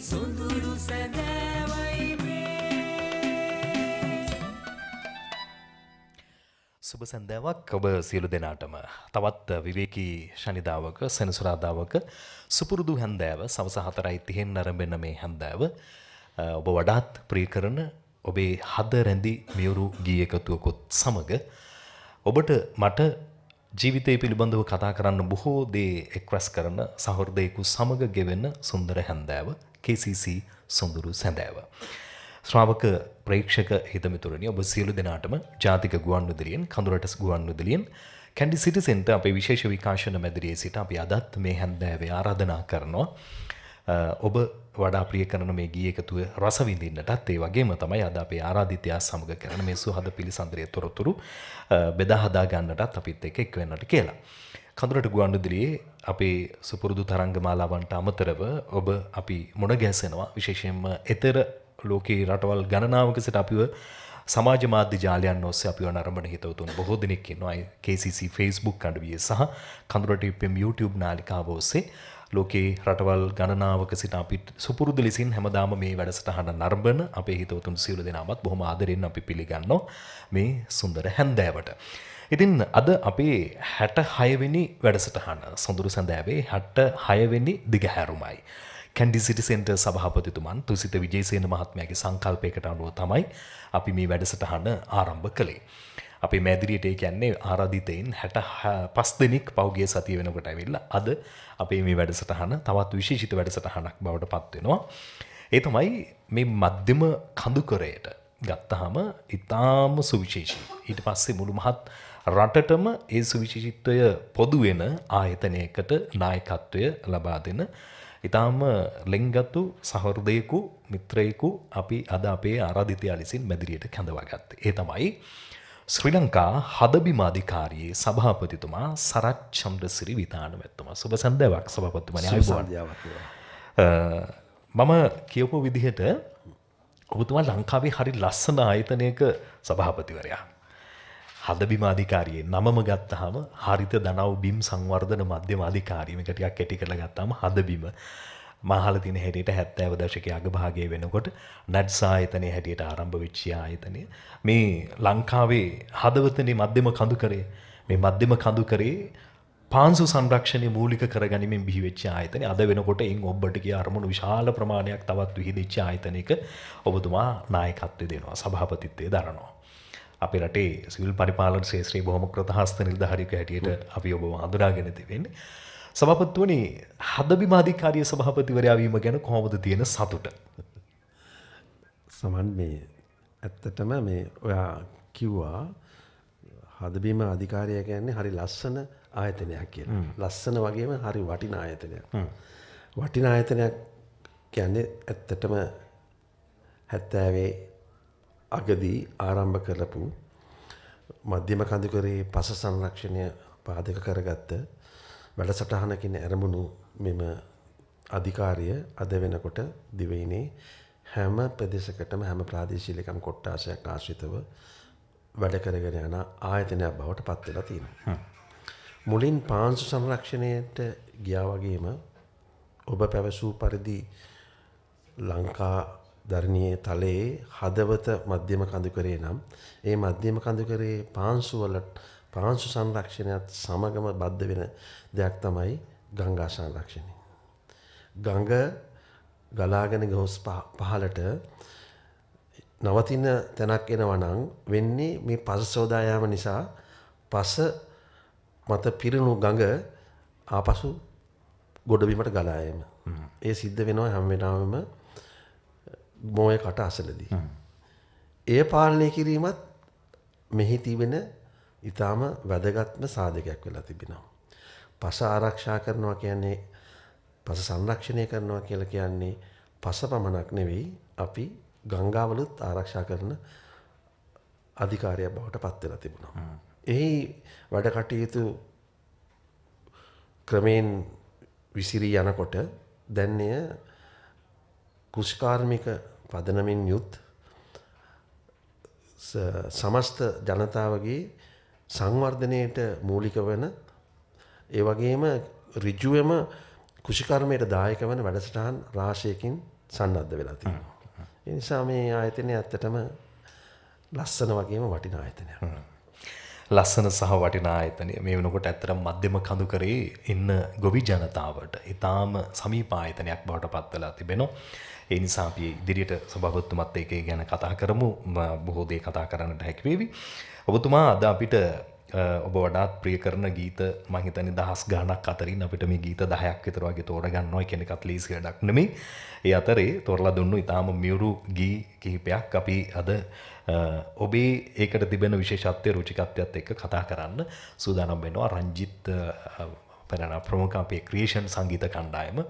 සුඳුරු සැදෑවයි මේ. සුබ සැන්දෑවක් ඔබ සියලු දෙනාටම. තවත් විවේකී ශනිදාවක සෙනසුරාදාවක සුපුරුදු හැන්දෑව සවස හතරයි තිහෙන් නරඹෙන මේ හැන්දෑව. අ, ඔබ වඩාත් ප්‍රිය කරන ඔබේ හද රැඳි මියුරු ගී එකතුවකුත් සමග ඔබට මට ජීවිතය පිළිබඳව කතා කරන්න බොහෝ දේ එක්රැස් කරන සහෘදයකු සමග ගෙවෙන සුන්දර හැන්දෑව KCC සුන්දුරු සැඳෑව. ශ්‍රාවක ප්‍රේක්ෂක හිතමිතුරනි ඔබ සියලු දෙනාටම ජාතික ගුවන් විදුලියෙන් කඳුරට ගුවන් විදුලියෙන් කැන්ඩි සිටි සෙන්ට අපේ විශේෂ විකාශන මැදිරියේ සිට අපි අදත් මේ හැන්දෑවේ ආරාධනා කරනවා අ, ඔබ වඩා ප්‍රිය කරන මේ ගී එකතුව රස විඳින්නටත් ඒ වගේම තමයි අද අපේ ආරාධිතයා සමග කරන මේ සුහද පිළිසඳරය තොරතුරු අ, බෙදා හදා ගන්නටත් අපිත් එක්ක එක් වෙන්නට කියලා. කඳුරට ගුවන්විදුලියේ අපේ සුපුරුදු තරංග මාලාවන්ට අමතරව ඔබ අපි මුණ ගැසෙනවා විශේෂයෙන්ම එතර ලෝකයේ රටවල් ගණනාවක සිට අපිව සමාජ මාධ්‍ය ජාලයන් ඔස්සේ අපිව නරඹන හිතවතුන් බොහෝ දෙනෙක් ඉන්නවා KCC Facebook අඩවිය සහ කඳුරට FM YouTube නාලිකාව ඔස්සේ ලෝකේ රටවල් ගණනාවක සිට අපිට සුපුරුදු ලෙසින් හැමදාම මේ වැඩසටහන නරඹන අපේ හිතවතුන් සියලු දෙනාමත් බොහොම ආදරෙන් අපි පිළිගන්නවා මේ සුන්දර හැන්දෑවට. ඉතින් අද අපේ හැට හයවෙනි වැඩසටහන සොඳුරු සැඳෑවේ හට්ට හයවෙනි දිගහැරුමයි. කැන්ඩි සිටි සෙන්ටර් සභාපතිතුමන් තුසිත විජේසේන මහත්මයාගේ සංකල්පයකට අනුව තමයි අපි මේ වැඩසටහන ආරම්භ කළේ. අපි මැදිරියට ඒ කියන්නේ ආරාධිතයින් හැට පස් දෙනෙක් පෞගිය සතිය වෙනකොට ඇවිල්ලා අද අපේ මේ වැඩසටහන තවත් විශේෂිත වැඩසටහනක් බවට පත්වෙනවා. ඒ තමයි මේ මධ්‍යම කඳුකරයට ගත්තහම ඉතාම සුවිශේෂී. ඊට පස්සේ මුළු මහත් රටටම ඒ සුවිශේෂිත්වය පොදු වෙන ආයතනයකට නායකත්වය ලබා දෙන ඉතාම ලෙංගතු සහෘදයකු මිත්‍රයෙකු අපි අද අපේ ආරාධිතයා ලෙසින් මැදිරියට කැඳවා ගත්තේ. ඒ තමයි ශ්‍රී ලංකා හදබිමාධිකාරයේ සභාපතිතුමා සරත් චන්ද්‍රසිරි විතාන මැත්තුමා. සුබ සන්දෑවක් සභාපතිතුමනි මම කියපු විදිහට ඔබතුමා ලංකාවේ හරි ලස්සන ආයතනයක සභාපතිවරයා. හදබිමාධිකාරයේ නමම ගත්තහම හරිත දනව් බිම් සංවර්ධන මධ්‍යමාධිකාරීමක ටිකක් කැටි කරලා ගත්තාම හදබිම. මහල තින හැටියට හැත්තෑව දශක අගභාගය වෙනකොට නැඩ්ස් ආයතනය හැටියට ආරම්භ වෙච්චි ආයතනය. මේ ලංකාවේ හදවතනේ මධ්‍යම කඳු කරේ මේ මධ්‍යම කඳු කරේ පාන්සු සංරක්ෂණය මූලික කරගනිමින් බිහිවෙච්ච ආයතනය. අද වෙනකොට එන් ඔබට කිය අරමුණු විශාල ප්‍රමාණයක් තවත් විහිදිච්ච ආයතනයක ඔබතුමා නායකත්වය දෙනවා සභාපතිත්වය දරනවා. අපේ රටේ සිවිල් පරිපාලන ශේත්‍රයේ බොහොම කෘතහස්ත නිලධාරියෙක් හැටියට අපි ඔබව හඳුනාගෙන තිබෙන්නේ. සභාපතිතුමනි හදබිමාධිකාරිය සභාපතිවරයා වීම ගැන කොහොමද තියෙන සතුට? සමන් මේ ඇත්තටම මේ ඔයා කිව්වා හදබීම අධිකාරය කියන්නේ හරි ලස්සන ආයතනයක් කියලා. ලස්සන වගේම හරි වටින ආයතනයක්. වටින ආයතනයක් කියන්නේ ඇත්තටම හැත්තෑවේ අගදී ආරම්භ කරපු මධ්‍යම කඳුකරේ පස සංරක්ෂණය පාදක කරගත්ත වැඩසටහනකින් ඇරමුණු මෙම අධිකාරිය අද වෙනකොට දිවයිනේ හැම ප්‍රදේශකටම හැම ප්‍රාදේශීලකම් කොට්ටාසයක් ආශ්‍රිතව වැඩ කරගෙන යන ආයතනයක් බවට පත් වෙලා තියෙනවා. මුලින් පාංශු සංරක්ෂණයට ගියා වගේම ඔබ පැවසූ පරිදි ලංකා ධර්ණයේ තලයේ හදවත මධ්‍යම කඳුකරේ නම් ඒ මධ්‍යම කඳුකරේ පාංශු වල පාංශු සංරක්ෂණයත් සමගම බද්ධ වෙන දෙයක් තමයි ගංගා සංරක්ෂණය. ගඟ ගලාගෙන ගොස් පහ- පහළට නවතින තැනක් එනවා නම් වෙන්නේ මේ පස සෝදා යාම නිසා පස මත පිරුණු ගඟ ආපසු ගොඩබිමට ගලා යෑම. ඒ සිද්ධ වෙනවා හැම වෙලාවෙම මෝය කට අසලදී. එය පාලනය කිරීමත් මෙහි තිබෙන ඊටාම වැදගත්ම සාධකයක් වෙලා තිබෙනවා. පස ආරක්ෂා කරනවා කියන්නේ පස සංරක්ෂණය කරනවා කියලා කියන්නේ පස පමණක් නෙවෙයි අපි ගංගාවලුත් ආරක්ෂා කරන අධිකාරයක් බවට පත් වෙලා තිබුණා. එහි වැඩ කටයුතු ක්‍රමයෙන් විසිරී යනකොට දැන් එය කෘෂිකාර්මික පදනමින් යුත් සමස්ත ජනතාවගේ සංවර්ධනයට මූලික වන ඒ වගේම ඍජුවම කෘෂිකර්මයට දායක වන වැඩසටහන් රාශයකින් සන්නද්ධ වෙලා තියෙනවා. ඒ නිසා මේ ආයතනය ඇත්තටම ලස්සන වගේම වටින ආයතනයක්. ලස්සන සහ වටිනා ආයතනය මේ වෙනකොට ඇත්තටම මධ්‍යම කඳු කරේ ඉන්න ගොවි ජනතාවට ඊටාම සමීප ආයතනයක් බවට පත් වෙලා තිබෙනවා. ඒ නිසා අපි ඉදිරියට සභාපතිතුමත් ඒක ගැන කතා කරමු ම- බොහෝ දේ කතා කරන්නට හැකි වේවි. ඔබතුමා අද අපිට අ, ඔබ වඩාත් ප්‍රිය කරන ගීත මං හිතන්නේ දහස් ගාණක් අතරින් අපිට මේ ගීත 10ක් විතර වගේ තෝරගන්නවා කියන එකත් ලීසි වැඩක් නෙමෙයි. ඒ අතරේ තෝරලා දුන්නු ඊටාම මියුරු ගී කිහිපයක් අපි අද අ, ඔබේ ඒකට තිබෙන විශේෂත්වය රුචිකත්වයත් එක්ක කතා කරන්න සූදානම් වෙනවා රංජිත් අ, පෙරණ ප්‍රමුඛ අපේ ක්‍රියේෂන් සංගීත කණ්ඩායම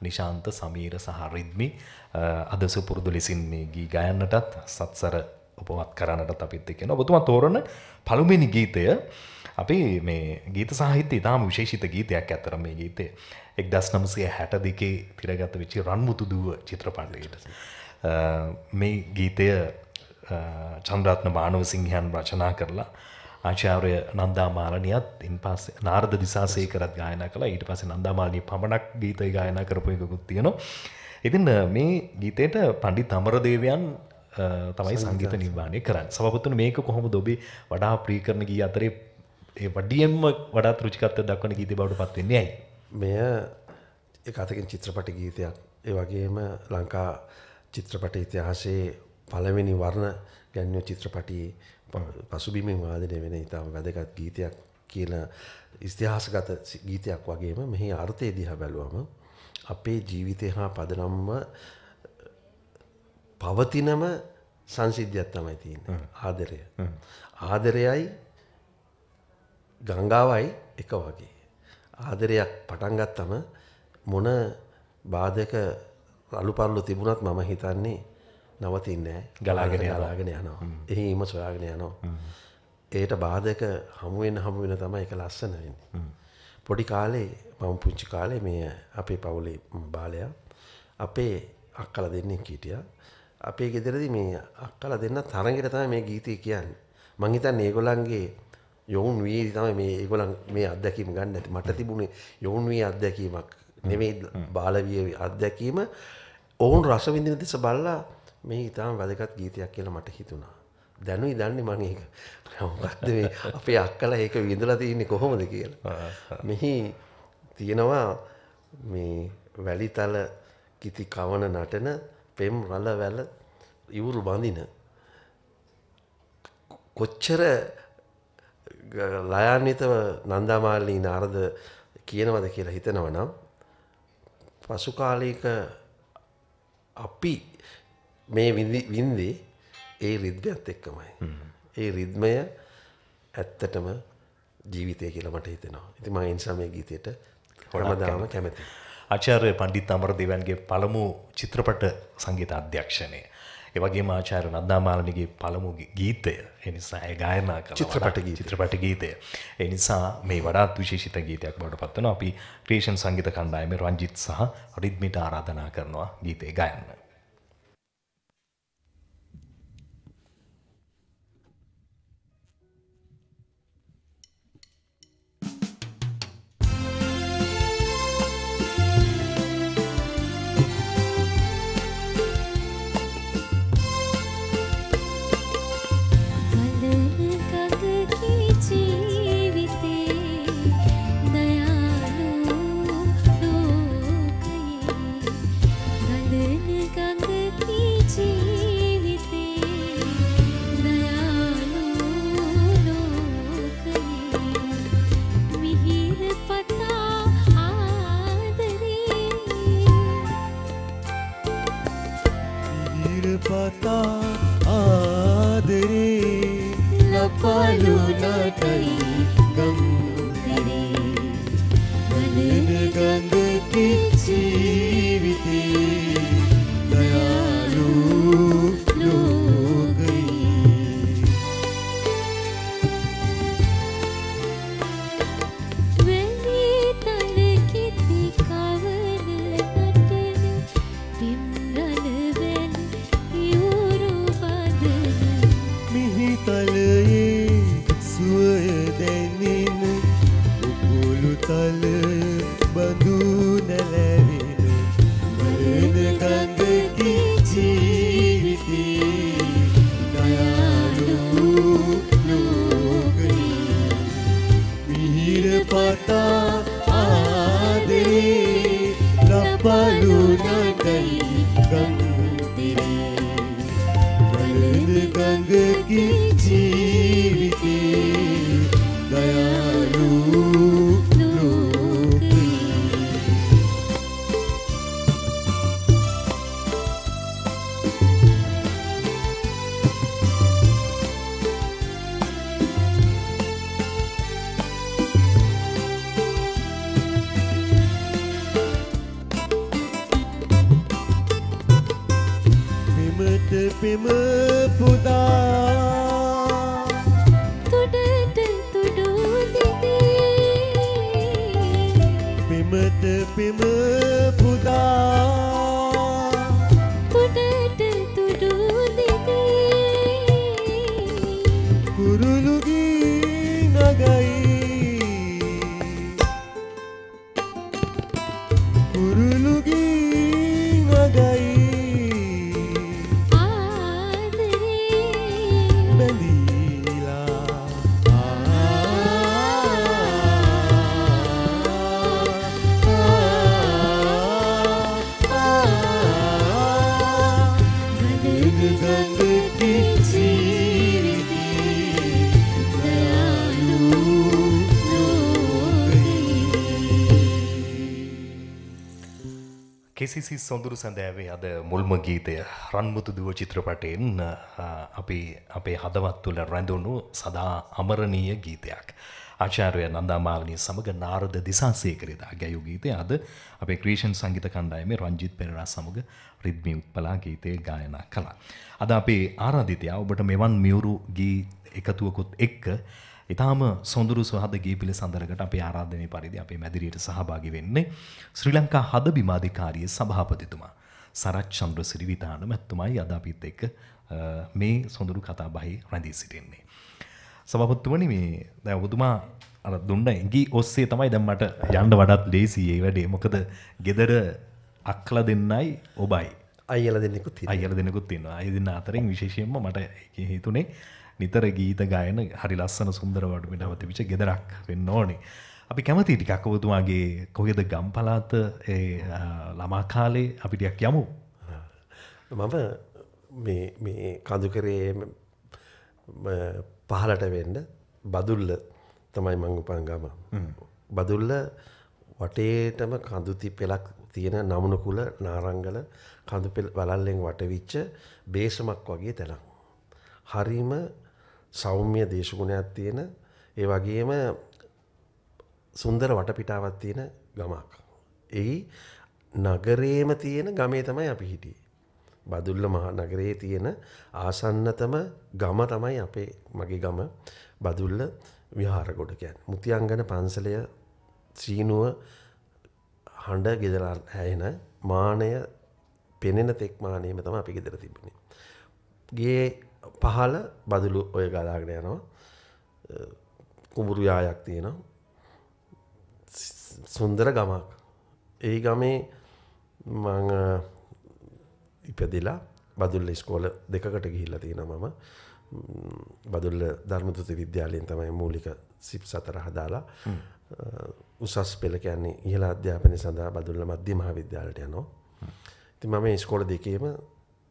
නිශාන්ත සමීර සහ රිද්මි අ, අද සුපුරුදු ලෙසින් මේ ගී ගයන්නටත් සත්සර උපවත් කරන්නටත් අපිත් එක්ක එනවා. ඔබතුමා තෝරන පළමුවෙනි ගීතය අපි මේ ගීත සාහිත්‍ය ඉතාම විශේෂිත ගීතයක් ඇත්තට මේ ගීතය 1962 තිරගත වෙච්ච රන්මුතු දුව චිත්‍රපටයට. අ, මේ ගීතය අ, චන්ද්‍රරත්න මානවසිංහයන් රචනා කරලා ආචාර්ය නන්දාමාලනියත් ඉන් පස්සේ නාරද දිසාසේකරත් ගායනා කළා ඊට පස්සේ නන්දාමාලනී පමණක් ගීතය ගායනා කරපු එකකුත් තියෙනවා. ඉතින් මේ ගීතයට පණ්ඩිත් අමරදේවයන් අ, තමයි සංගීත නිර්මාණය කරන්නේ. සභාපතිතුමනි මේක කොහොමද ඔබේ වඩා ප්‍රිය කරන ගී අතරේ ඒ වඩියෙන්ම වඩාත් රුචිකත්වයක් දක්වන ගීතය බවට පත් වෙන්නේ ඇයි? මෙය එක අතකින් චිත්‍රපට ගීතයක් ඒ වගේම ලංකා චිත්‍රපට ඉතිහාසයේ පළවෙනි වර්ණ ගැන්ව චිත්‍රපටයේ පසුබිමින් වාදනය වෙන ඉතාම වැදගත් ගීතයක් කියන ඉස්තිහාසගත ගීතයක් වගේම මෙහි අර්ථය දිහා බැලුවම අපේ ජීවිතය හා පදනම්ව පවතිනම සංසිද්ධියක් තමයි තියෙන්නේ. ආදරය. ආදරයයි ගංගාවයි එක වගේ. ආදරයක් පටන් ගත්තම මොන බාධක අලුපල්ලු තිබුණත් මම හිතන්නේ නවතින්නේ ගලාගෙන. ගලාගෙන යනවා. එහිම සොයාගෙන යනවා. ඒට බාධක හමුවෙන් හමුවෙන තමයි එක ලස්සන වෙන්නේ. පොඩි කාලේ මම පුංචි කාලේ මේ අපේ පවුලේ බාලයා අපේ අක්කල දෙන්නෙක් හිටියා. අපේ ගෙදරදි මේ අක්කල දෙන්න තරගෙට තමයි මේ ගීතය කියන්නේ. මං හිතන්නේ ඒගොල්ලන්ගේ යොවුන් වී තමයි මේ ඒගොල්ලන් මේ අත්දැකීම ගන්න ඇති. මට තිබුණේ යොවුන් වී අත්දැකීමක් නෙවෙයි බාලවිය අත්දැකීම. ඔවුන් රස විඳින දෙස බලලා මේ ඉතාම වැදගත් ගීතයක් කියලා මට හිතුණා. දැනුයි දන්නේ මං ඒක. මොකක්ද මේ අපේ අක්කලා ඒක විඳලා තියෙන්නේ කොහොමද කියලා. මෙහි තියෙනවා මේ වැලිතල කිති කවන නටන පෙම් රල වැල ඉවුරු බඳින කොච්චර ලයාන්විතව නන්දාමාලී නාරද කියනවද කියලා හිතනව නම් පසු කාලයක අපි මේ වින්දේ ඒ රිද්මයත් එක්කමයි. ඒ රිද්මය ඇත්තටම ජීවිතය කියලා මට හිතෙනවා. ඉතින් මම ඒ නිසා මේ ගීතයට හැමදාම කැමතියි. ආචාර්ය පණ්ඩිත් අමරදේවන්ගේ පළමු චිත්‍රපට සංගීත අධ්‍යක්ෂණය. ඒ වගේම ආචාර්ය නන්දාමාලනිගේ පළමු ගීතය. ඒ නිසා ඒ ගායනා චිත්‍රපට ගීතය. චිත්‍රපට ගීතය. ඒ නිසා මේ වඩාත් විශේෂිත ගීතයක් බවට පත් වෙනවා. අපි ක්‍රියේෂන් සංගීත කණ්ඩායමේ රංජිත් සහ රිද්මිට ආරාධනා කරනවා ගීතේ ගයන්න. කෙසිසි සොඳුරු සැඳෑවේ අද මුල්ම ගීතය රන්මුතු දුව චිත්‍රපටයෙන් අ, අපි අපේ හදවත් තුළ රැඳුණු සදා අමරණීය ගීතයක්. ආචාර්ය නන්දාමාලනී සමග නාරද දිසාසේකරදා ගැයු ගීතය අද අපේ ක්‍රීෂන් සංගීත කණ්ඩායමේ රංජිත් පෙරරා සමග රිද්මි උත්පලා ගීතය ගායනා කළා. අද අපේ ආරාධිතයා ඔබට මෙවන් මියුරු ගී එකතුවකුත් එක්ක ඉතාම සොඳුරු සහද ගේ පිළිසඳරකට අපේ ආරාධනය පරිදි අපේ මැදිරියට සහභාගි වෙන්නේ ශ්‍රී ලංකා හද බිමාධිකාරිය සභාපතිතුමා සරත් චන්ද්‍ර සිරිවිතාන මැත්තුමයි අද අපිත් එක්ක මේ සොඳුරු කතා බහි රැඳී සිටින්නේ. සභපත්තුවනි මේ දැ ඔබතුමා අර දුන්න ඉගී ඔස්සේ තමයි දැම් මට යන්ඩ වඩත් ලේසි ඒ වැඩේ මොකද ගෙදර අක්ල දෙන්නයි ඔබයි අයිල දෙන්නෙකුත් හිටියා. අයල දෙනෙකුත් තින්නවා අයදින්න අතරින් විශේෂයෙන්ම මට හිතුනේ නිතර ගීත ගායන හරි ලස්සන සුන්දර වඩුමට අවතිවිච ගෙදරක් වෙන්න ඕනේ අපි කැමති ටිකක් ඔබතුමාගේ කොහෙද ගම්පලාත ළමා කාලේ අපිටියක් යමු මම මේ කඳුකරේ පහලට වෙන්න බදුල්ල තමයි මං උපන් ගම. බදුල්ල වටේටම කඳුති පෙලක් තියෙන නමුණකුල නාරංගල කඳු වලල්ලෙන් වටවිච්ච බේසමක් වගේ තැනක්. හරිම සෞම්‍ය දේශගුණයක් තියෙන ඒ වගේම සුන්දර වටපිටාවක් තියෙන ගමක්. එහි නගරේම තියෙන ගමේ තමයි අපි හිටියේ. බදුල්ල මහා නගරයේ තියෙන ආසන්නතම ගම තමයි අපේ මගේ ගම බදුල්ල විහාරගොඩ කියන්නේ. මුතියංගන පන්සලය සීනුව හඬ ගෙදර හැයෙන මානය පෙනෙන තෙක් මානයම තම අපි ගෙදර තිබුණේ. ගේ පහල බදුලු ඔය ගලාගෙන යනවා. කුඹුරු යායක් තියෙනවා. සුන්දර ගමක්. ඒ ගමේ මං ඉපදිලා බදුල්ල ස්කෝල දෙකකට ගිහිල්ල තියෙන මම. බදුල්ල ධර්මතුත විද්‍යාලයෙන් තමයි මූලික සිප් සතර හදාලා උසස් පෙළ කියන්නේ ඉහළ අධ්‍යාපනය සඳහා බදුල්ල මධ්‍ය මහා විද්‍යාලට යනවා. ති මම ස්කෝල දෙකේම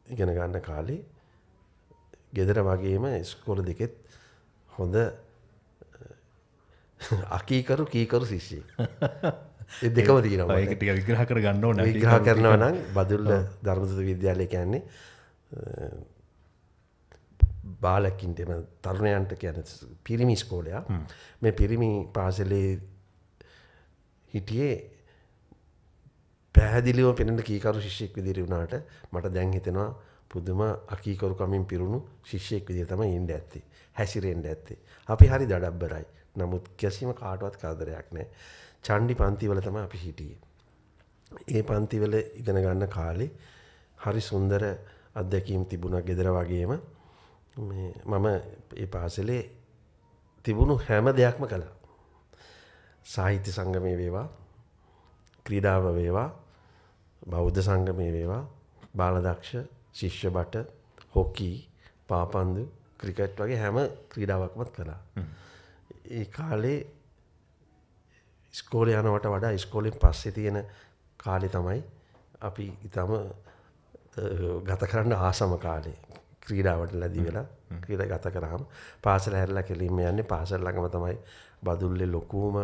ඉගෙන ගන්න කාලේ ගෙදර වගේම ස්කෝල දෙකෙත් හොඳ අකීකරු කීකරු ශිෂ්‍යය දෙකම මට. ඒකට විග්‍රහ කර ගන්න ඕන. විග්‍රහ කරනවා නම් බදුල්ල ධර්මතුත විද්‍යාලය කියන්නේ බාලකින්ටම තරුණයන්ට කියන පිරිමි ස්කෝලයක් මේ පිරිමි පාසලේ හිටියේ පැහැදිලිව පෙනෙන කීකරු ශිෂ්‍යෙක් විදිරි වුණාට මට දැන් හිතෙනවා පුදුම අකීකරු කමින් පිරුණු ශිෂ්‍යයෙක් විදිර තම ඉන්ඩ ඇත්තේ. හැසිරෙන්ඩ ඇත්තේ. අපි හරි දඩබ්බරයි. නමුත් කිසිම කාටුවත් කාදරයක් නෑ. චණ්ඩි පන්තිවල තම අපි හිටියේ. ඒ පන්තිවල ඉගෙන ගන්න කාලේ හරි සුන්දර අත්දැකීම් තිබුණ ගෙදර වගේම. මේ මම ඒ පාසලේ තිබුණු හැම දෙයක්ම කළා. සාහිත්‍ය සංගමය වේවා ක්‍රීඩාව වේවා බෞද්ධ සංගමය වේවා බාලදක්ෂ ශිෂ්‍ය බට හොකී පාපන්දු ක්‍රිකට් වගේ හැම ක්‍රීඩාවක්මත් කළා. ඒ කාලේ ස්කෝල යනවට වඩා ස්කෝලින් පස්සෙ තියෙන කාලෙ තමයි අපි ඉතම ගත කරන්න ආසම කාලේ ක්‍රීඩාවට ලැදි වෙලා ක්‍රීඩ ගත කරහම පාසල හැරලා කෙලින්ම යන්නේ. පාසල් ළඟම තමයි බදුල්ලෙ ලොකූම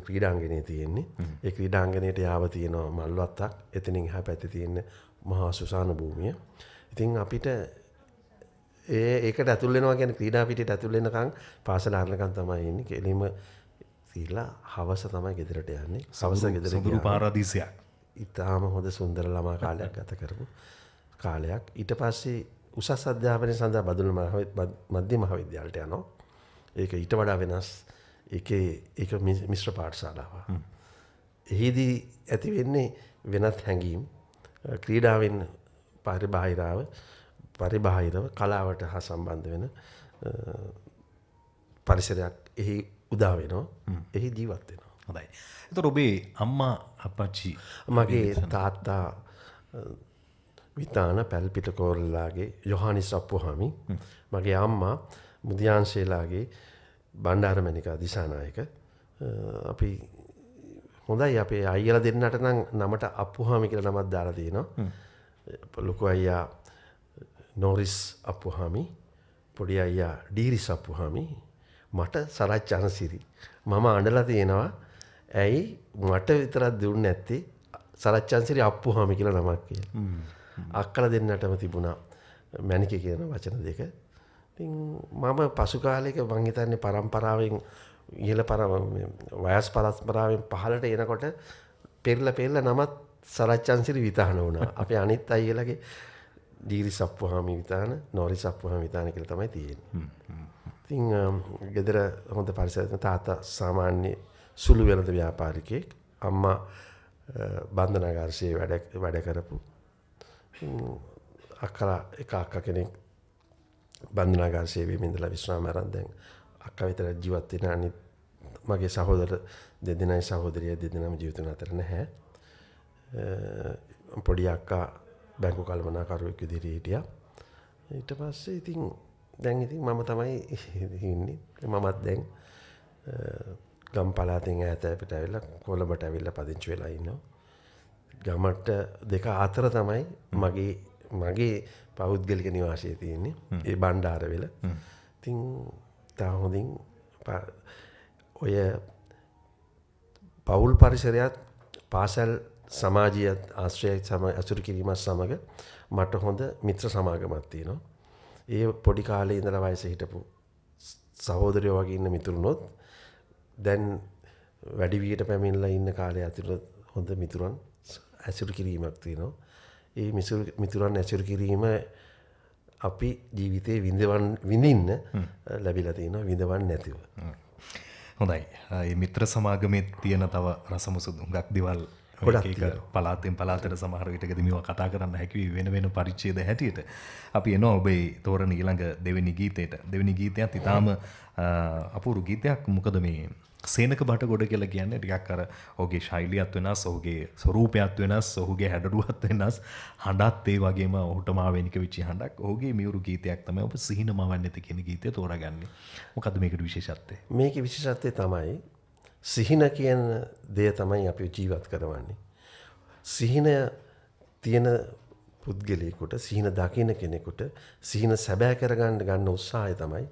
ක්‍රීඩාංගනය තියෙන්නේ. ඒ ක්‍රීඩාංගනයට යාව තියෙනවා මල්වත්තක්. එතනින් හැ පැති තියෙන මහා සුසාන භූමිය. ඉතින් අපිට ඒ ඒකට ඇතුල්ලෙනවා ගැන ක්‍රීඩා පිට ඇතුල්ලෙනකං පාසල අරලකන් තමයි ඉන්නේ. කෙලීම සීලා හවස තමයි ගෙදරට යන්නේ. සවස ගෙදර සුදුරු පාරාදීසයක්. ඉතාම හොඳ සුන්දර ළමා කාලයක් ගත කරපු කාලයක්. ඊට පස්සේ උසස් අධ්‍යාපනය සඳහා බදුල මධ්‍ය මහවිද්‍යාලට යනවා. ඒක ඊට වඩා වෙනස්. එක එක මිශ්‍ර පාට්ශාලාව. එහිදී ඇති වෙන්නේ වෙනත් හැඟීම් ක්‍රීඩාවෙන් පරිබාහිරාව පරිබාහිරව කලාවට හා සම්බන්ධ වෙන පරිසරයක් එහි උදා වෙනවා. එහි ජීවත් වෙනවා. හොඳයි. එතකොට ඔබේ අම්මා අප්පච්චි මගේ තාත්තා විතාන පැල්පිට කෝරල්ලාගේ යොහානිස් අප්පුහමි. මගේ අම්මා මුදියන්ශේලාගේ බණ්ඩාරමැනිකා දිසානායක. අ, අපි හොඳයි අපේ අයිල දෙන්නට නම් නමට අප්පුහාමි කියල නමත් දාලා තියෙනවා. ලොකු අයියා නෝරිස් අප්පුහාමි පොඩි අයියා ඩීරිස් අප්පුහාමි මට සරච්ච අනසිරි මම අඩලා තියෙනවා. ඇයි? මට විතරත් දුන්න ඇත්තේ සරච්චන්සිරි අප්පු හමි කියල නමක් කිය අක්කල දෙන්නටම තිබුණා මැනික කියන වචන දෙක. මම පසු කාලයක මංහිතන්නේ පරම්පරාවෙන් ඉහල පර වයස් පරස්පරාවෙන් පහලට එනකොට පෙරල පෙල්ල නමත් සරච්චන්සිරි විතාන වුණා. අපේ අනිත් අයිලගේ දීරි සප්පු හාමි විතාන නොරි සප්පු හම විතාන කළ තමයි තියෙන ඉතිං ගෙදර හොඳ පරිසරන තාත සාමාන්‍ය සුළු වෙනද ව්‍යාපාරිකයෙක්. අම්මා බන්ධනාගර්ශය වැඩ වැඩ කරපු අක්කලා එක අක්ක කෙනෙක් බන්ධනාගර්ශය වීමින්දල විශ්‍රාම අරන්දැන් අක්ක විතර ජීවත්වෙන අනි මගේ සහෝදර දෙදෙනයි සහෝදරය දෙදෙනම ජීවිතන අතර නැහැ. පොඩි අක්කා බැංකු කල්මනාකරුවෙක් විදිරී හිටිය. ඊට පස්සේ ඉතින් දැන් ඉතින් මම තමයි ඉන්නේ. මමත් දැන් ගම් පලාතින් ඇත පිට ඇවිල්ල කොළඹට ඇවිල්ල පදිංචි වෙලා ඉන්නවා. ගමට දෙක අතර තමයි මගේ මගේ පෞද්ගලික නිවාශය තියෙන්නේ. ඒ බණ්ඩාර වෙල තින් තා හොඳින් ඔය පවුල් පරිසරයක් පාසැල් සමාජයත් ආශ්‍රයක් සම ඇසුරු කිරීමත් සමඟ මට හොඳ මිත්‍ර සමාගමත් තියෙනවා. ඒ පොඩි කාලේ ඉඳල වයස හිටපු සහෝදරයෝ වගේ ඉන්න මිතුරුණොත් දැන් වැඩිවියට පැමිල්ල ඉන්න කාලය ඇතුළ හොඳ මිතුරන් ඇසුරු කිරීමක් තියෙනවා. ඒ මිතුරන් ඇසුරු කිරීම අපි ජීවිතය විඳවන් විඳින්න ලැබිල තියෙන විඳවන් නැතිව. හොඳයි. ඒ මිත්‍ර සමාගමේ තියෙන තව රසමුසු ගක් දිවල් පලාතෙන් පලාතට සමහර විටක දෙමිව කතා කරන්න හැකිවී වෙන වෙන පරිච්චේද හැටියට. අපි එනවා ඔබේ තෝරණ ඊළඟ දෙවැනි ගීතයට. දෙවැනි ගීතයක් ඉතාම අපූරු ගීතයක්. මොකද මේ සේනක බට ගොඩ කියලා කියන්නේ ටිකක් අර ඔහුගේ ශෛලියත් වෙනස් ඔහුගේ ස්වරූපයත් වෙනස් ඔහුගේ හැඩරුවත් වෙනස් හඬත් ඒ වගේම ඔහුට මාවෙනික වෙච්ච හඬක්. ඔහුගේ මියුරු ගීතයක් තමයි ඔබ සිහින මවන්නේ නැති කියන ගීතය තෝරාගන්නේ. මොකද්ද මේකට විශේෂත්වය? මේකේ විශේෂත්වය තමයි සිහින කියන දේ තමයි අපි ජීවත් කරවන්නේ. සිහිනය තියෙන පුද්ගලයෙකුට සිහින දකින කෙනෙකුට සිහින සැබෑ කරගන්න ගන්න උත්සාහය තමයි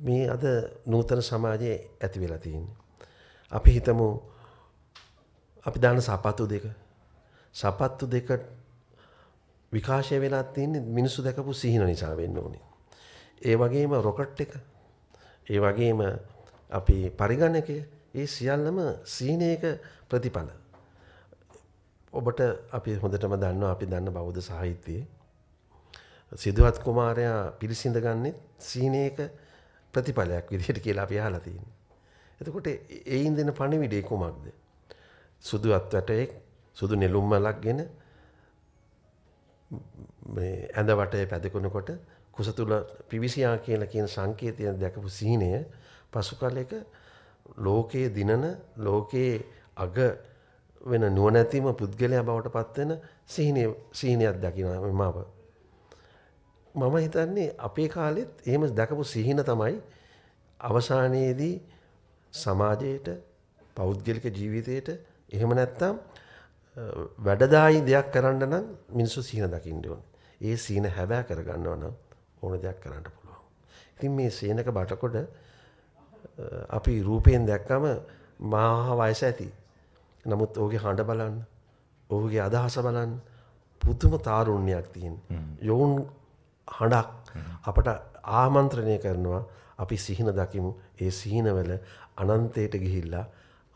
මේ අද නූතන සමාජයේ ඇති වෙලා තියෙන්නේ. අපි හිතමු අපි දාන සපත්තු දෙක. සපත්තු දෙක විකාශය වෙලා තියන්නේ මිනිස්සු දැකපු සිහින නිසා වෙන්න ඕනේ. ඒ වගේම රොකට් එක ඒ වගේම අපි පරිගණකය ඒ සියල්ලම සීනයක ප්‍රතිඵල. ඔබට අපි හොඳටම දන්න අපි දන්න බෞද්ධ සාහිත්‍යයේ සිදුවත් කුමාරයා පිරිසිඳ ගන්නෙත් සීනයක ප්‍රතිඵලයක් විදිහට කියලා අපි අහලා තියෙන්නේ. එතකොට එයින් දෙන පණිවිඩය කුමක්ද? සුදු අත්වැටයෙක් සුදු නෙළුම් මලක්ගෙන මේ ඇඳ වටේ පැදකුණකොට කුස තුල පිවිසියා කියලා කියන සංකේතය දැකපු සීනය පසු කාලයක ලෝකයේ දිනන ලෝකයේ අග වෙන නුවණැතිම පුද්ගලයා බවට පත්වෙන සීනය සීනයක් දකින මව. මම හිතන්නේ අපේ කාලෙත් එහෙම දැකපු සිහින තමයි අවසානයේදී සමාජයට පෞද්ගලික ජීවිතයට එහෙම නැත්තම් වැඩදායි දෙයක් කරන්න නම් මිනිස්සු සිහින දකින්න ඕන. ඒ සීන හැබෑ කරගන්නව නම් ඕන දෙයක් කරන්න පුළුවන්. ඉතින් මේ සේනක බටකොඩ අපි රූපයෙන් දැක්කම මහා වයස ඇති. නමුත් ඔහුගේ හඬ බලන්න, ඔහුගේ අදහස බලන්න පුදුම තාරුණ්‍යයක් තියෙන. යොවුන් හඬක් අපට ආමන්ත්‍රණය කරනවා. අපි සිහින දකිමු. ඒ සිහිනවල අනන්තයට ගිහිල්ලා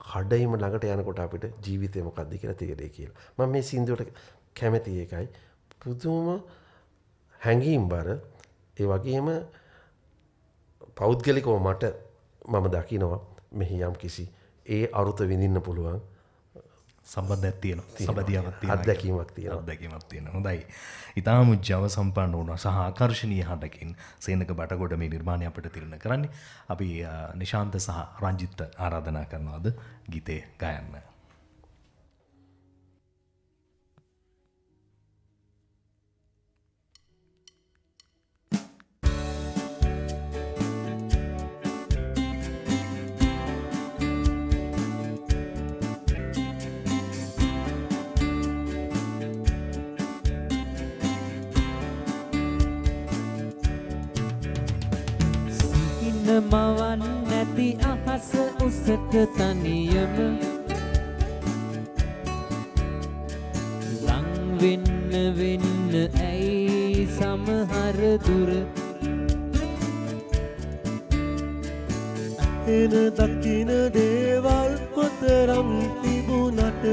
කඩයිම ළඟට යනකොට අපිට ජීවිතය මොකක්ද කියලා තියරේ කියලා. මම මේ සින්දුවට කැමැති ඒකයි පුදුම හැඟීම් බර. ඒ වගේම පෞද්ගලිකව මට මම දකිනවා මෙහි යම් කිසි ඒ අරුත විඳින්න පුළුවන්. සම්බන්ධයක් තියෙන සබදියාවත් අත්දැකීමක් තියෙන අත්දැකීමක් තියෙන හොඳයි. ඉතාම ජව සම්පන්න වුණ සහකර්ශණය හඬකින් සේනක බටගොඩ මේ නිර්මාණය අපට තිරණ කරන්නේ. අපි නිශාන්ත සහ රංජිත්ත ආරාධනා කරනවාද? ගීතේ ගයන්න. නිවසක තනියම ලංවෙන්න වෙන්න ඇයි සමහර දුර එන දකින දේවල් කොතරම් තිබුණට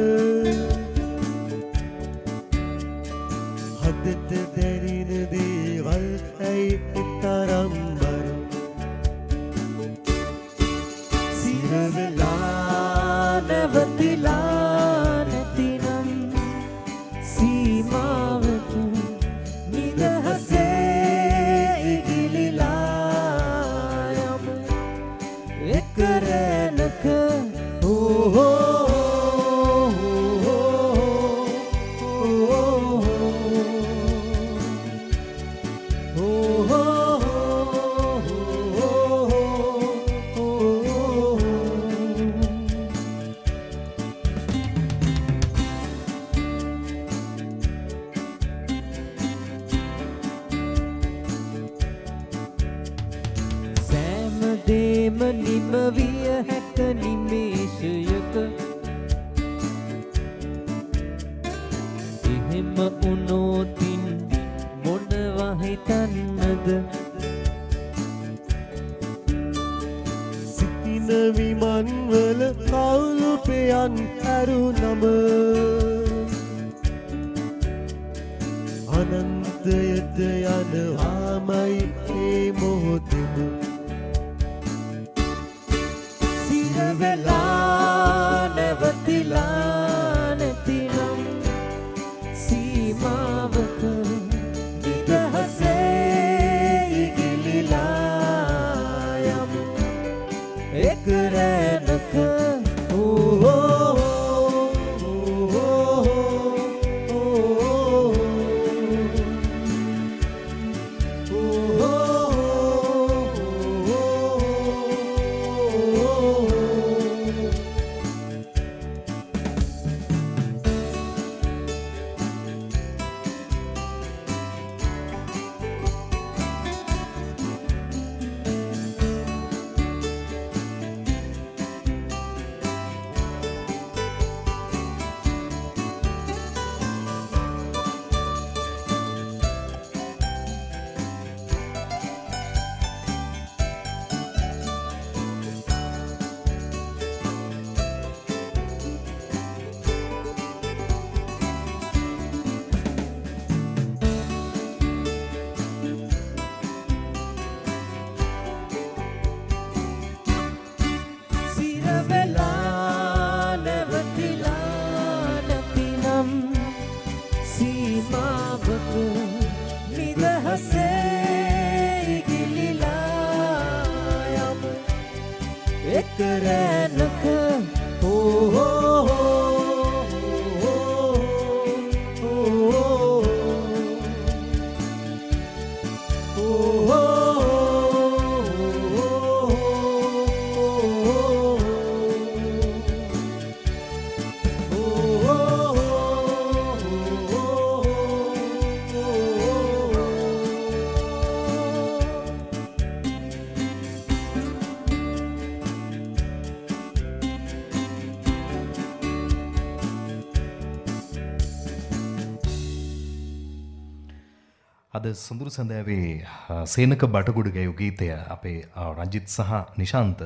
සුඳුරු සඳෑවේ සේනක බටගුඩුගේ ගීතය අපේ රජිත් සහ නිශාන්ත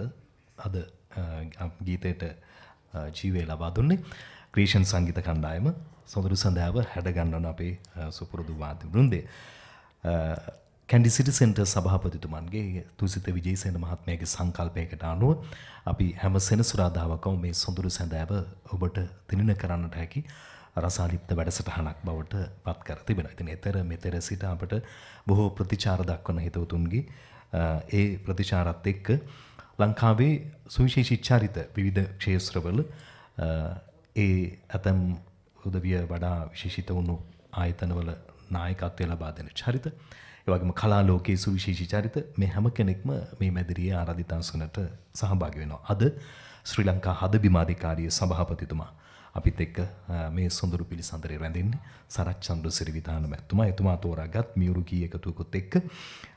අද ගීතයට ජීවය ලබා දුන්නේ. ක්‍රීෂන් සංගීත කණ්ඩායම සොඳුරු සඳෑව හැඩගන්නන අපේ සුපුරුදු වාති බෘන්දේ කැඩි සිටි සෙන්ට සභාපතිතුමන්ගේ තුසිත විජේසේන මහත්මයගේ සංකල්පයකට අනුව අපි හැම සෙන සුරාධාවකව මේ සොඳුරු සැඳෑව ඔබට තිනින කරන්නට හැකි රසාලිප්ත වැඩසටහනක් බවට පත් කර තිබෙන. ඉතින් එතර මෙතර සිට අපට බොහෝ ප්‍රතිචාර දක්වන හිතවතුන්ගේ අ, ඒ ප්‍රතිචාරත් එක්ක ලංකාවේ සුවිශේෂී චරිත විවිධ ක්ෂේත්‍රවල අ, ඒ ඇතැම් උදවිය වඩා විශේෂිත වුණු ආයතනවල නායකත්වය ලබා දෙන චරිත ඒවගේම කලා ලෝකයේ සුවිශේෂී චරිත මේ හැම කෙනෙක්ම මේ මැදිරියේ ආරාධිතාංශනට සහභාගී වෙනවා. අද ශ්‍රී ලංකා හද බිමාධිකාරිය සභාපතිතුමා අපිත් එක්ක අ, මේ සොඳුරු පිළිසඳරේ රැඳෙන්නේ සරත් චන්ද්‍ර සිරිවිතාන මැතිතුමා එතුමා තෝරාගත් මියුරු කී එකතුවකුත් එක්ක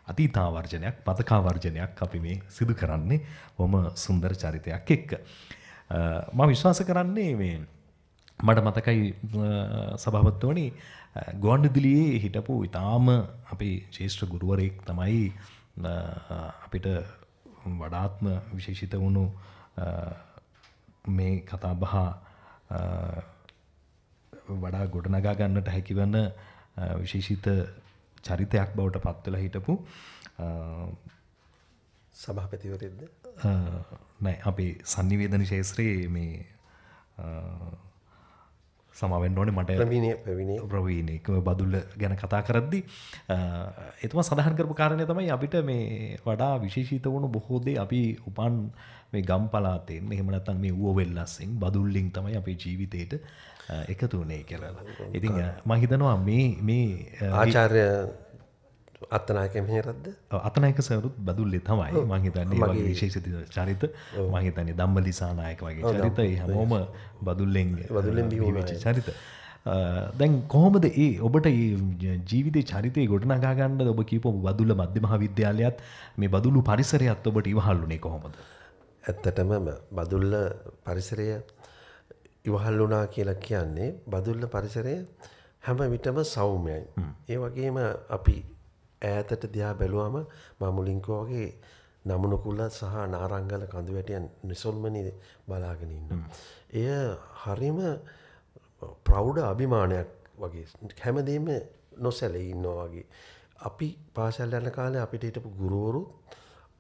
අතීතාවර්ජනයක් පතකාවර්ජනයක් අපි මේ සිදු කරන්නේ බොහොම සුන්දර චරිතයක් එක්ක. අ, මම විශ්වාස කරන්නේ මේ මට මතකයි සභාපත්වනි ගොන්ඩදිලියේ හිටපු ඉතාම අපි ශේෂ්ත්‍ර ගුරුවරයෙක් තමයි අ, අපිට වඩාත්ම විශේෂිත වුණු අ, මේ කතාබහ අ, වඩා ගොඩනගා ගන්නට හැකිවන්න අ, විශේෂිත චරිතයක් බවට පත්වෙලා හිටපු සභාපතිවරෙද්ද නෑ අපේ සන්නිවේදන ශේත්‍රයේ මේ සමාවෙන්න ඕනේ මට ප්‍රවීණය ප්‍රවිණේ ප්‍රවීණයක බදුල්ල ගැන කතා කරද්දි එතුම සඳහන් කරපු කාරණය තමයි අපිට මේ වඩා විශේෂිත වුණු බොහෝදේ අපි උපන් මේ ගම් පලාතෙන් එහෙමනත්තන් මේ වුව වෙල්ලස්සෙන් බදුල්ලිං තමයි අපේ ජීවිතයට එකතු වනේ කරලා. ඉතින් මහිතනවා මේ මේ අ, ආචාර්ය අත්තනායක මෙහෙරද්ද? අතනයක සවරුත් බදුල්ලෙ තමයි. මහිතන්නේ වගේ විශේෂිත චරිත. මහිතන්නේ දම්බලිසානායක වගේ චරිත. හැමෝම බදුල්ලෙන් බදුල්ලෙන් වුණා. වෙච්ච චරිත. දැන් කොහොමද ඒ ඔබට ජීවිතේ චරිතය ගොඩනගා ගන්නද? ඔබ කීපු බදුල්ල මධ්‍ය මහා විද්‍යාලයත් මේ බදුලු පරිසරයත් ඔබට ඉවහල්ුනේ කොහොමද? ඇත්තටම බදුල්ල පරිසරය ඉවහල් වුණා කියලා කියන්නේ බදුල්ල පරිසරය හැම විටම සෞම්‍යයි. ඒ වගේම අපි ඈතට දිහා බැලුවම මම මුලින් වගේ නමුණුකුල සහ නාරංගල කඳු වැටියන් නිසොල්මනි බලාගෙන ඉන්නවා. එය හරිම ප්‍රෞඩ අභිමානයක් වගේ හැමදේම නොසැලී ඉන්නවා වගේ. අපි පාසල් යන කාලේ අපිට හිටපු ගුරුවරු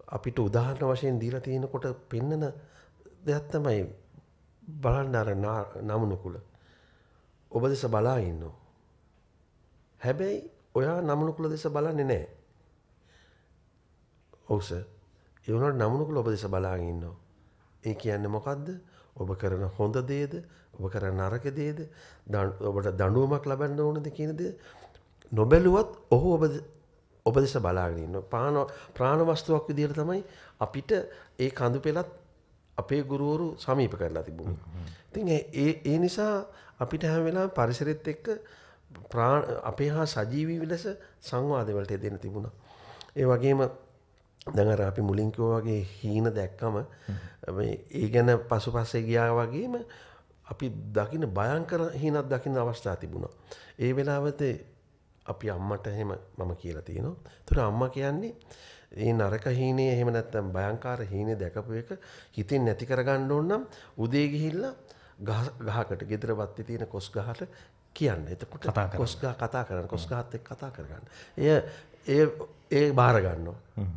අපිට උදාහරණ වශයෙන් දීලා තියෙනකොට පෙන්නන දෙයක් තමයි බලන්න අර නා- නමුණුකුල. ඔබ දෙස බලා ඉන්නවා. හැබැයි ඔයා නමුණුකුල දෙස බලන්නේ නැහැ. ඔව් සර්. ඒ වුණාට නමුණුකුල ඔබ දෙස බලාගෙන ඉන්නවා. ඒ කියන්නේ මොකද්ද? ඔබ කරන හොඳ දේද, ඔබ කරන නරක දේද, දන්- ඔබට දඬුවමක් ලබන්න ඕනද කියන දේ නොබැලුවත් ඔහු ඔබ ද- ඔබ දෙස බලාගෙන ඉන්නවා. ප්‍රාණ ප්‍රාණ වස්තුවක් විදිහට තමයි අපිට ඒ කඳු පෙළත් අපේ ගුරුවරු සමීප කරලා තිබුණේ. ඉතින් ඒ- ඒ ඒ නිසා අපිට හැම වෙලාවෙම පරිසරෙත් එක්ක ප්‍රාණ අපේ හා සජීවී ලෙස සංවාද වලට යෙදෙන්න තිබුණා. ඒ වගේම දැන් අර අපි මුලින් කිව්වා වගේ හීන දැක්කම මේ ඒ ගැන පසුපස්සේ ගියා වගේම අපි දකින්න භයංකර හීනක් දකින්න අවස්ථා තිබුණා. ඒ වෙලාවට අපි අම්මට එහෙම මම කියලා තියෙනවා. ඒතර අම්මා කියන්නේ ඒ නරක හීනේ එහෙම නැත්නම් භයංකාර හීනේ දැකපු එක හිතින් නැති කරගන්න ඕන නම් උදේ ගිහිල්ලා ගහ ගහකට ගෙදර වත්තේ තියෙන කොස් ගහට කියන්න. එතකොට. කොස් ගහ කතා කරන්න කොස් ගහත් එක්ක කතා කරගන්න. එය ඒ ඒ බාර ගන්නවා.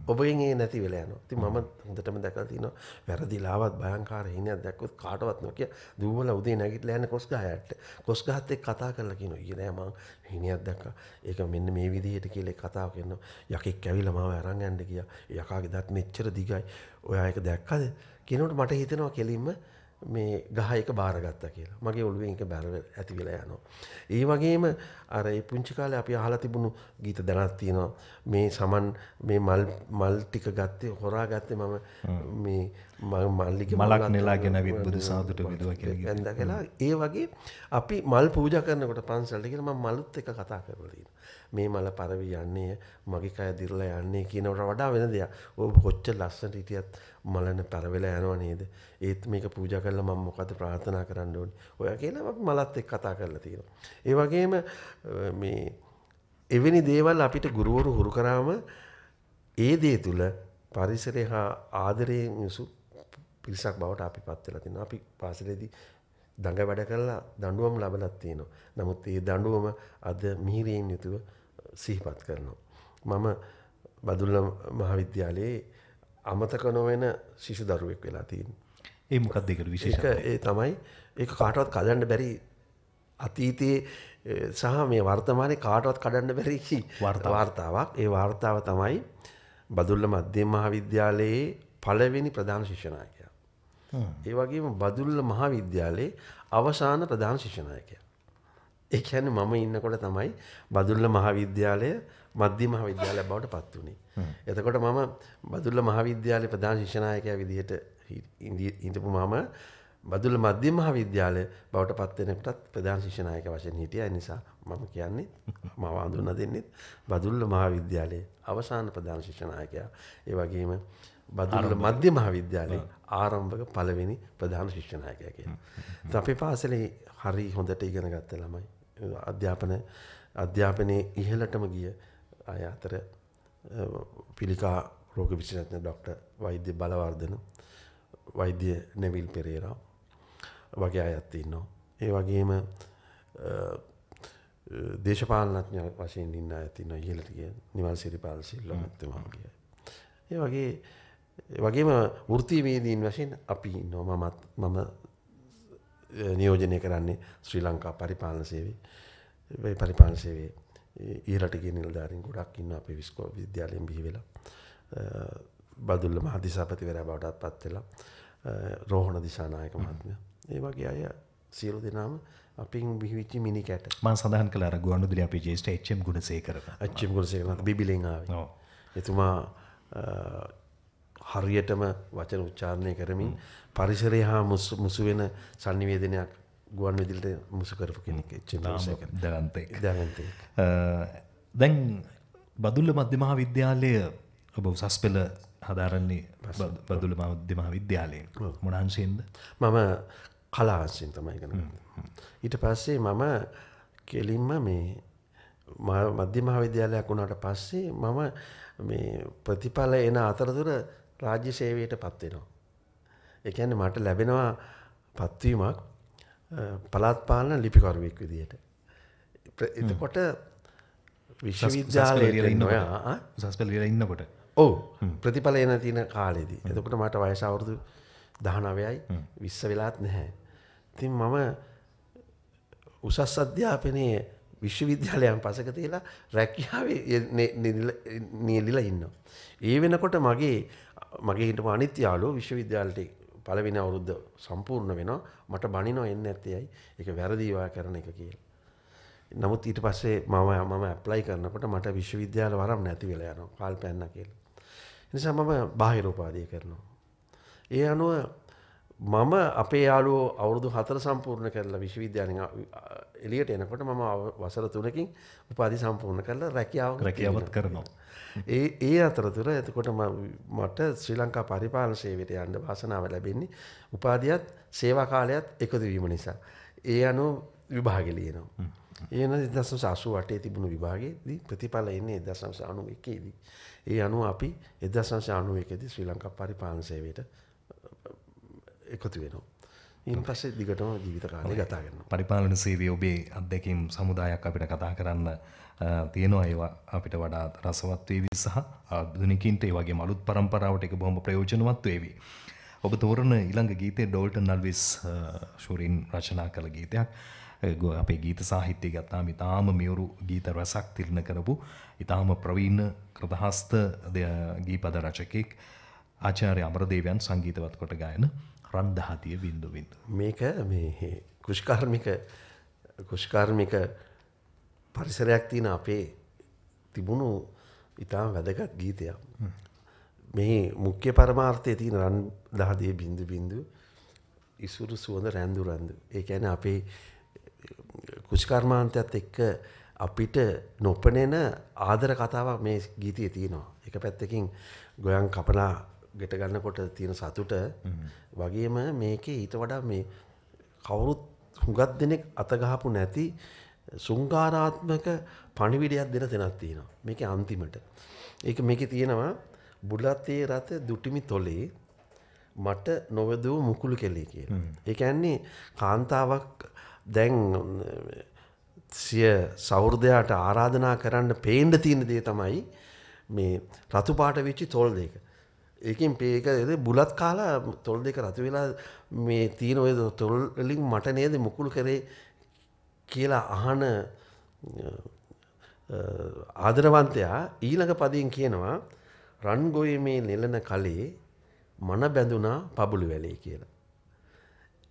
ඔබගෙන් ඒ නැති වෙලා යනවා. ඉතින් මම හොඳටම දැකලා තියෙනවා වැරදිලාවත් භයංකාර හීනයක් දැක්කොත් කාටවත් නොකිය දුවලා උදේ නැගිටලා යන්නේ කොස් ගහයට. කොස් ගහත් එක්ක කතා කරලා කියනවා ඊයේ නෑ මං හීනයක් දැක්කා. ඒක මෙන්න මේ විදිහට කියලා කතාව කරනවා. යකෙක් ඇවිල්ලා මාව අරන් යන්න ගියා. යකාගේ දත් මෙච්චර දිගයි. ඔයා ඒක දැක්කද? කියනකොට මට හිතෙනවා කෙලින්ම මේ ගහ එක බාරගත්තා කියලා. මගේ ඔළුවෙන් එක බැර ඇති වෙලා යනවා. ඒ වගේම අර ඒ පුංචි කාලේ අපි අහලා තිබුණු ගීත දැනක් තියෙනවා. මේ සමන් මේ මල් මල් ටික ගත්තේ හොරා ගත්තේ මම මේ මම මල්ලිගේ මලක් මල් නෙලාගෙන විත් බුදු සාදුට විදුවා කියලා. වැන්දා කියලා ඒ වගේ අපි මල් පූජා කරනකොට පන්සලට කියලා මම මලුත් එක්ක කතා කරලා තියෙනවා. මේ මල පරවි යන්නේ මගේ කය දිරලා යන්නේ කියනවට වඩා වෙන දෙයක්. ඔබ කොච්චර ලස්සනට හිටියත් මලන පරවෙලා යනව නේද? ඒත් මේක පූජා කරලා මම මොකද ප්‍රාර්ථනා කරන්න ඕනේ? ඔයා කියලා අපි මලත් එක්ක කතා කරලා තියෙනවා. ඒ වගේම අ, මේ එවැනි දේවල් අපිට ගුරුවරු හුරු කරාම ඒ දේ තුල පරිසරය හා ආදරයෙන් යුසු පිරිසක් බවට අපි පත් වෙලා තිනවා. අපි පාසලේදී දඟ වැඩ කරලා දඩුවම් ලබලත් තියෙනවා. නමුත් ඒ දඩුවම අද මිහිරයෙන් යුතුව සිහිපත් කරනවා. මම බදුල්ල මහාවිද්‍යාලයේ අමතක නොවෙන ශිෂු දරුවෙක් වෙලා තියෙන්. ඒ මොකක් දෙකට විශේෂ ඒ තමයි ඒ කාටවත් කදන්න බැරි අතීතයේ සහ මේ වර්තමානය කාටවත් කඩන්න බැරි වාර්තාවක්. වාර්තාවක් ඒ වාර්තාව තමයි බදුල්ල මධ්‍ය මහාවිද්‍යාලයේ පළවෙනි ප්‍රධාන ශිෂ්‍යනායකය. ඒ වගේම බදුල්ල මහාවිද්‍යාලයේ අවසාන ප්‍රධාන ශිෂ්‍යනායකය. ඒ කියන්නේ මම ඉන්නකොට තමයි බදුල්ල මහාවිද්‍යාලය මධ්‍ය මහාවිද්‍යාලය බවට පත් වුණේ. එතකොට මම බදුල්ල මහාවිද්‍යාලයේ ප්‍රධාන ශිෂ්‍යනායකයා විදිහට හිටපු මම බදුල්ල මධ්‍ය මහාවිද්‍යාලය බවට පත් වෙනකොටත් ප්‍රධාන ශිෂ්‍යනායක වශයෙන් හිටියා. නිසා මම කියන්නේ මම හඳුන්වා දෙන්නෙත් බදුල්ල මහාවිද්‍යාලයේ අවසාන ප්‍රධාන ශිෂ්‍යනායකයා. ඒ වගේම බදුල්ල මධ්‍ය මහාවිද්‍යාලයේ ආරම්භක පළවෙනි ප්‍රධාන ශිෂ්‍යනායකයා කියලා. අපේ පාසලේ හරි හොඳට ඉගෙන ගත්ත ළමයි. අධ්‍යාපන අධ්‍යාපනයේ ඉහළටම ගිය අය අතර පිළිකා රෝග විශේෂඥ ඩොක්ටර් වෛද්‍ය බලවර්ධන වෛද්‍ය නෙවිල් පෙරේරා වගේ අයත් ඉන්නවා. ඒ වගේම දේශපාලනඥ වශයෙන් ඉන්න ඉහළට ගිය නිවල් සිරිපාල සිල්වා මැතිතුමා වගේ. ඒ වගේ වගේම වෘත්තීවේදීන් වශයෙන් අපි ඉන්නවා මමත් මම නියෝජනය කරන්නේ ශ්‍රී ලංකා පරිපාලන සේවේ පරිපාලන සේවේ ඊරට ගේ නිලධාරින් ගොඩක් ඉන්න අපේ විස්කෝ විද්‍යාලයෙන් බිහි වෙලා අ, බදුල්ල මහදිසාපතිවරයා බවටත් පත් වෙලා අ, රෝහණ දිසානායක මහත්මයා ඒ වගේ අය සියලු දෙනාම අපින් බිහිවිච්චි මිනි කැට මං සඳහන් කළ අර ගුවන්විදුලි අපේ ජේෂ්ඨ එච්.එම්. ගුණසේකර. අච්චිම් ගොලසේකනත් බිබිලෙන් ආවේ ඔව්. එතුමා හරියටම වචන උච්චාරණය කරමින් පරිසරය හා මුසු වෙන සන්නිවේදනයක් ගුවන් විදිලට මුසු කරපු කෙනෙක් ගොලසේකර දවන්තෙක්. ඉදාගන්තේ දැන් බදුල්ල මධ්‍ය මහා විද්‍යාලය ඔබ උසස් පෙළ හදාරන්නේ බ- බදුල්ල මධ්‍ය මහා විද්‍යාලයෙන් මොනහන්සේන්ද මම කලාවන්සින් තමයි ඉගෙන ඊට පස්සේ මම කෙලින්ම මේ ම- මධ්‍ය මහාවිද්‍යාලයක් වුණාට පස්සේ මම මේ ප්‍රතිඵල එන අතරතුර රාජ්‍ය සේවයට පත්වෙනවා. එකන්න මට ලැබෙනවා පත්වීමක් පළාත් පාලන ලිපිකරුවෙක් විදියට. එතකොට විශ්වවිද්‍යාලයට නොයා උසස් පෙළ ලියලා ඉන්නකොට. ඔවු. ප්‍රතිඵල එන තින කාලෙදී. එතකොට මට වයසවුරුදු දහනවයයි විශ්ස වෙලාත් නැහැ. තින් මම උසස් අධ්‍යාපනයේ විශ්වවිද්‍යාලයන් පසක තියලා රැකියාවේ නියලිලා ඉන්න. ඒ වෙනකොට මගේ මගේ හිට අනිත් යාලෝ විශ්වවිද්‍යාලට පලවෙන අවුරුද්ධ සම්පූර්ණ වෙනවා මට බනිනෝ එන්න ඇත්තයයි එක වැරදිවා කරන එක කියල. නමුත් ඊට පස්සේ මම මම ඇප්ලයි කරනකොට මට විශ්වවිද්‍යාල වරම් නැති වෙලා යනවා කාල් පැන්න කියල. නිසා මම බාහිරෝපාදය කරනවා. ඒ අනුව මම අපේ යාලුවෝ අවුරුදු හතර සම්පූර්ණ කරලා විශ්වවිද්‍යාලෙන් එලියට එනකොට මම වසර තුනකින් උපාධි සම්පූර්ණ කරලා රැකියාව රැකියාවත් කරනවා. ඒ ඒ අතරතුර එතකොට ම- මට ශ්‍රී ලංකා පරිපාලන සේවයට යන්න වාසනාව ලැබෙන්නේ උපාධියත් සේවා කාලයත් එකතු වීම නිසා. ඒ අනු විභාගලියනවා. ඒන දසම සසු වටේ තිබුණු විභාගේදී ප්‍රතිඵල එන්නේ එදසංශ අනු එකේදී. ඒ අනුව අපි එදසංශ අනුව එකදී ශ්‍රී ලංකා පරිපාලන සේවයට එකතු වෙනවා. ඉන් පස්සේ දිගටම ජීවිත කාලය ගතා කරනවා. පරිපාලන සේවය ඔබේ අත්දැකීම් සමුදායක් අපිට කතා කරන්න අ, තියෙනවා ඒවා අපිට වඩා රසවත් වේවි සහ ආධුනිකින්ට ඒ වගේ අලුත් පරම්පරාවට එක බොහොම ප්‍රයෝජනවත් වේවි. ඔබ තෝරන ඊළඟ ගීතය ඩෝල්ටන් නල්විස් අ, ශූරින් රචනා කළ ගීතයක්. ඒ ගො- අපේ ගීත සාහිත්‍යය ගත්තාම ඉතාම මියුරු ගීත රසක් තිරණ කරපු ඉතාම ප්‍රවීණ කෘතහස්ත දෙ- ගීපද රචකෙක් ආචාර්ය අමරදේවයන් සංගීතවත් කොට ගායන රන්දහතිය බින්දු බින්දු. මේක මේ කෘෂ්කාර්මික කෘෂ්කාර්මික පරිසරයක් තියෙන අපේ තිබුණු ඉතාම වැදගත් ගීතයක්. මේ මුක්‍ය පරමාර්ථය තියෙන රන් දහදේ බින්දු බින්දු ඉසුරු සුවඳ රැන්දු රැන්දු. ඒ ඇන අපේ කුෂ්කර්මාන්තයත් එක්ක අපිට නොපනෙන ආදර කතාවක් මේ ගීතිය තියෙනවා. එක පැත්තකින් ගොයන් කපනා ගෙට ගන්නකොට තියෙන සතුට වගේම මේකේ ඊට වඩා මේ කවුරුත් හුඟත් දෙනෙක් අතගහපු නැති සුංගාරාත්මක පණිවිඩයක් දෙන තැනක් තියෙනවා. මේක අන්තිමට. ඒක මේක තියෙනවා බුලත්තේ රත දුටිමි තොලේ මට නොවදූ මුකුළු කෙලේ කිය. එකන්නේ කාන්තාවක් දැන් සිය සෞෘදයාට ආරාධනා කරන්න පේන්ඩ තියෙන දේ තමයි මේ රතු පාට වෙච්චි තොල් දෙක. ඒකින් පේක බුලත් කාලා තොල් දෙක රතු වෙලා මේ තියෙන ඔය තොල්ලින් මට නේද මුකුළු කරේ කියලා අහන ආදරවන්තයා ඊළඟ පදියෙන් කියනවා රන්ගොය මේ නෙලන කලේ මන බැඳුනා පබුලු වැලේ කියලා.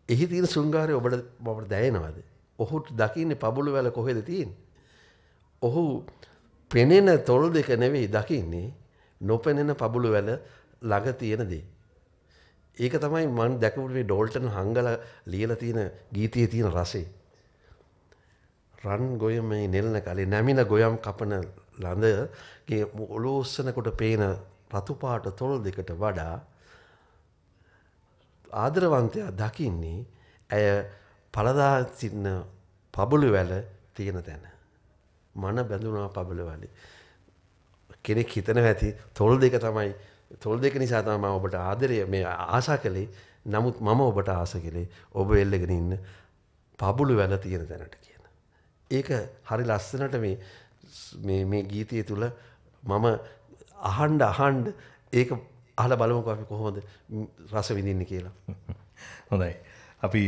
එහි තියෙන සුංගාරය ඔබට බවට දැයනවද. ඔහුට දකින්න පබුලු වැල කොහෙද තියෙන්. ඔහු පෙනෙන තොල් දෙක නෙවෙයි දකින්නේ නොපෙනෙන පබුලු වැල ළඟ තියෙන දේ. ඒක තමයි මන් දැකපුේ ඩෝල්ටන් හංගල ලියල තියෙන ගීතය තියෙන රසේ. රන් ගොයම මේ නෙල්න කලේ නැමිල ගොයම් කපන ලඳගේ ඔලෝස්සනකොට පේන රතුපාට තොල් දෙකට වඩා ආදරවන්තයා දකින්නේ ඇය පලදා සින්න පබුලු වැල තියෙන තැන. මන බැඳුනා පබල වලි. කෙනෙක් හිතන ඇති තොල් දෙක තමයි තොල් දෙක නිසා තම ඔබට ආදරය මේ ආසා කළේ නමුත් මම ඔබට ආස කළේ ඔබ එල්ලගෙන ඉන්න පබුලු වැල තියෙන තැනට කියන. ඒක හරි ලස්සනට මේ මේ ගීතය තුළ මම අහන්ඩ අහන්ඩ ඒක අහල බලමක අපි කොහොමද රස විඳින්න කියලා. හොඳයි. අපි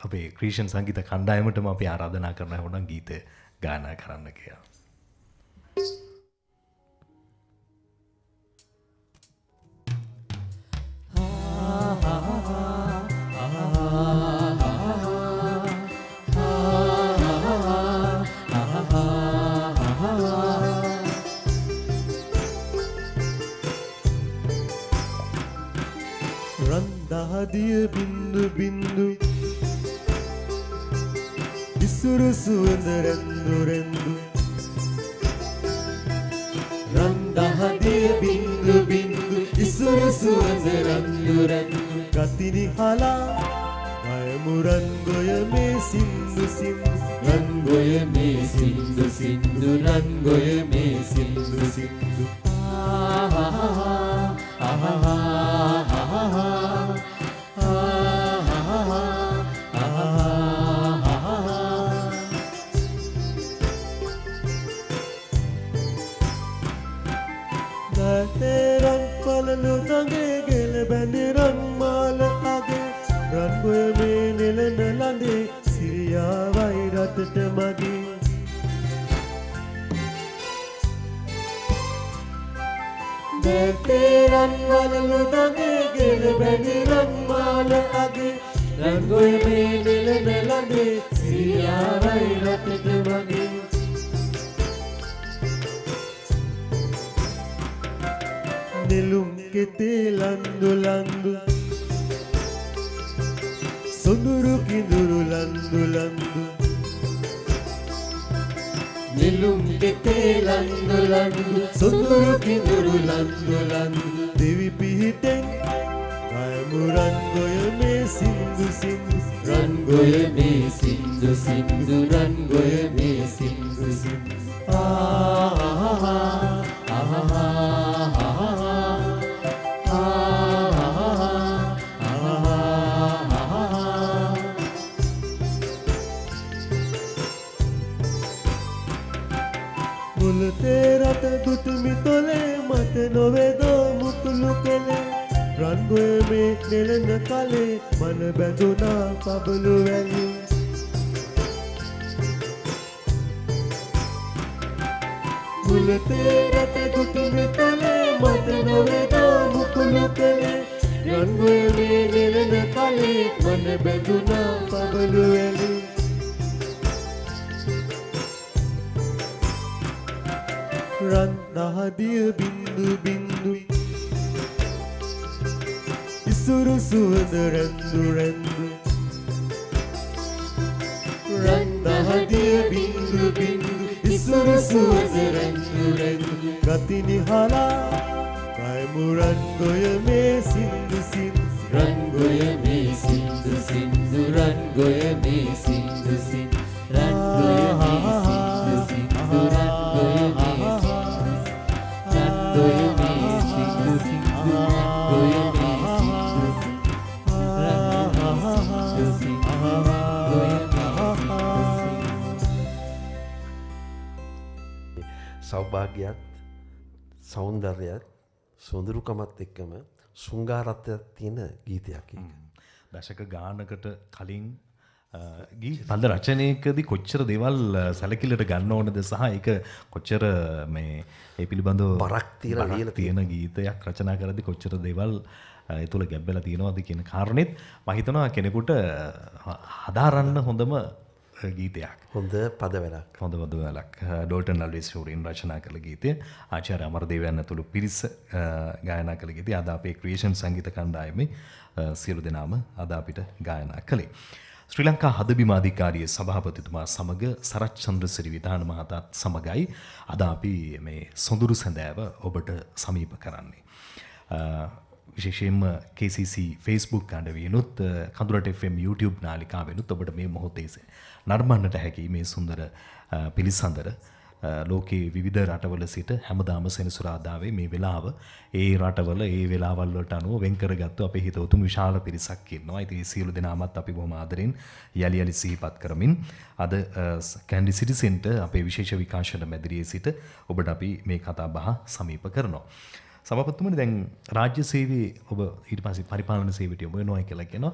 අපේ ක්‍රීෂන් සංගීත කණ්ඩායමටම අපි ආරාධනා කරන හොනම් ගීත ගානා කරන්න කියලා. රන්දහදිය බින්දු බින්දු ඉසුරු සුවඳ රැන්දු රැන්දු රන්දහදිය බින්දු බින්දු ඉසුරු සුවඳ රැන්දු රැන්දු ගතිනි හලා අයමුරන්ගොය මේ සින්දු සින්දු. රන්ගොය මේ සින්දු සින්දු රන්ගොය මේ සින්දු සින්දු. නැතේරන් තේරන් වලලු නගේ ගෙල බැඳිරන් මාල අගේ. රංගොය මේ නිලන ලඳේ සිරියාවයි රටට මගේ නෙලුම් කෙතේ ලන්දු ලන්දු සොඳුරු කිඳුරු ලන්දු ලන්දු නිලුම් ගෙතේ ලන්දු ලන්දු සුදුරු කිඳුරු ලන්දු ලන්දු දෙවි පිහිටෙන් කයමුරන් ගොය මේ සින්දු සින්දු රන්ගොය මේ සින්දු සින්දු රන්ගොය මේ සින්දු සින්දු මුලතේ රට දුටුමි තොලේ මට නොවේදෝ මුකුළු කෙලේ රන්ගොය මේ නෙලන කලේ මන බැඳුනා පබලු වැලි මුලතේ රට දුටුමි තොලේ මට නොවේදෝ මුකුළු කෙලේ. රන්ගොය මේ නෙලන කලේ මන බැඳුනා පබලු වැලි රන් දහදිය බින්දු බින්දු ඉසුරු සුවඳ රැන්දු රැන්දු රන් දහදිය බින්දු බින්දු ඉසුරු සුවඳ රැන්දු රැන්දු ගතිනි හලා කයමුරන් ගොය මේ සින්දු සින්දු රන්ගොය මේ සින්දු සින්දු රන්ගොය මේ සින්දු සින්දු සෞභාග්‍යත් සෞන්දර්යත් සොඳුරුකමත් එක්කම සුංගාරත්වයක් තියෙන ගීතයක් ඒක. දශක ගානකට කලින් පද රචනයකදි කොච්චර දෙවල් සැලකිලට ගන්න ඕනද සහ එක කොච්චර මේ ඒ පිළිබඳව බරක් ලියලා තියෙන ගීතයක් රචනා කරදි කොච්චර දෙවල් එතුළ ගැබ්බල තියෙනවාද කියන කාරණෙත් මහිතනවා කෙනෙකුට හදාරන්න හොඳම ගීතයක් හොඳ පද වැඩක් හොඳ බොද වැලක් ඩෝල්ටන් අල්විස් ෂූරින් රචනා කළ ගීතය ආචාර අමරදේවයන්න තුළු පිරිස ගායනා කළ ගීතය අද අපේ ක්‍රියේෂන් සංගීත කණ්ඩායමේ සියලු දෙනාම අද අපිට ගායනා කළේ. ශ්‍රී ලංකා හදබිමාධිකාරිය සභාපතිතුමා සමග සරත් චන්ද්‍රසිරි විධාන මහතාත් සමගයි අද අපි මේ සොඳුරු සැඳෑව ඔබට සමීප කරන්නේ. විශේෂයෙන්ම KCC Facebook අඩවියනුත් Kandurata FM YouTube නාලිකාවෙනුත් ඔබට මේ මොහොතේස නර්මන්නට හැකි මේ සුන්දර අ, පිළිසඳර අ, ලෝකයේ විවිධ රටවල සිට හැමදාම සෙනසුරාදාවේ මේ වෙලාව ඒ රටවල ඒ වෙලාවල් වලට අනුව වෙන් කරගත්තු අපේ හිතවතුන් විශාල පිරිසක් ඉන්නවා. ඉතින් මේ සියලු දෙනාමත් අපි බොහොම ආදරෙන් යලි යලි සිහිපත් කරමින් අද කැන්ඩි සිටි සෙන්ටර් අපේ විශේෂ විකාශන මැදිරියේ සිට ඔබට අපි මේ කතා බහ සමීප කරනවා. සභාපතිතුමනි දැන් රාජ්‍ය සේවයේ ඔබ ඊට පස්සේ පරිපාලන සේවයට යොමු වෙනවා කියලා කියනවා.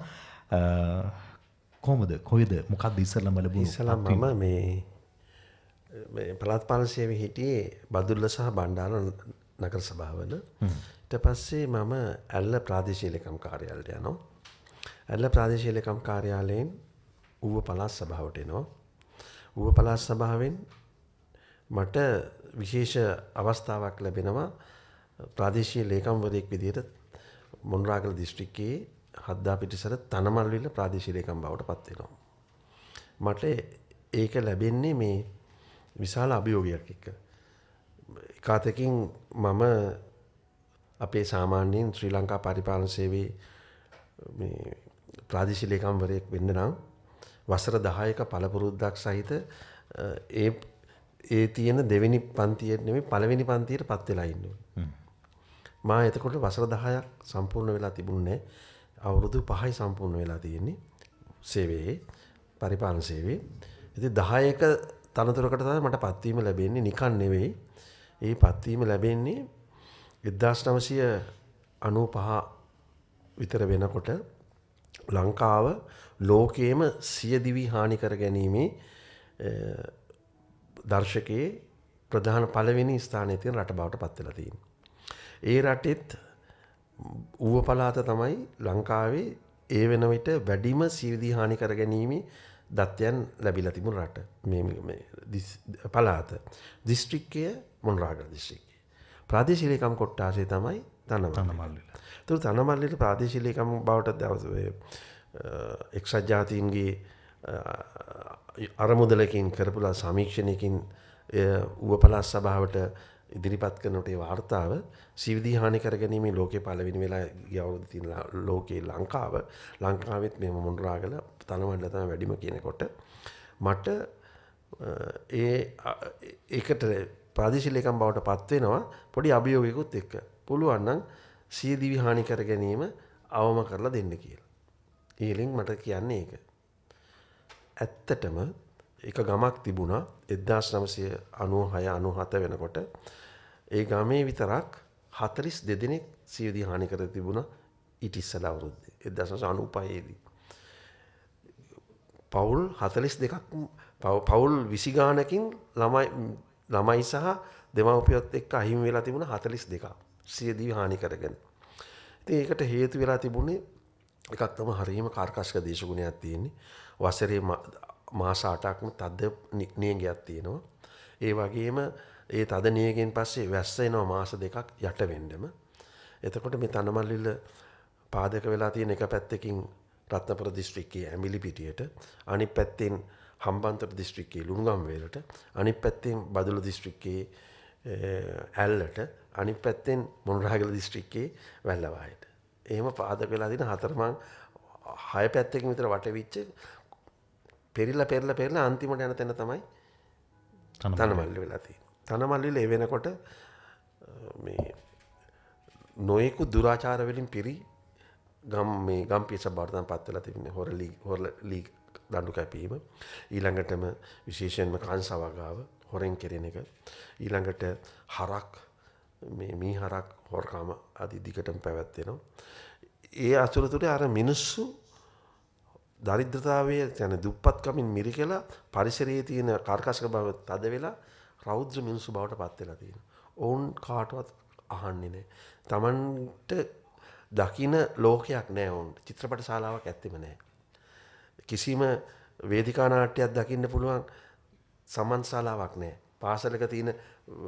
අ, කොහොමද? කොහෙද? මොකක්ද ඉස්සෙල්ලාම ලැබුණු ඉස්සලම් මම මේ මේ පළාත් පාලන සේවයේ හිටියේ බදුල්ල සහ බණ්ඩාර නගර සභාවල. ඊට පස්සේ මම ඇල්ල ප්‍රාදේශීය ලේකම් කාර්යාලයට යනවා. ඇල්ල ප්‍රාදේශීය ලේකම් කාර්යාලයෙන් ඌව පළාත් සභාවට එනවා. ඌව පළාත් සභාවෙන් මට විශේෂ අවස්ථාවක් ලැබෙනවා. ප්‍රාදේශීය ලේකම්වරයෙක් විදිහට මොන්රාගල දිස්ත්‍රික්කයේ හද්දා පිටිසර තනමල්විල ප්‍රාදේශීය ලේකම් බවට පත් වෙනවා මට ඒක ලැබෙන්නේ මේ විශාල අභියෝගයක් එක්ක. එකතකින් මම අපේ සාමාන්‍යයෙන් ශ්‍රී ලංකා පරිපාලන සේවයේ මේ ප්‍රාදේශීය ලේකම්වරයෙක් වෙන්න නම් වසර 10ක පළපුරුද්දක් සහිත ඒ ඒ තියෙන දෙවෙනි පන්තියට නෙමෙයි පළවෙනි පන්තියට පත් වෙලා ඉන්න ඕනේ. මා එතකොට වසර 10ක් සම්පූර්ණ වෙලා තිබුණේ නැහැ. අවුරුදු 5යි සම්පූර්ණ වෙලා තියෙන්නේ සේවයේ පරිපාලන සේවයේ. ඉතින් 10ක තනතුරකට තමයි මට පත්වීම ලැබෙන්නේ නිකන් නෙවෙයි. ඒ පත්වීම ලැබෙන්නේ 1995 විතර වෙනකොට ලංකාව ලෝකයේම සියදිවි හානි කර ගැනීමේ අ, දර්ශකයේ ප්‍රධාන පළවෙනි ස්ථානයේ තියෙන රට බවට පත් වෙලා තියෙනවා. ඒ රටෙත් ඌව පළාත තමයි ලංකාවේ ඒ වෙන විට වැඩිම සියදිවි හානි කර ගැනීමේ දත්යන් ලැබිලා තිබුණු රට මේ පළාත. දිස්ත්‍රික්කය මොන්රාගල දිස්ත්‍රික්කය. ප්‍රාදේශීය ලේකම් කොට්ටාසේ තමයි තනමල්ල. තනමල්විල. තුර තනමල්ලට ප්‍රාදේශීය ලේකම් බවට දවස ඔය, අ, එක්සත් ජාතීන්ගේ අරමුදලකින් කරපුලා සමීක්ෂණයකින් ඌව පළාත් සභාවට ඉදිරිපත් කරනට ඒ වාර්තාව සිවිදි හානි කර ගැනීමේ ලෝකයේ පළවෙනි වෙලා ගිය අවුරුදු තියෙන ලා- ලෝකයේ ලංකාව ලංකාවෙත් මෙම මොණරාගල තනමල්ල තමයි වැඩිම කියනකොට මට අ, ඒ අ, ඒකට ප්‍රාදේශීය ලේකම් බවට පත් වෙනවා පොඩි අභියෝගයකුත් එක්ක පුළුවන් නම් සියදිවි හානි කර ගැනීම අවම කරලා දෙන්න කියලා. ඊලින් මට කියන්නේ ඒක. ඇත්තටම එක ගමක් තිබුණා එදදාස් නමසය අනුහය අනුහත වෙනකොට ඒ ගමේ විතරක් හතරිස් දෙදෙනෙක් සියදී හානි කර තිබුණ ඉටිස්සල අවුරුද්දේ එදදසස අනුපයේදී. පවුල් හතලිස් දෙකක් පව්- පවුල් විසිගානකින් ළමයි ළමයි සහ දෙමවපියොත් එක්ක අහිම වෙලා තිබුණ හතලිස් දෙක සියදී හානි කරගෙන. ඉතින් ඒකට හේතු වෙලා තිබුණේ එකක් තම හරීම කාර්කශ්ක දේශගුණයක් තියෙන්නේ වසරේ ම- මාස අටක්ම තද නි- නියගයක් තියෙනවා. ඒ වගේම ඒ තද නියගෙන් පස්සේ වැස්ස එනවා මාස දෙකක් යට වෙන්ඩම. එතකොට මේ තනමල්ලිල්ල පාදක වෙලා තියෙන එක පැත්තකින් රත්නපුර දිස්ත්‍රික්කයේ ඇමිලි පිටියට අනි පැත්තෙන් හම්බන්තොට දිස්ත්‍රික්කයේ ලුණුගම්වේලට අනි පැත්තෙන් බදුල දිස්ත්‍රික්කයේ ඇල්ලට අනි පැත්තෙන් මොනරාගල දිස්ත්‍රික්කයේ වැල්ලවායට. එහෙම පාදක වෙලා තින හතරමං හය පැත්තකින් විතර වටවිච්ච පෙරිල්ල පෙරල පෙරල අන්තිමට යන තැන තමයි තනමල්ලි වෙලාති. තනමල්ලිල ඒ වෙනකොට අ, මේ නොයෙකු දුරාචාරවලින් පිරි ගම් මේ ගම් පිස බර්ධන් පත්වල තිබන්නේ හොරලි හොරල ලී දඩු කැපීම ඊළඟටම විශේෂයෙන්ම කන්සවගාව හොරෙන් කෙරෙන එක ඊළඟට හරක් මේ මී හරක් හොරකාම අධි දිගටම පැවැත්වෙනවා. ඒ අතුරතුර අර මිනිස්සු දරිද්‍රතාවය යන දුප්පත්කමින් මිරිකලා පරිසරයේ තියෙන කර්කශක බව තද වෙලා රෞද්‍ර මිනිස්සු බවට පත් වෙලා තියෙන. ඔවුන් කාටවත් අහන්නේ නැහැ. Tamanට දකින ලෝකයක් නෑ ඔවුන්. චිත්‍රපට ශාලාවක් ඇත්තෙම නෑ. කිසිම වේදිකා නාට්‍යයක් දකින්න පුළුවන් සමන් ශාලාවක් නෑ. පාසලක තියෙන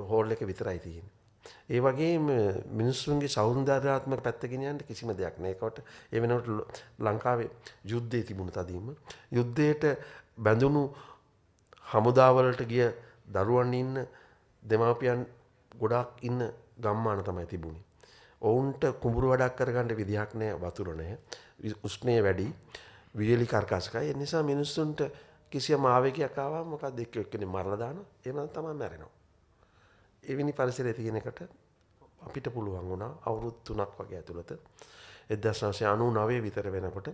හෝල් එක විතරයි තියෙන්නේ. ඒ වගේම මිනිස්සුන්ගේ සෞන්දර්යාත්මක පැත්ත ගෙනියන්න කිසිම දෙයක් නෑ. ඒකට ඒ වෙනකොට ලො- ලංකාවේ යුද්ධය තිබුණ තදීම යුද්ධයට බැඳුණු හමුදාවලට ගිය දරුවන් ඉන්න දෙමාපියන් ගොඩක් ඉන්න ගම්මාන තමයි තිබුණේ. ඔවුන්ට කුඹුරු වැඩක් කරගන්න විදිහක් නෑ වතුර නැහැ. වි- උෂ්ණය වැඩි. වියලි කර්කශකයි. ඒ නිසා මිනිස්සුන්ට කිසියම් ආවේගයක් ආවම මොකක්ද එක්ක එක්කෙනෙක් මරලා දානවා. එහෙම නැත්නම් තමයි මැරෙනවා. එවැනි පරිසරයේ තියෙන එකට අපිට පුළුවන් වුණා අවුරුදු 3ක් වගේ ඇතුළත 1999 විතර වෙනකොට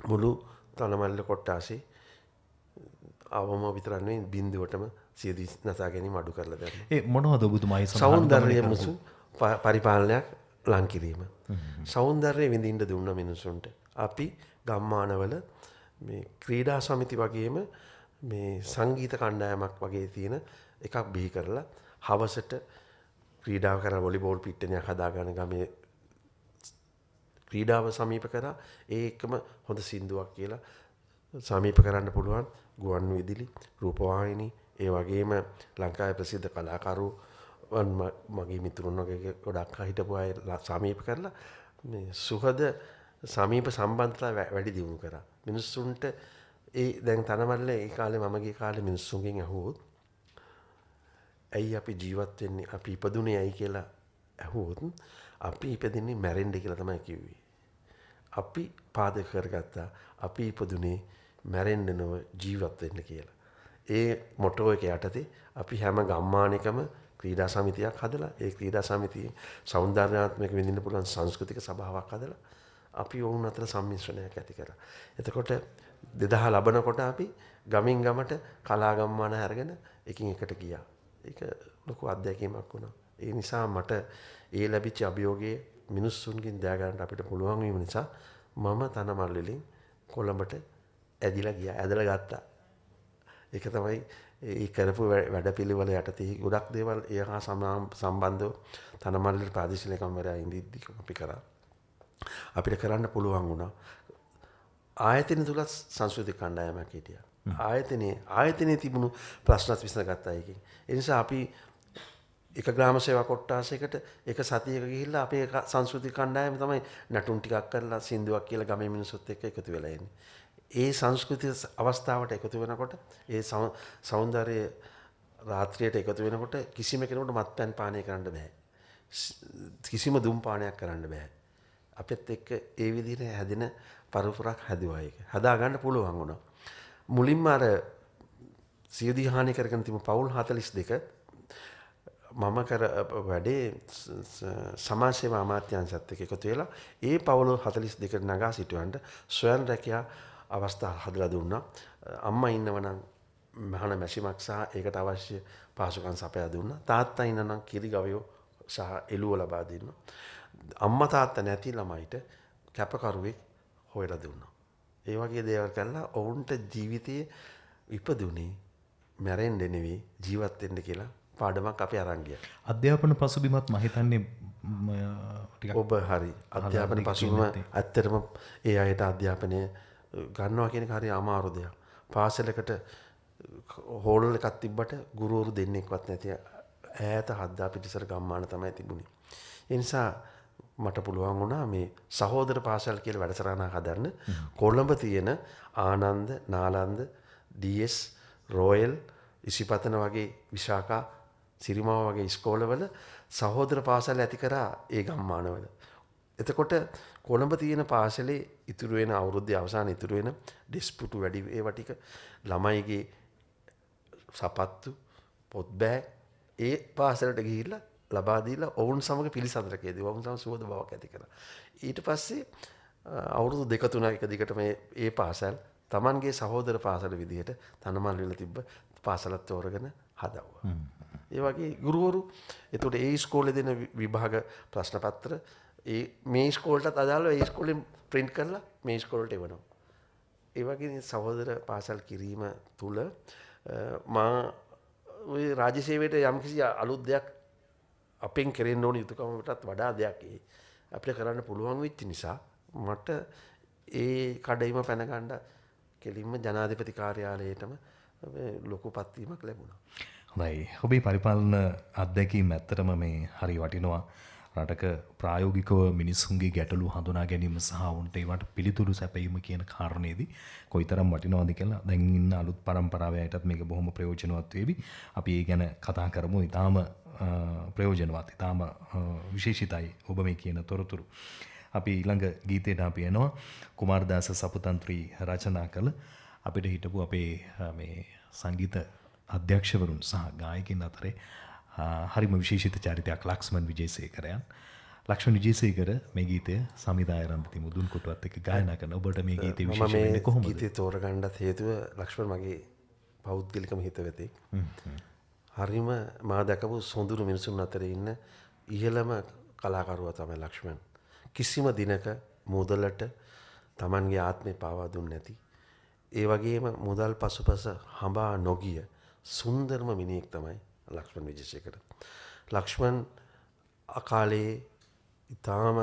මුළු තනමල්ල කොට්ටාසේ අවම විතරක් නෙවෙයි බින්දුවටම සියදි නසා ගැනීම අඩු කරලා දැම්මා. ඒ මොනවද ඔබතුමායි සෞන්දර්ය මුසු පරිපාලනයක් ලං කිරීම. සෞන්දර්ය විඳින්න දුන්න මිනිසුන්ට. අපි ගම්මානවල ක්‍රීඩා සමිති වගේම මේ සංගීත කණ්ඩායමක් වගේ තියෙන එකක් බිහි කරලා හවසට ක්‍රීඩාව කර වොලිබෝල් පිට්ටනයක් හදාගන්න ගමේ ක්‍රීඩාව සමීප කරා. ඒ එක්කම හොඳ සින්දුවක් කියලා සමීප කරන්න පුළුවන්. ගුවන් විදිලි රූපවාහිනී ඒ වගේම ලංකාවේ ප්‍රසිද්ධ කලාකරුවන් ම- මගේ මිතුරුන් වගේ ගොඩක් හිටපු අය ල- සමීප කරලා මේ සුහද සමීප සම්බන්ධතා වැ- වැඩි දියුණු කරා. මිනිස්සුන්ට ඒ දැන් තනමල්ල ඒ කාලේ මම ගිය කාලේ මිනිස්සුන්ගෙන් අහුවොත් ඇයි අපි ජීවත් වෙන්නේ අපි ඉපදුනේ ඇයි කියලා ඇහුවොත් අපි ඉපදින්නේ මැරෙන්න කියලා තමයි කිව්වේ. අපි පාදක කරගත්තා අපි ඉපදුනේ මැරෙන්න නොව ජීවත් වෙන්න කියලා. ඒ මොටෝ එක යටතේ අපි හැම ගම්මානයකම ක්‍රීඩා සමිතියක් හදලා ඒ ක්‍රීඩා සමිතියේ සෞන්දර්යාත්මක විඳින්න පුළුවන් සංස්කෘතික සභාවක් හදලා අපි ඔවුන් අතර සම්මිශ්‍රණයක් ඇති කරා. එතකොට දෙදහ ලබනකොට අපි ගමින් ගමට කලා ගම්මාන අරගෙන එකින් එකට ගියා. ඒක ලොකු අත්දැකීමක් වුණා. ඒ නිසා මට ඒ ලැබිච්ච අභියෝගයේ මිනිස්සුන්ගෙන් දයාගන්න අපිට පුළුවන් වීම නිසා මම තනමල් වලින් කොළඹට ඇදිලා ගියා. ඇදලා ගත්තා. ඒක තමයි ඒ කරපු වැඩ- වැඩපිළිවෙල යටතේ ගොඩක් දේවල් ඒ හා සමා- සම්බන්ධව තනමල්ල ප්‍රාදේශීය ලේකම්වරයා ඉඳිද්දි අපි කරා. අපිට කරන්න පුළුවන් වුණා. ආයතන තුල සංස්කෘතික කණ්ඩායමක් හිටියා. ආයතනයේ ආයතනයේ තිබුණු ප්‍රශ්නත් විසඳගත්තා ඒකෙන්. ඒ නිසා අපි එක ග්‍රාම සේවා කොට්ටාසයකට එක සතියක ගිහිල්ලා අපේ එක සංස්කෘතික කණ්ඩායම තමයි නටුන් ටිකක් කරලා සින්දුවක් කියලා ගමේ මිනිස්සුත් එක්ක එකතු වෙලා ඉන්නේ. ඒ සංස්කෘතික අවස්ථාවට එකතු වෙනකොට ඒ සෞ- සෞන්දර්ය රාත්‍රියට එකතු වෙනකොට කිසිම කෙනෙකුට මත්පැන් පානය කරන්න බෑ. ස්- කිසිම දුම් පානයක් කරන්න බෑ. අපෙත් එක්ක ඒ විදිහට හැදෙන පරපුරක් හැදුවා ඒක. හදාගන්න පුළුවන් වුණා. මුලින්ම අර සියදි හානි කරගෙන තිබු පවුල් 42 මම කර වැඩේ ස- ස- සමාජ සේවා අමාත්‍යාංශයත් එක්ක එකතු වෙලා ඒ පවුල 42ට නගා සිටවන්න ස්වයං රැකියා අවස්ථා හදලා දුන්නා. අම්මා ඉන්නවනම් මහන මැෂිමක් සහ ඒකට අවශ්‍ය පහසුකම් සපයා දුන්නා. තාත්තා ඉන්නනම් කිරි ගවයෝ සහ එළුව ලබා දෙන්න. අම්මා තාත්තා නැති ළමයිට කැපකරුවෙක් හොයලා දුන්නා. ඒ වගේ දේවල් කළා ඔවුන්ට ජීවිතයේ ඉපදුනේ මැරෙන්න නෙවෙයි ජීවත් වෙන්න කියලා පාඩමක් අපි අරන් ගියා. අධ්‍යාපන පසුබිමත් මහිතන්නේ ටික ඔබ හරි අධ්‍යාපන පසුම ඇත්තටම ඒ අයට අධ්‍යාපනය ගන්නවා කියන එක හරි අමාරු දෙයක්. පාසලකට හෝල් එකක් තිබ්බට ගුරුවරු දෙන්නෙක්වත් නැති ඈත හද්දා පිටිසර ගම්මාන තමයි තිබුණේ. ඒ නිසා මට පුළුවන් වුණා මේ සහෝදර පාසල් කියලා වැඩසටහනක් හදන්න කොළඹ තියෙන ආනන්ද නාලන්ද DS රෝයල් ඉසිපතන වගේ විශාකා සිරිමාව වගේ ඉස්කෝලවල සහෝදර පාසල් ඇති කරා ඒ ගම්මානවල. එතකොට කොළඹ තියෙන පාසලේ ඉතුරු වෙන අවුරුද්දේ අවසාන ඉතුරු වෙන ඩිස්පුටු වැඩි ඒවා ටික ළමයිගේ සපත්තු පොත් බෑග් ඒ පාසලට ගිහිල්ලා ලබා දීලා ඔවුන් සමග පිළිසඳරකේදී ඔවුන් සමග සුවද බවක් ඇති කරා. ඊට පස්සේ අවුරුදු දෙක තුනක් එක දිගට මේ ඒ පාසල් Tamanගේ සහෝදර පාසල විදිහට තනමල් වෙලා තිබ්බ පාසලත් තෝරගෙන හදව්වා. ඒ වගේ ගුරුවරු එතුට ඒ ස්කෝල දෙන විභාග ප්‍රශ්න පත්‍ර ඒ මේ ස්කෝල්ට අදාල ඒ ස්කොලින් ප්‍රින්ට් කරලා මේ ස්කොල්ට එවනවා. ඒ වගේ සහෝදර පාසල් කිරීම තුළ මා රාජසේවයට යම්කිසි අලුත් දෙයක් අපෙන් කෙරෙන් ඕන යුතුකමටත් වඩා දෙයක් ඒ අපිට කරන්න පුළුවන් වෙච්චි නිසා මට ඒ කඩයිම පැනගණ්ඩ කෙලින්ම ජනාධිපති කාර්යාලයටම ලොකු පත්වීමක් ලැබුණා. හොඳයි ඔබේ පරිපාලන අත්දැකීම් ඇත්තටම මේ හරි වටිනවා රටක ප්‍රායෝගිකව මිනිස්සුන්ගේ ගැටලු හඳුනා ගැනීම සහ උන්ට ඒවට පිළිතුරු සැපීම කියන කාරණයේදී කොයිතරම් වටිනවද කියලා දැන් ඉන්න අලුත් පරම්පරාවයටත් මේක බොහොම ප්‍රයෝජනවත් වේවි. අපි ඒ ගැන කතා කරමු. ඊටාම ප්‍රයෝජනවත්, ඊටාම විශේෂිතයි ඔබ මේ කියන තොරතුරු. අපි ඊළඟ ගීතයට අපි එනවා. කුමාරදාස සපුතන්ත්‍රී රචනා කළ අපිට හිටපු අපේ මේ සංගීත අධ්‍යක්ෂවරුන් සහ ගායකින් අතරේ හරිම විශේෂිත චරිතයක් ලක්ෂ්මන් විජේසේකරයන්. ලක්ෂ්මන් විජේසේකර මේ ගීතය සමිදායරන්ති මුදුන් කොටුවත් එක ගායනා කරන. ඔබට මේ ගීතය මම විශේෂ මේ වෙන්නේ කොහොමද? ගීතය තෝරගණ්ඩත් හේතුව ලක්ෂ්මන් මගේ පෞද්ගලිකම හිතවතෙක් හරිම මා දැකපු සොඳුරු මිනිසුන් අතර ඉන්න ඉහළම කලාකරුව තමයි ලක්ෂ්මන්. කිසිම දිනක මුදලට තමන්ගේ ආත්මය පාවා දුන්න නැති. ඒ වගේම මුදල් පසුපස හඹා නොගිය සුන්දර්ම මිනිෙක් තමයි ලක්ෂ්මන් විජේෂයකට. ලක්ෂ්මන් අකාලයේ ඉතාම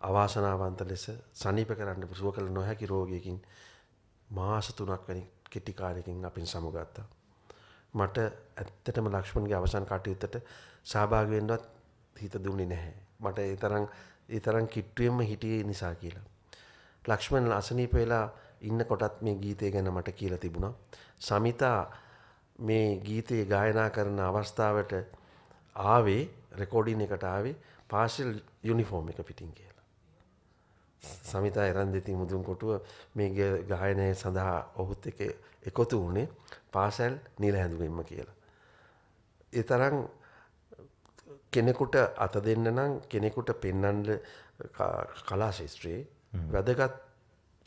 අවාසනාවන්ත ලෙස සනීප කරන්න පුරුව කළ නොහැකි රෝගයකින් මාස තුනක් වැනි කෙටිකාරයකින් අපින් සමුගත්තා. මට ඇත්තටම ලක්ෂ්මන්ගේ අවසන් කටයුත්තට සහභාගවෙන්වත් හිත දුන්නේ නැහැ. මට ඒ තරම් ඒ තරම් කිට්ටුවෙන්ම හිටියේ නිසා කියලා. ලක්ෂ්මන් අසනීප වෙලා ඉන්න කොටත් මේ ගීතය ගැන මට කියලා තිබුණා. සමිතා මේ ගීතයේ ගායනා කරන අවස්ථාවට ආවේ රෙකෝඩින් එකට ආවේ පාසල් යුනිෆෝර්ම් එක පිටින් කියලා. සමිතා එරන් දෙති මුදුන් කොටුව මේ ගේ- ගායනය සඳහා ඔහුත් එක එකතු වුණේ පාසැල් නිල හැඳුවෙන්ම කියලා. ඒ තරම් කෙනෙකුට අත දෙන්න නම් කෙනෙකුට පෙන්නන්ඩ කලා ශේත්‍රයේ වැදගත්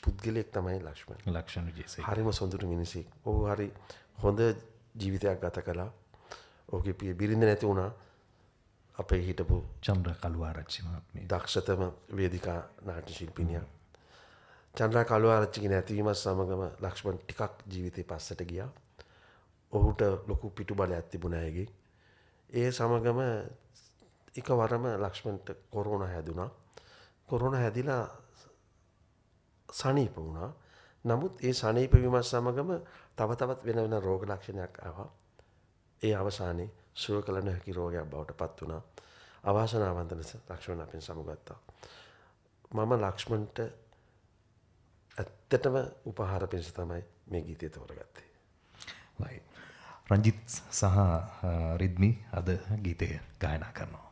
පුද්ගලයෙක් තමයි ලක්ෂ්මන්. ලක්ෂණ විජේසේකර. හරිම සොඳුරු මිනිසෙක්. ඔහු හරි හොඳ ජීවිතයක් ගත කළා. ඔහුගේ පිය බිරිඳ නැති වුණා. අපේ හිටපු චන්ද්‍ර කළුආරච්චි මහත්මිය. දක්ෂතම වේදිකා නාට්‍ය ශිල්පිනියක්. චන්ද්‍රා කළුආරච්චිගේ නැතිවීමත් සමගම ලක්ෂ්මන් ටිකක් ජීවිතේ පස්සට ගියා. ඔහුට ලොකු පිටු බලයක් තිබුණා ඇගේ. ඒ සමගම එකවරම ලක්ෂ්මන්ට කොරෝනා හැදුනා. කොරෝනා හැදිලා සනීප වුණා. නමුත් ඒ සනීප වීමත් සමගම තව තවත් වෙන වෙන රෝග ලක්ෂණයක් ආවා. ඒ අවසානයේ සුව කළ නොහැකි රෝගයක් බවට පත් වුණා. අවාසනාවන්ත ලෙස ලක්ෂ්මන් අපෙන් සමුගත්තා. මම ලක්ෂ්මන්ට ඇත්තටම උපහාර පිණිස තමයි මේ ගීතය තෝරගත්තේ. හොඳයි. රංජිත් සහ අ, රිද්මි අද ගීතය ගායනා කරනවා.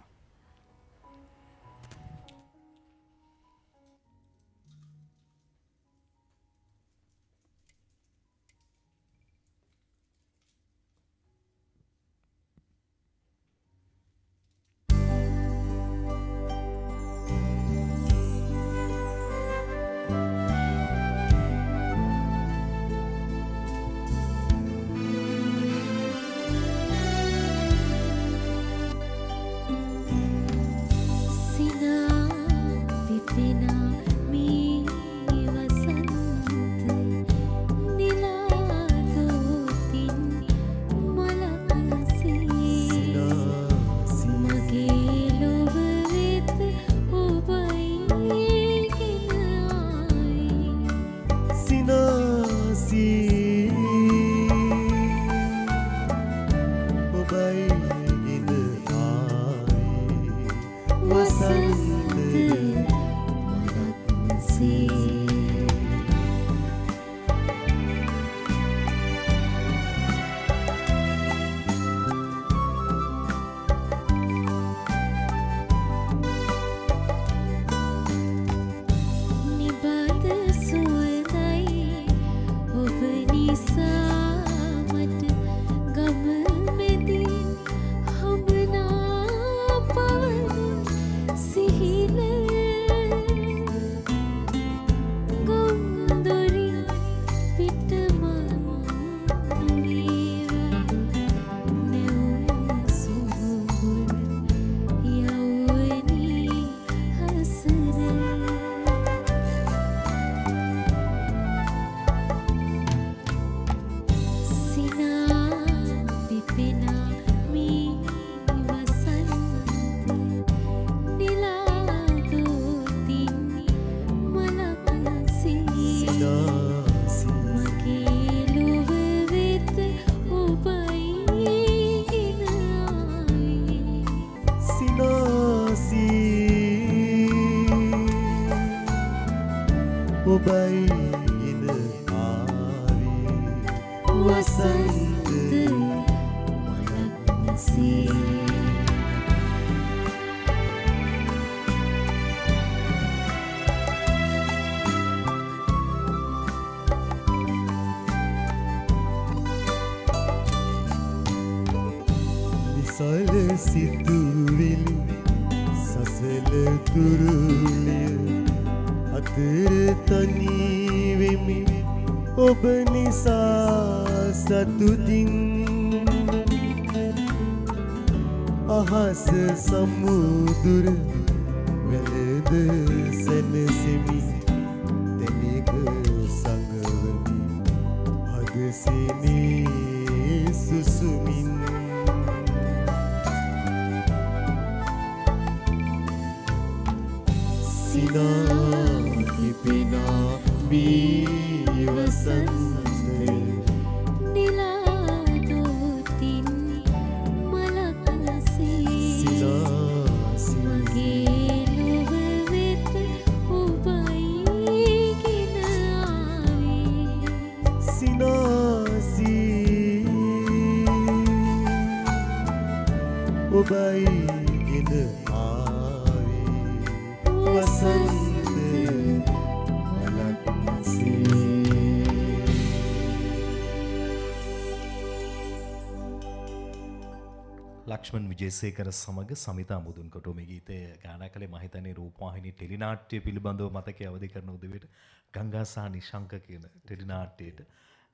විජේසේකර සමඟ සමිතා මුදුන් කොට මේ ගීතය ගාන කළේ මහිතන්නේ රූපවාහිනී ටෙලිනාට්‍ය පිළිබඳව මතකය අවධි කරන උදවිට ගංගාසා නිශංක කියන ටෙලිනාට්‍යයට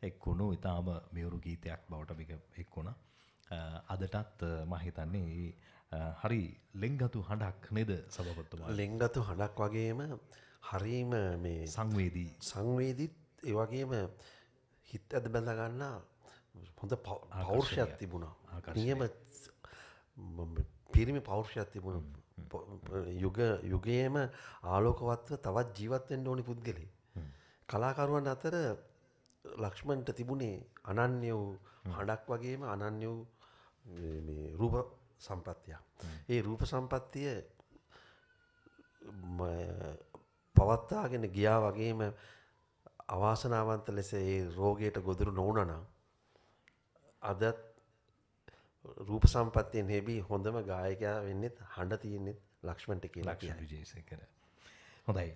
එක්වුණු ඉතාම මෙවරු ගීතයක් බවට මික එක්වුණ අදටත් මහිතන්නේ හරි ලෙංගතු හඬක් නේද සභපත්තුමා? ලෙංගතු හඬක් වගේම හරීම මේ සංවේදී. සංවේදිත් ඒවගේම හිත් ඇද බැඳ ගන්න හොඳ පෞරුෂයක් තිබුණා. නියම පිරිමි පෞරුෂයක් තිබුණ යුග යුගයේම ආලෝකවත්ව තවත් ජීවත්වෙන්ට ඕනි පුද්ගලේ කලාකරුවන් අතර ලක්ෂ්මන්ට තිබුණේ අනන්‍ය වූ හඬක් වගේම අනන්‍ය වූ රූප සම්පත්තියක්. ඒ රූප සම්පත්තිය පවත්තාගෙන ගියා වගේම අවාසනාවන්ත ලෙස ඒ රෝගයට ගොදුරු නොවනනම් අදත් රූප සම්පත්තියෙන් හෙබී හොඳම ගායකයා වෙන්නෙත් හඬ තියෙන්නෙත් ලක්ෂ්මන්ට කියලා ලක්ෂ. විජේසේකර. හොඳයි.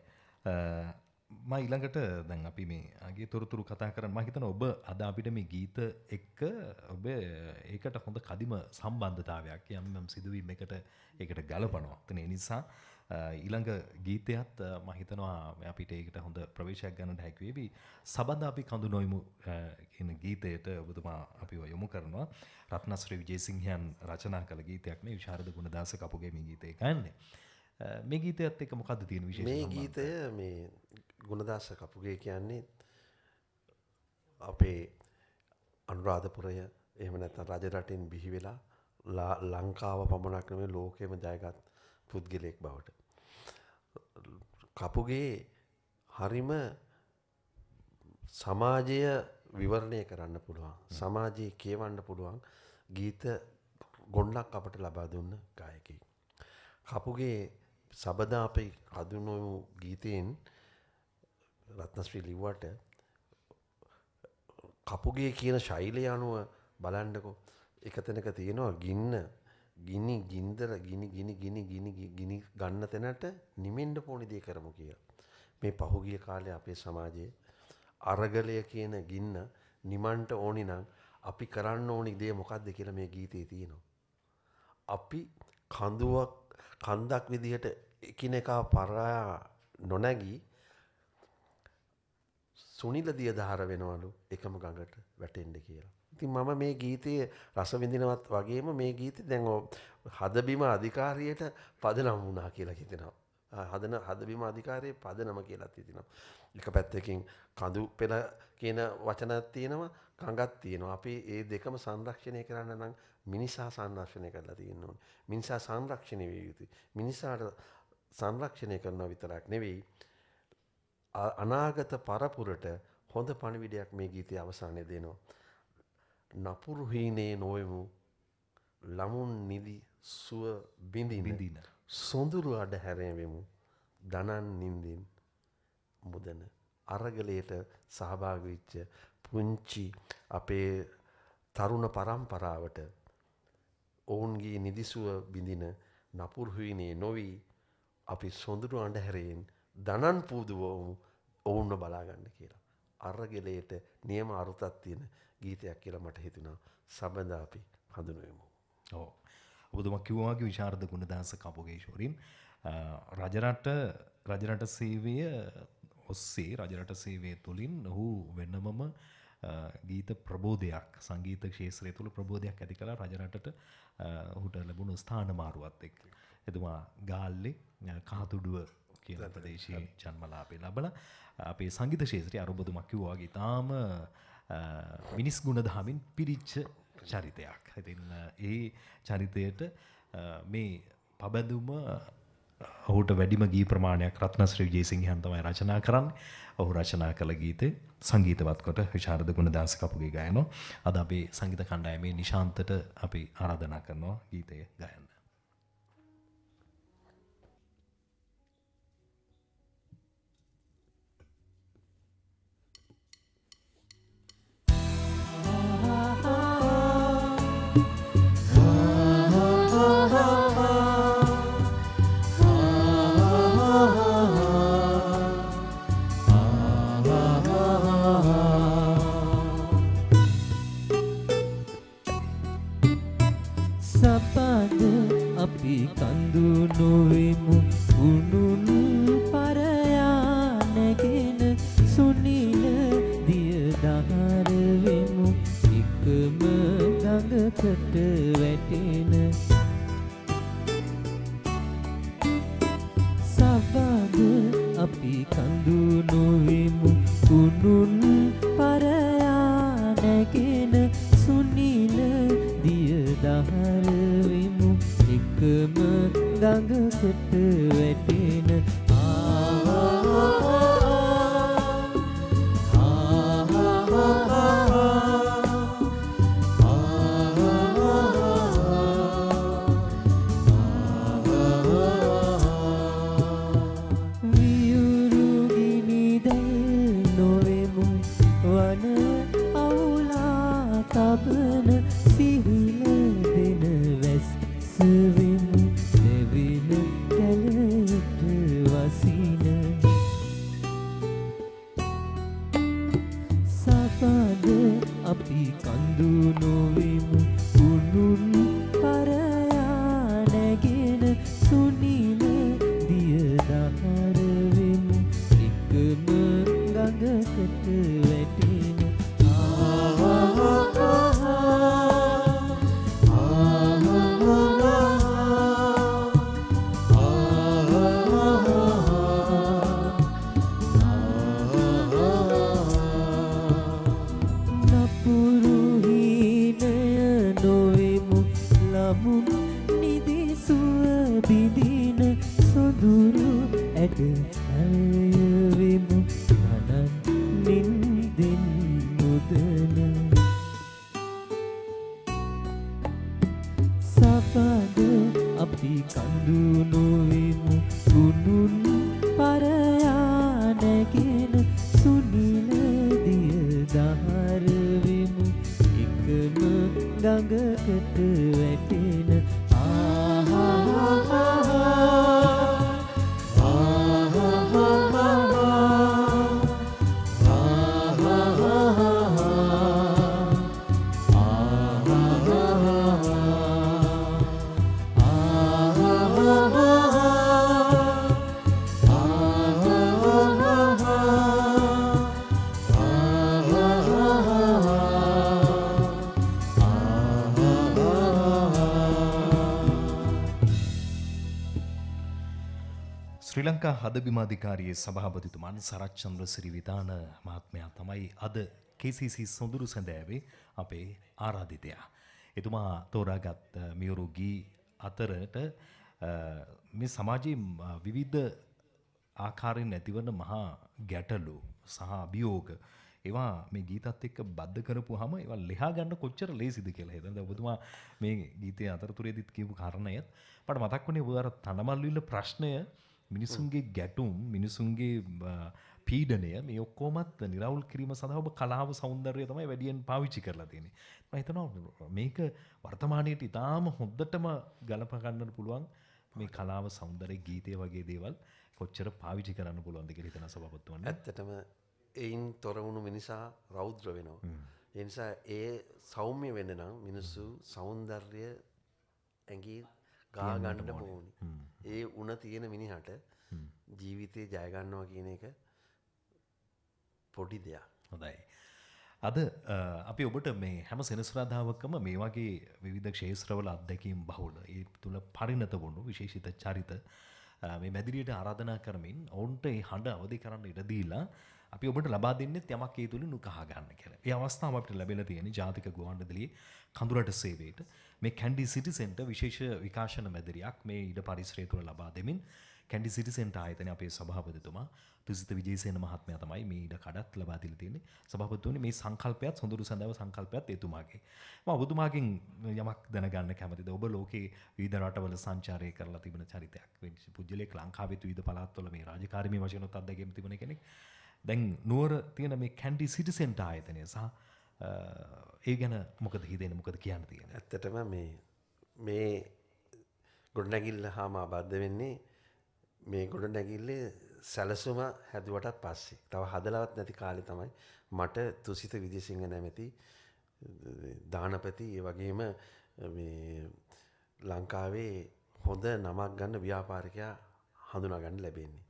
ම ඉළඟට දැන් අපි මේ අගේ තොරතුරු කතා කරන්න මහිතන ඔබ අද අපිට මේ ගීත එක්ක ඔබ ඒකට හොඳ කදිම සම්බන්ධතාවයක් යම් සිදුවීම එකට ඒකට ගලපනවා. තන නිසා ඊළඟ ගීතයත් මහිතනවා අපිට ඒකට හොඳ ප්‍රවේශයක් ගන්නට හැකිවේවි සබඳ අපි කඳු නොයිමු කියන ගීතයට ඔබතුමා අපි යොමු කරනවා. රත්නශ්‍රී විජේසිංහයන් රචනා කළ ගීතයක් මේ විශාරද ගුණදාස කපුගේ මේ ගීතය ගන්නේ. මේ ගීතයත් එක මොකක්ද තියෙන විශේෂ මේ? ගීතය මේ ගුණදාස කපුගේ කියන්නේ අපේ අනුරාධපුරය එහෙම නැත්නම් රජරටින් බිහි වෙලා ලංකාව පමණක් නෙමෙයි ලෝකෙම ජයගත් පුද්ගලයෙක් බවට. කපුගේ හරිම සමාජය විවරණය කරන්න පුළුවන්. සමාජයේ කියවන්න පුළුවන් ගීත ගොන්නක් අපට ලබා දුන්න ගායකයෙක්. කපුගේ සබදා අපේ කදුනොමු ගීතයෙන් රත්නශ්‍රී ලිව්වට කපුගේ කියන ශෛලය අනුව බලන්ඩකො එකතැනක තියෙනවා ගින්න ගිනි ගින්දර ගිනි ගිනි ගිනි ගිනි ගි- ගිනි ගන්න තැනට නිමෙන්ඩ පෝනිදේ කරමු කිය. මේ පහුගිය කාලය අපේ සමාජයේ අරගලය කියන ගින්න නිමන්ට ඕනි නම් අපි කරන්න ඕනි දේ මොකක්ද කියලා මේ ගීතයේ තියෙනවා. අපි කඳුවක් කන්දක් විදිහට එකිනෙකා පරයා නොනැගී සුනිල දිය දහර වෙනවලු එකම ගඟට වැටෙන්ඩ කියලා. ඉතින් මම මේ ගීතයේ රසවිඳිනවත් වගේම මේ ගීත දැන් ඔ හදබිම අධිකාරයට පදනම් වුණා කියලා හිතෙනවා. ආ, හදන හදබිම අධිකාරයේ පදනම කියලත් හිතිනවා. එක පැත්තකින් කඳු පෙළ කියන වචනත් තියෙනවා කඟත් තියෙනවා. අපි ඒ දෙකම සංරක්ෂණය කරන්න නම් මිනිසා සංරක්ෂණය කරලා තියෙන්න ඕනේ. මිනිසා සංරක්ෂණය විය යුතුයි. මිනිසාට සංරක්ෂණය කරනවා විතරක් නෙවෙයි අ- අනාගත පරපුරට හොඳ පණිවිඩයක් මේ ගීතය අවසානය දෙනවා. නපුරු හීනේ නොවමු. ළමුන් නිදි සුව බිඳින. සොඳුරු අඩ හැරවෙමු. දනන් නින්දින් මුදන. අරගලයට සහභාගවිච්ච පුංචි අපේ තරුණ පරම්පරාවට ඔවුන්ගේ නිදිසුව බිඳින නපුරහුවිනේ නොවී අපි සොඳුරු අන්ඩහැරයෙන් දනන් පූදුවවමු ඔවුන්ව බලාගන්න කියලා. අරගෙලයට නියම අරුතත් තියෙන ගීතයක් කියලා මට හිතුනා සබඳ අපි හඳුනුවමු. ඕ ඔබතුම කිව්වාගේ විශාරද ගුණදාස කපුගේශෝරින් රජරට රජරට සේවය ඔස්සේ රජරට සේවය තුළින් ඔහු වෙන්නමම ගීත ප්‍රබෝධයක් සංගීත ශේත්‍රය තුළ ප්‍රබෝධයක් ඇති කලා රජරටට ඔහුට ලැබුණු ස්ථාන මාරුවත් එක්. එතුමා ගාල්ලෙ කාතුඩුව කියන ප්‍රදේශයේ ජන්මලාපේ ලබල අපේ සංගීත ශේත්‍රය අරබතුමක් කිව්වාගේ තාම මිනිස් ගුණ දහමින් පිරිච්ච චරිතයක්. ඉතින් ඒ චරිතයට මේ පබැඳුම ඔහුට වැඩිම ගී ප්‍රමාණයක් රත්නශ්‍රී විජේසිංහයන් තමයි රචනා කරන්නේ. ඔහු රචනා කළ ගීතේ සංගීතවත් කොට විශාරද ගුණදාස කපුගේ ගයනවා. අද අපේ සංගීත කණ්ඩායමේ නිශාන්තට අපි ආරාධනා කරනවා ගීතය ගයන්න. ලංකා හදබිමාධිකාරයේ සභාපතිතුමන් සරච්චන්ද්‍ර සිරිවිතාන මහත්මයා තමයි අද KCC සොඳුරු සැඳෑවේ අපේ ආරාධිතයා. එතුමා තෝරාගත් අ, මියුරු ගී අතරට අ, මේ සමාජයේ ම, විවිධ ආකාරයෙන් ඇතිවන මහා ගැටලු සහ අභියෝග ඒවා මේ ගීතත් එක්ක බද්ධ කරපුවාම ඒවා ලියා ගන්න කොච්චර ලේසිද කියලා හිතන්න. ඔබතුමා මේ ගීතයේ අතරතුරේදීත් කියපු කාරණයත් මට මතක් වුණේ ඔබ අර තනමල්විල ප්‍රශ්නය මිනිසුන්ගේ ගැටුම් මිනිසුන්ගේ පීඩනය මේ ඔක්කෝමත් නිරවුල් කිරීම සඳහා ඔබ කලාව සෞන්දර්යය තමයි වැඩියෙන් පාවිච්චි කරලා තියෙන්නේ. මම හිතනවා මේක වර්තමානයේට ඉතාම හොද්දටම ගලපගන්නට පුළුවන් මේ කලාව සෞන්දර්ය ගීතය වගේ දේවල් කොච්චර පාවිච්චි කරන්න පුළුවන්ද කියලා හිතන සභාපතිතුමනි. ඇත්තටම එයින් තොරවුණු මිනිසා රෞද්‍ර වෙනවා. ඒ නිසා ඒ සෞම්‍ය වෙන්න නම් මිනිස්සු සෞන්දර්ය ඇඟී ගා ගන්න ඕනි. ඒ උණ තියෙන මිනිහට ජීවිතේ ජය ගන්නවා කියන එක පොඩි දෙයක්. හොඳයි. අද අ, අපි ඔබට මේ හැම සෙනසුරාදාවකම මේ වගේ විවිධ ක්ෂේත්‍රවල අත්දැකීම් බහුල ඒ තුළ පරිණත වුණු විශේෂිත චරිත අ, මේ මැදිරියට ආරාධනා කරමින් ඔවුන්ට ඒ හඬ අවදි කරන්න ඉඩ දීලා අපි ඔබට ලබා දෙන්නෙත් යමක් ඒ තුලින් උකහා ගන්න කියලා. ඒ අවස්ථාව අපිට ලැබිලා තියෙන ජාතික ගුවන්විදුලියේ කඳුරට සේවයට මේ කැන්ඩි සිටි සෙන්ටර් විශේෂ විකාශන මැදිරියක් මේ ඉඩ පරිසරය තුළ ලබා දෙමින් කැන්ඩි සිටි සෙන්ටර් ආයතනයේ අපේ සභාපතිතුමා තුසිත විජේසේන මහත්මයා තමයි මේ ඉඩ කඩත් ලබා දීලා තියෙන්නේ. සභාපතිතුමනි මේ සංකල්පයත් සොඳුරු සඳව සංකල්පයත් එතුමාගේ. මම ඔබතුමාගෙන් යමක් දැනගන්න කැමතිද? ඔබ ලෝකේ විවිධ රටවල සංචාරය කරලා තිබෙන චරිතයක්. වෙන්නේ පුජ්‍යලෙක් ලංකාවේ විවිධ පළාත්වල මේ රාජකාරී මේ වශයෙන් උත් අත්දැකීම් තිබුණ කෙනෙක්. දැන් නුවර තියෙන මේ කැන්ඩි සිටි සෙන්ටර් ආයතනය සහ ඒ ගැන මොකද හිතෙන්නේ මොකද කියන්න තියෙන්නේ? ඇත්තටම මේ මේ ගොඩනැගිල්ල හාම අබද්ධ වෙන්නේ මේ ගොඩනැගිල්ලේ සැලසුම හැදුවටත් පස්සේ තව හදලවත් නැති කාලෙ තමයි මට තුසිත විජේසිංහ නැමැති දානපති ඒ වගේම මේ ලංකාවේ හොඳ නමක් ගන්න ව්‍යාපාරිකයා හඳුනාගන්න ලැබෙන්නේ.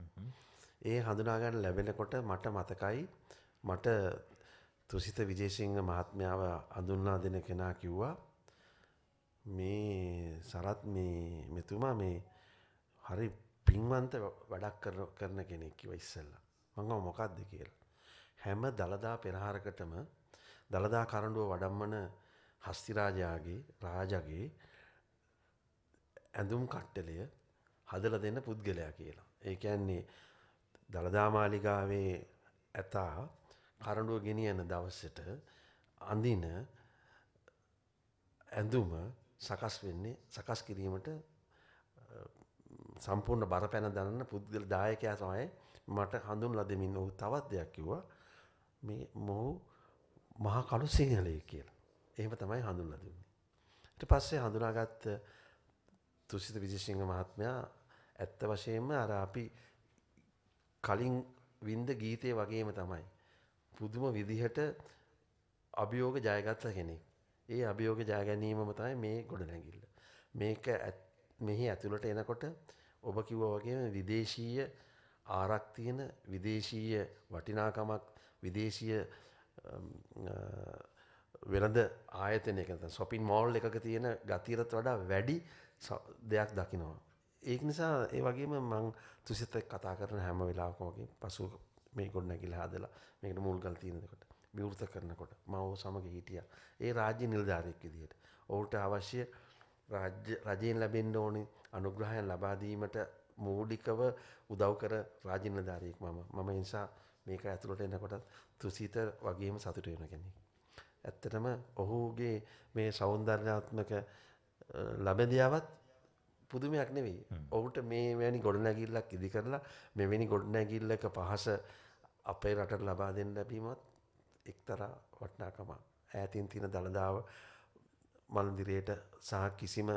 ඒ හඳුනාගන්න ලැබෙනකොට මට මතකයි මට තුසිත විජේසිංහ මහත්මාව හඳුන්වා දෙන කෙනා කිව්වා මේ සරත් මේ මෙතුමා මේ හරි පින්වන්ත වැඩක් කර- කරන කෙනෙක් කිව ඉස්සල්ලා මංගව මොකක්ද කියලා. හැම දළදා පෙරහරකටම දළදා කරඩුව වඩම්මන හස්තිරාජයාගේ රාජගේ ඇඳුම් කට්ටලය හදල දෙන්න පුද්ගලයා කියලා. ඒ ඇන්නේ දළදාමාලිගාවේ ඇතා කරඩුව ගෙනියන දවස්සට අඳින ඇඳුම සකස් වෙන්නේ සකස් කිරීමට අ, සම්පූර්ණ බර පැන දන්න පුද්ගල දායකයා තමයි මට හඳුන් ලදමින් ඔහු තවත් දෙයක් කිව්වා මේ මොහු මහා කළු සිංහලය කියලා. එහෙම තමයි හඳුන් ලදුන්නේ. ඊට පස්සේ හඳුනාගත්ත තුසිත විජේසිංහ මහත්මයා ඇත්ත වශයෙන්ම අර අපි කලින් වින්ද ගීතය වගේම තමයි. පුදුම විදිහට අභියෝග ජයගත්ත කෙනෙක්. ඒ අභියෝග ජයගැනීමම තමයි මේ ගොඩනැගිල්ල. මේක ඇත්- මෙහි ඇතුළට එනකොට ඔබ කිව්ව වගේම විදේශීය ආරක් තියෙන විදේශීය වටිනාකමක් විදේශීය අම්, අ, වෙළඳ ආයතනයක සොපින් මෝල් එකක තියෙන ගතිරත් වඩා වැඩි ස- දෙයක් දකිනවා. ඒක නිසා ඒ වගේම මං තුසිත කතා කරන හැම වෙලාවකම වගේ පසු මේ ගොඩනැගිල්ල හදලා මේකට මුල්ගල් තියෙනකොට විවෘත කරනකොට මම ඔහු සමග හිටියා. ඒ රාජ්‍ය නිලධාරියෙක් විදිහට. ඔහුට අවශ්‍ය රාජ්‍ය රජයෙන් ලැබෙන්න ඕනි අනුග්‍රහයන් ලබා දීමට මූලිකව උදව් කර රාජ්‍ය නිලධාරියෙක් මම. මම ඒ නිසා මේක ඇතුළට එනකොට තුසිත වගේම සතුට වෙන කෙනෙක්. ඇත්තටම ඔහුගේ මේ සෞන්දර්යාත්මක අ, ලබදියාවත් පුදුමයක් නෙවෙයි. ඔහුට මේ වැනි ගොඩනැගිල්ලක් ඉදි කරලා මෙවැනි ගොඩනැගිල්ලක පහස අපේ රටට ලබා දෙන්න ලැබීමත් එක්තරා වටිනාකමක්. ඈතින් තියෙන දළදාව මල්දිරයට සහ කිසිම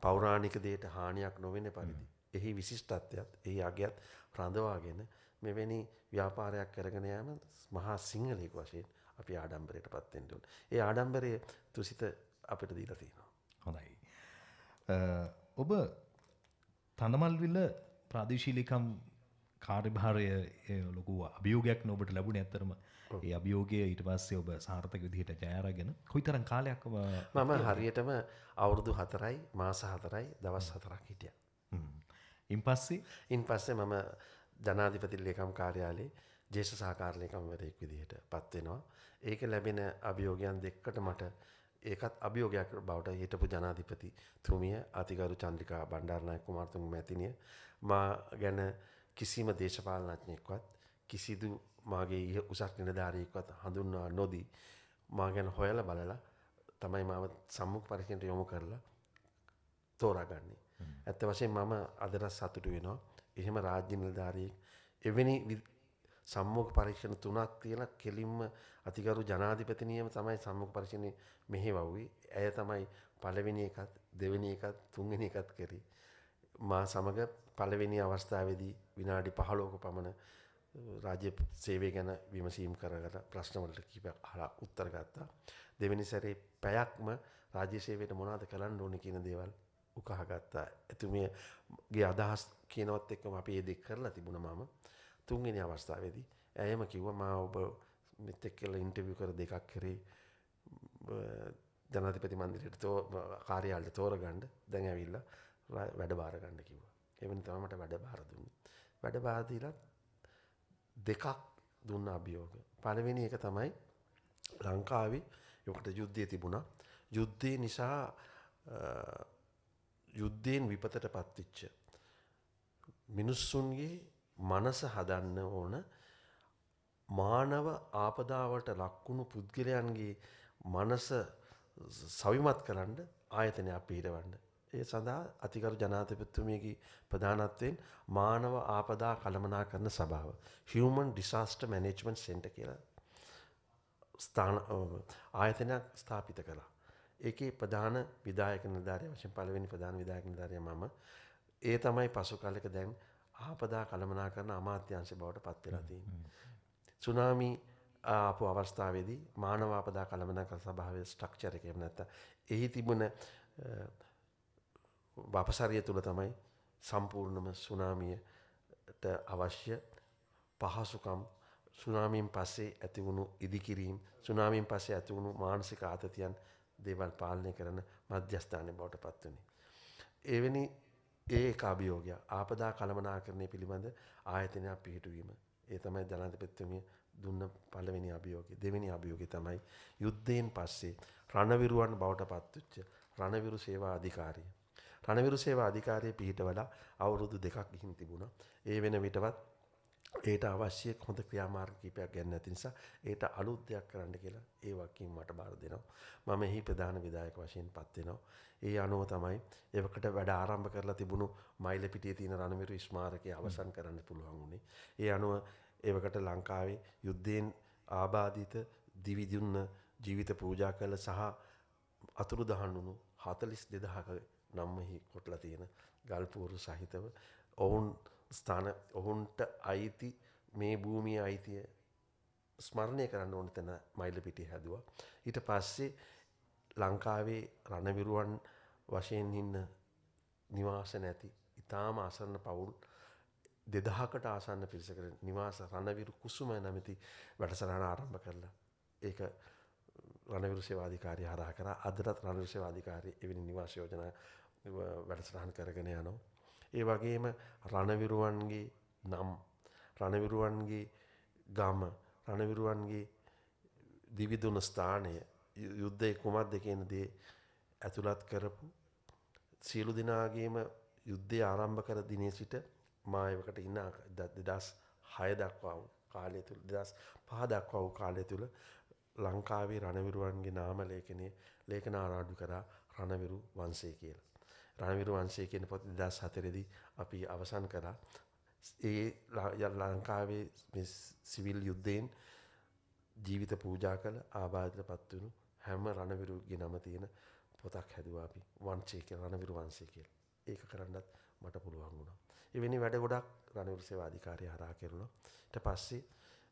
පෞරාණික දෙයට හානියක් නොවෙන පරිදි. එහි විශිෂ්ටත්වයත් එහි අගයත් රඳවාගෙන මෙවැනි ව්‍යාපාරයක් කරගෙන යන මහා සිංහලයෙක් වශයෙන් අපි ආඩම්බරයට පත්වෙන්න ඕන. ඒ ආඩම්බරය තුසිත අපිට දීලා තියෙනවා. හොඳයි. ඔබ තනමල්විල්ල ප්‍රාදේශීලිකම් කාර්යභාරය ඒ ලොකු අභියෝගයක් නොබට ලැබුණ ඇත්තරම ඒ අභියෝගය ඊට පස්සේ ඔබ සාර්ථක විදිහට ජයරගෙන කොයිතරම් කාලයක් මම හරියටම අවුරුදු හතරයි මාස හතරයි දවස් හතරක් හිටිය. ඉන් පස්සේ? ඉන් පස්සේ මම ජනාධිපති ලේකම් කාර්යාලයේ ජේෂ සහකාරලයකම්වරයෙක් විදිහට පත්වෙනවා. ඒක ලැබෙන අභියෝගයන් දෙක්කට මට ඒකත් අභියෝගයක් බවට හිටපු ජනාධිපති තුමිය අතිගරු චන්ද්‍රිකා බණ්ඩාරනායක කුමාරතුංග මැතිනිය මා ගැන කිසිම දේශපාලනඥයෙක්වත් කිසිදු මාගේ ඉහ උසස් නිලධාරියෙක්වත් හඳුන්වා නොදී මා ගැන හොයලා බලලා තමයි මාව සම්මුඛ පරීක්ෂණයට යොමු කරලා තෝරාගන්නේ. ඇත්ත වශයෙන් මම අදරත් සතුටු වෙනවා. එහෙම රාජ්‍ය නිලධාරියෙක් එවැනි වි- සම්මුඛ පරීක්ෂණ තුනක් තියෙන කෙලින්ම අතිගරු ජනාධිපති නියම තමයි සම්මුඛ පරීක්ෂණේ මෙහෙවුවේ. ඇය තමයි පළවෙනි එකත් දෙවෙනි එකත් තුන්වෙනි එකත් කරේ. මා සමග පළවෙනි අවස්ථාවේදී විනාඩි 15ක පමණ රාජ්‍ය සේවය ගැන විමසීම් කරගට ප්‍රශ්නවලට කීපයක් අහලා උත්තර ගත්තා. දෙවෙනි සැරේ පැයක්ම රාජ්‍ය සේවයට මොනවද කරන්න ඕනේ කියන දේවල් උකහා ගත්තා. එතුමියගේ අදහස් කියනවත් එක්කම අපි ඒ දෙක කරලා තිබුණා මම. තුන්වෙනි අවස්ථාවේදී ඇයම කිව්වා මා ඔබ මෙත් එක්කලා ඉන්ටර්විව් කර දෙකක් කරේ ජනාධිපති මන්දිරයට තෝ කාර්යාලයට තෝරගන්න දැන් ඇවිල්ලා වැඩ බාර ගන්න කිව්වා. එවැනි තමයි මට වැඩ බාර දුන්නේ. වැඩ බාර දීලා දෙකක් දුන්න අභියෝග. පළවෙනි එක තමයි ලංකාවේ යකට යුද්ධය තිබුණා. යුද්ධය නිසා යුද්ධයෙන් විපතට පත්විච්ච. මිනිස්සුන්ගේ මනස හදන්න ඕන මානව ආපදාවට ලක්වුණු පුද්ගලයන්ගේ මනස සවිමත් කරන්න ආයතනයක් පිහිටවන්න. ඒ සඳහා අතිකරු ජනාධිපතිතුමියගේ ප්‍රධානත්වයෙන් මානව ආපදා කළමනා කරන සභාව. Human Disaster Management Center කියලා ස්ථාන ආයතනයක් ස්ථාපිත කළා. ඒකේ ප්‍රධාන විදායක නිලධාරිය වශයෙන් පළවෙනි ප්‍රධාන විදායක නිලධාරියා මම. ඒ තමයි පසු කාලෙක දැන් ආපදා කළමනා කරන අමාත්‍යංශ බවට පත් වෙලා තියෙන්නේ. සුනාමි ආපු අවස්ථාවේදී මානව ආපදා කළමනා කර සභාවේ ස්ට්‍රක්චර් එක එහෙම නැත්නම් එහි තිබුණ වපසරිය තුළ තමයි සම්පූර්ණම සුනාමියට අවශ්‍ය පහසුකම් සුනාමීන් පස්සේ ඇතිවුණු ඉදිකිරීම් සුනාමීන් පස්සේ ඇතිවුණු මානසික ආතතියන් දේවල් පාලනය කරන මධ්‍යස්ථානය බවට පත්වනි. එවැනි ඒ එක අභියෝගය ආපදා කළමනාකරණය පිළිබඳ ආයතනයක් පිහිටුවීම ඒ තමයි ජනාධිපතිතුමිය දුන්න පළවෙනි අභියෝගය. දෙවෙනි අභියෝගය තමයි යුද්ධයෙන් පස්සේ රණවිරුවන් බවට පත්වෙච්ච රණවිරු සේවා අධිකාරිය. රණවිරු සේවා අධිකාරිය පිහිටවලා අවුරුදු දෙකක් ගිහින් තිබුණා. ඒ වෙන විටවත් ඒට අවශ්‍ය හොඳ ක්‍රියාමාර්ග කීපයක් ගන්න නැති නිසා ඒට අලුත් දෙයක් කරන්න කියලා ඒ වකින් මට බාර දෙනවා. මම එහි ප්‍රධාන විධායක වශයෙන් පත් වෙනවා. ඒ අනුව තමයි එවකට වැඩ ආරම්භ කරලා තිබුණු මයිලපිටියේ තියෙන රණවිරු ස්මාරකය අවසන් කරන්න පුළුවන් වුණේ. ඒ අනුව එවකට ලංකාවේ යුද්ධයෙන් ආබාධිත දිවිදුන්න ජීවිත පූජා කළ සහ අතුරුදහන් වුණු 42 නම්මහි කොටලා තියෙන ගල්පූරු සහිතව ඔවුන් ස්ථාන ඔවුන්ට අයිති මේ භූමිය අයිතිය ස්මරණය කරන්න ඕන තැන මයිල පිටි හැදවා. ඊට පස්සේ ලංකාවේ රණවිරුවන් වශයෙන් ඉන්න නිවාස නැති ඉතාම අසරණ පවුල් දෙදහකට ආසන්න පිරිසකර නිවාස රණවිරු කුසුම නැමති වැඩසරහන ආරම්භ කරලා ඒක රණවිරු සේවාධිකාරය හරහා කර අදරත් රණවිරු සේවාධිකාරය එවැනි නිවාස යෝජනා වැඩසටහන් කරගෙන යනවා. ඒ වගේම රණවිරුවන්ගේ නම් රණවිරුවන්ගේ ගම රණවිරුවන්ගේ දිවිදුන ස්ථානය යුද්ධය කුමක්ද කියන දේ ඇතුළත් කරපු සියලු දෙනාගේම යුද්ධය ආරම්භ කර දිනේ සිට මායවකට ඉන්න දෙදස් හය දක්වා වූ කාලය තුළ දෙදස් පහ දක්වා වූ කාලය තුළ ලංකාවේ රණවිරුවන්ගේ නාම ලේඛනය ලේඛන ආරාඩු කරා රණවිරු වංශය කියලා. රණවිරු වංශය කියන පොත 2004 අපි අවසන් කරා. ඒ ලංකාවේ සිවිල් යුද්ධයෙන් ජීවිත පූජා කළ ආබාධයටපත් වුණු හැම රණවිරුගේ නම තියෙන පොතක් හැදුවා අපි වංශය කියලා රණවිරු වංශය කියලා. ඒක කරන්නත් මට පුළුවන් වුණා. එවැනි වැඩ ගොඩක් රණවිරු සේවා අධිකාරිය හරහා කරනවා. ඊට පස්සේ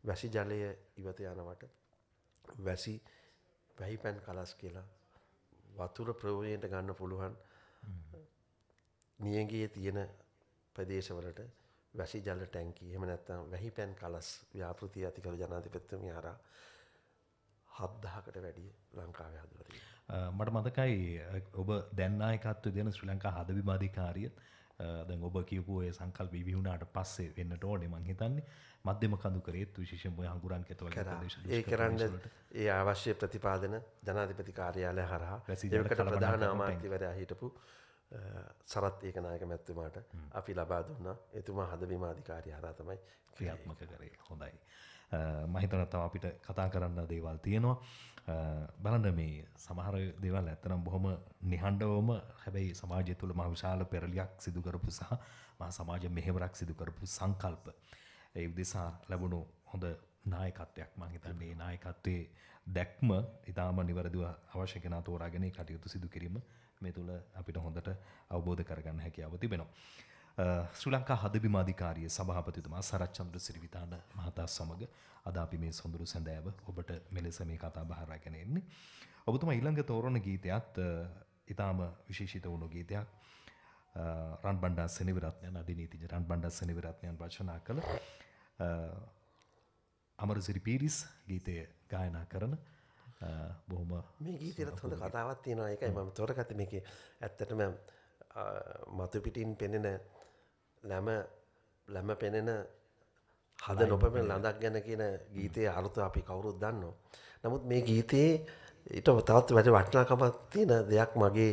වැසි ජලය ඉවත යනවට වැසි වැහිපැන් කලස් කියලා වතුර ප්‍රයෝජනයට ගන්න පුළුවන් නියගේ තියෙන ප්‍රදේශවලට වැසි ජල ටැන්කි එහෙම නැත්නම් වැහිපැන් කලස් ව්‍යාපෘතිය ඇතිකරු ජනාධිපතිතුමිය හරහා හත්දහකට වැඩිය ලංකාවේ හදලා තියෙනවා. මට මතකයි ඔබ දැන් නායකත්වය දෙන ශ්‍රී ලංකා හදබිම අධිකාරිය දැන් ඔබ කියපු ඒ සංකල්ප විවුණාට පස්සේ වෙන්නට ඕනේ මං හිතන්නේ. මධ්‍යම කඳු කරේත් විශේෂයෙන්ම ඔය හංගුරන් කෙත වගේ ප්‍රදේශ ඒ කරන්න ඒ අවශ්‍ය ප්‍රතිපාදන ජනාධිපති කාර්යාලය හරහා ඒකට ප්‍රධාන අමාත්‍යවරයා හිටපු සරත් ඒකනායක මැත්තුමාට අපි ලබා දුන්නා. එතුමා හදබිම අධිකාරිය හරහා තමයි ක්‍රියාත්මක කරේ. හොඳයි. මහිතන තව අපිට කතා කරන්න දේවල් තියෙනවා. බලන්න මේ සමහර දේවල් ඇත්තනම් බොහොම නිහඬවම හැබැයි සමාජය තුළ මහ විශාල පෙරලියක් සිදු කරපු සහ මහ සමාජ මෙහෙවරක් සිදු කරපු සංකල්ප. ඒ උදෙසා ලැබුණු හොඳ නායකත්වයක් මං හිතන්නේ ඒ නායකත්වයේ දැක්ම ඉතාම නිවැරදිව අවශ්‍ය කෙනා තෝරාගෙන ඒ කටයුතු සිදු කිරීම මේ තුළ අපිට හොඳට අවබෝධ කරගන්න හැකියාව තිබෙනවා. අ, ශ්‍රී ලංකා හදබිමාධිකාරිය සභාපතිතුමා සරච්චන්ද්‍ර සිරිවිතාන මහතා සමග අද අපි මේ සොඳුරු සැඳෑව ඔබට මෙලෙස මේ කතා බහ රැගෙන එන්නේ. ඔබතුමා ඊළඟ තෝරන ගීතයත් අ, ඉතාම විශේෂිත වුණු ගීතයක්. අ, රන් බණ්ඩා සෙනවිරත්නයන් අධිනීතිඥ රන් බණ්ඩා සෙනවිරත්නයන් රචනා කළ අ, අමරසිරි පීරිස් ගීතය ගායනා කරන අ, බොහොම මේ ගීතයත් හොඳ කතාවත් තියෙනවා එකයි මම තොරගත මේක ඇත්තටම මතු පිටින් පෙනෙන ලැම ලැම පෙනෙන හද නොපමෙන ලඳක් ගැන කියන ගීතයේ අරුත අපි කවුරුත් දන්නවා. නමුත් මේ ගීතයේ ඊට තවත් වැඩ වටිනාකමක් තියෙන දෙයක් මගේ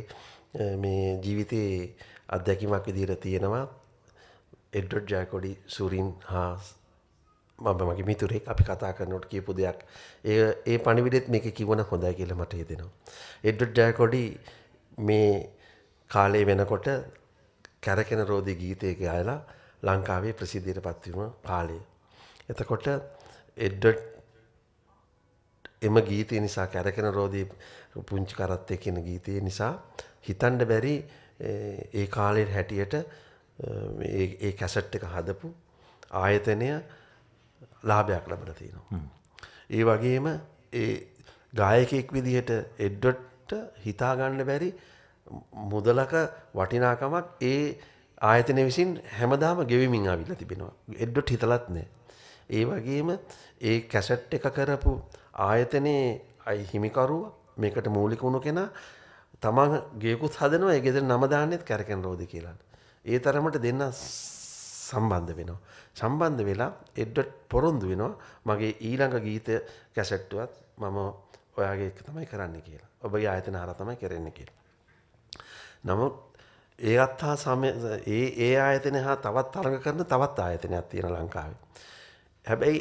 මේ ජීවිතයේ අත්දැකීමක් විදිහට තියෙනවා. එඩ්ඩඩ් ජයකොඩි සුරින් හා මම මගේ මිතුරෙක් අපි කතා කරනට කියපු දෙයක් ඒ ඒ පණිවිඩෙත් මේක කිවන හොඳයි කියල මට හිතෙනවා. එඩ්ඩඩ් ජයකොඩි මේ කාලේ වෙනකොට කැරකෙන රෝධී ගීතයක අයලා ලංකාවේ ප්‍රසිද්ධයට පත්වීම කාලය. එතකොට එඩ්ඩඩ් එම ගීතය නිසා කැරකෙන රෝධී පුංචි කරත්තය කියන ගීතය නිසා හිතන්ඩ බැරි ඒ- කාලෙට හැටියට ඒ- කැසට් එක හදපු ආයතනය ලාභයක් ලබන තියෙනවා. ඒ වගේම ඒ ගායකෙක් විදිහට එඩ්ඩොට්ට හිතාගන්න බැරි මුදලක වටිනාකමක් ඒ ආයතන විසින් හැමදාම ගෙවිමින් අවිල්ල තිබෙනවා. එඩ්ඩොට් හිතලත් නෑ. ඒ වගේම ඒ කැසට් එක කරපු ආයතනයේ අයි හිමිකරුව මේකට මූලික වුණු කෙනා තමන් ගේකුත් හදනවා ඒ ගෙදර නමදාන්නෙත් කැරකෙන් රෝධ කියලා. ඒ තරමට දෙන්න සම්බන්ධ වෙනවා. සම්බන්ධ වෙලා එඩ්ඩට් පොරොන්දු වෙනවා මගේ ඊළඟ ගීත කැසට්ටුවත් මම ඔයාගේ එක තමයි කරන්න කියලා. ඔබගේ ආයතන හර තමයි කරන්න කියලා. නමුත් ඒත් හා සම ඒ ඒ ආයතන හා තවත් තරඟ කරන තවත් ආයතනයක් තියෙන ලංකාවේ. හැබැයි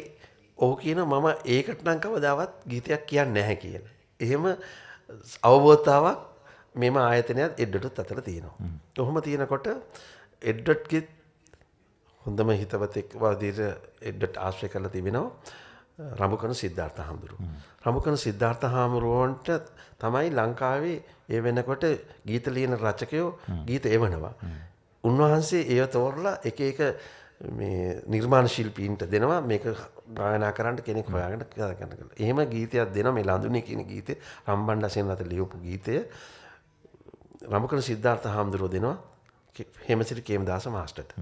ඕ කියන මම ඒකට නම් කවදාවත් ගීතයක් කියන්න නැහැ කියන. එහෙම අවබෝධතාවක් මෙම ආයතනයත් එඩ්ඩටත් අතර තියෙනවා. ඔහොම තියෙනකොට එඩ්ඩට්ගෙත් හොඳම හිතවතෙක් වාදීට එඩ්ඩට ආශ්‍රය කරලා තිබෙනවා රමුකන සිද්ධාර්ථ හාමුදුරු. රමුකන සිද්ධාර්ථ හාමුරුවන්ට තමයි ලංකාවේ ඒ වෙනකොට ගීත ලියන රචකයෝ ගීත එවනවා. උන්වහන්සේ ඒ තෝරලා එක එක මේ නිර්මාණ ශිල්පීන්ට දෙනවා මේක ගායනා කරන්න කෙනෙක් හොයාගෙන කතා කියලා. එහෙම ගීතයක් දෙනවා මේ ලඳුනේ කියන ගීතේ රම්බණ්ඩ සෙන් අත ලියපු ගීතය රමකන සිද්ධාර්ථ හාමුදුරුව දෙනවා හෙමසිරි කේමදාස මාස්ටට.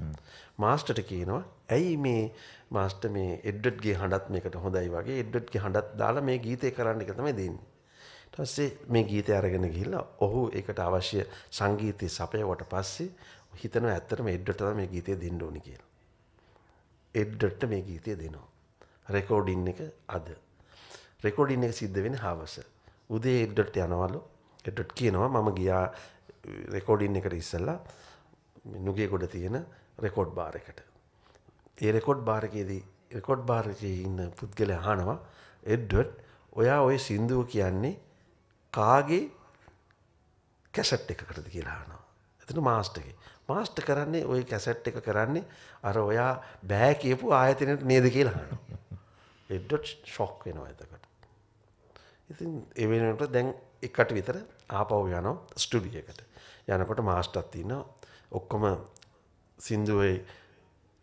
මාස්ටට කියනවා ඇයි මේ මාස්ට මේ එඩ්ඩඩ්ගේ හඬත් මේකට හොඳයි වගේ එඩ්ඩඩ්ගේ හඬත් දාලා මේ ගීතය කරන්න එක තමයි දෙන්නේ. ටස්සේ මේ ගීතය අරගෙන ගිහිල්ලා ඔහු එකට අවශ්‍ය සංගීතය සපයවට පස්සේ හිතන ඇත්තටම එඩ්ඩට මේ ගීතය දෙන්න ඕනි කියලා. එඩ්ඩට මේ ගීතය දෙනවා. රෙකෝඩින් එක අද. රෙකෝඩින් එක සිද්ධ වෙන හවස. උදේ එඩ්ඩට යනවලු එඩ්ඩට කියනවා මම ගියා රෙකෝඩින් එකට ඉස්සල්ලා නුගේ ගොඩ තියෙන රෙකෝඩ් බාර එකට. ඒ රෙකෝඩ් බාරකයේදී රෙකෝඩ් බාරක ඉන්න පුද්ගල හනවා එඩ්ඩට් ඔයා ඔය සින්දුව කියන්නේ කාගේ කැසට් එකකටද කියලා හනවා. එතන මාස්ටගේ. මාස්ට කරන්නේ ඔය කැසට් එක කරන්නේ අර ඔයා බෑ කියපු ආයතනයට නේද කියලා හනවා. එඩ්ඩොට් ශොක් වෙනවා එතකට. ඉතින් එවෙනට දැන් එකට විතර ආපව් යනවා ස්ටුඩිය එකට. යනකොට මාස්ටත් තින්න ඔක්කොම සින්දුවේ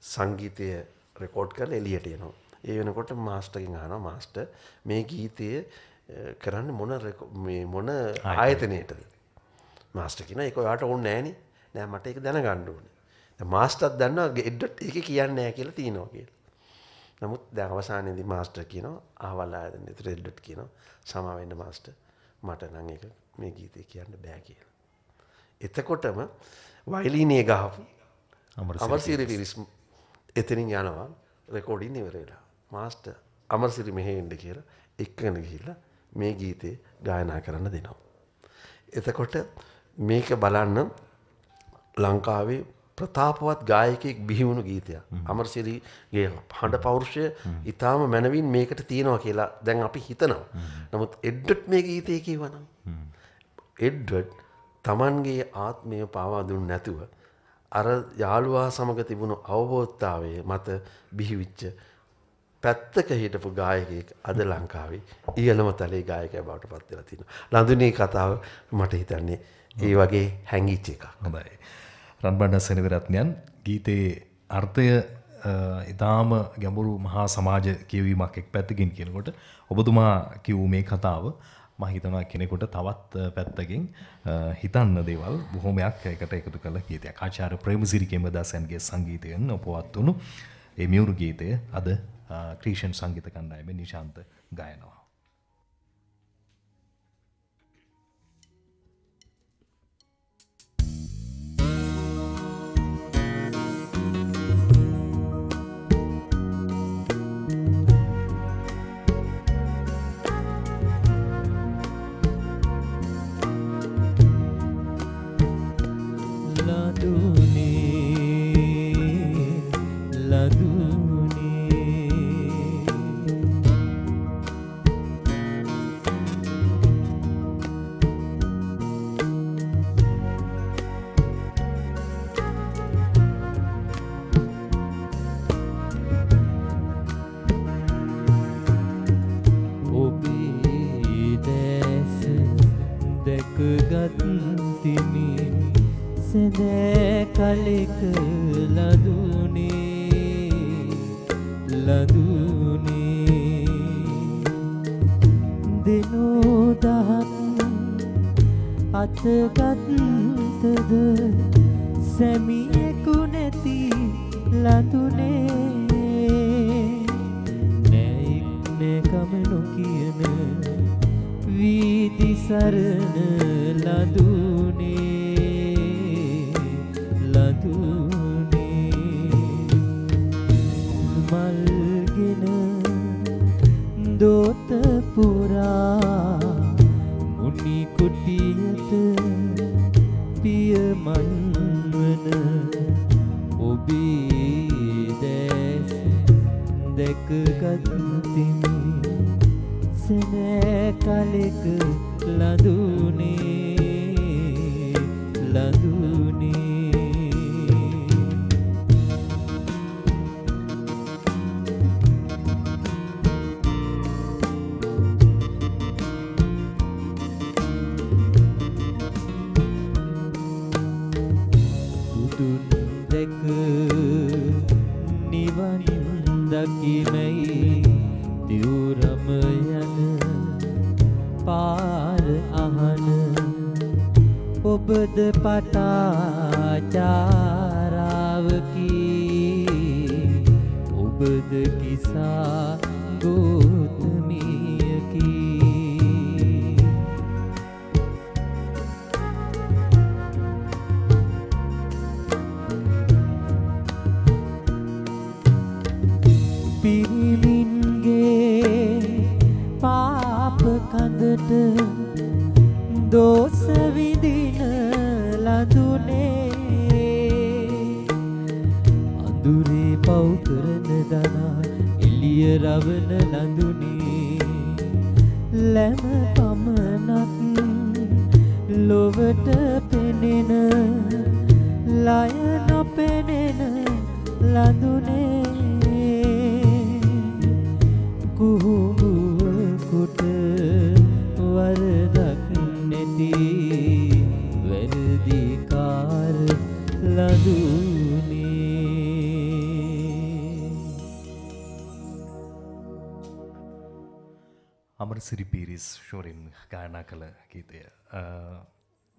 සංගීතය රෙකෝඩ් කර එලියට යනවා. ඒ වෙනකොට මාස්ටකින් අහනවා මාස්ට මේ ගීතය කරන්න මොන මොන ආයතනයටද. මාස්ට කියන එක ඔයාට ඔන්න ෑනි නෑ මට එක දැන ගණ්ඩුවන. මාස්ටත් දන්න එඩ්ඩට එක කියන්න කියලා තියනවා කියල. නමුත් දැ අවසානයේදී මාස්ටර් කියනවා ආවල් ආයතන එතර එඩ්ඩට් කියනවා සමාවෙන්න මාස්ට මට නං එක මේ ගීතය කියන්න බෑ කියලා. එතකොටම වයිලීනය ගහපු අමරසිරි පිරිස් එතනින් යනවා. රෙකෝඩින් ඉවරලා මාස්ට අමරසිරි මෙහෙෙන්ඩ කියලා එක්කන ගිහිල්ල මේ ගීතේ ගායනා කරන්න දෙනවා. එතකොට මේක බලන්න ලංකාවේ ප්‍රතාපවත් ගායකෙක් බිහිවුණු ගීතයක්. අමරසිරිගේ හඬ පෞරුෂය ඉතාම මැනවින් මේකට තියෙනවා කියලා දැන් අපි හිතනවා. නමුත් එඩ්ඩට් මේ ගීතය කියවනම්. එඩ්ඩට් තමන්ගේ ආත්මය පාවා දුන් නැතුව අර යාළුවා සමග තිබුණු අවබෝධතාවය මත බිහිවිච්ච පැත්තක හිටපු ගායකයෙක් අද ලංකාවේ ඉහළම තලේ ගායකයා බවට පත් වෙලා තිනවා. ලඳුනේ කතාව මට හිතන්නේ ඒ වගේ හැංගිච්ච එකක්. හොඳයි. රන්බණ්ඩ සෙනවිරත්නයන් ගීතයේ අර්ථය ඉතාම ගැඹුරු මහා සමාජ කියවීමක් එක් පැත්තකින් කියනකොට ඔබතුමා කිව් මේ කතාව මහිතනවා කෙනෙකුට තවත් අ, පැත්තකින් අ, හිතන්න දේවල් බොහොමයක් එකට එකතු කළ ගීතයක් ආචාර ප්‍රේමසිරි කෙමදාසන්ගේ සංගීතයෙන් ඔපවත් වුණු ඒ මියුරු ගීතය අද අ, ක්‍රීෂන් සංගීත කණ්ඩායමේ නිශාන්ත ගයනවා. කලෙක ලදුනේ ලදුනේ. දෙනෝ දහත් අතගත්තද සැමියෙකු නැති ලතුනේ නැයික්න කම නොකියන වීදි සරණ ලදුනේ මුනි කුටියට පියමන්වන ඔබේ දැස් දැකගත්තිමි. සැනෑ කලෙක ලදුනේ ගායනා කළ ගීතය.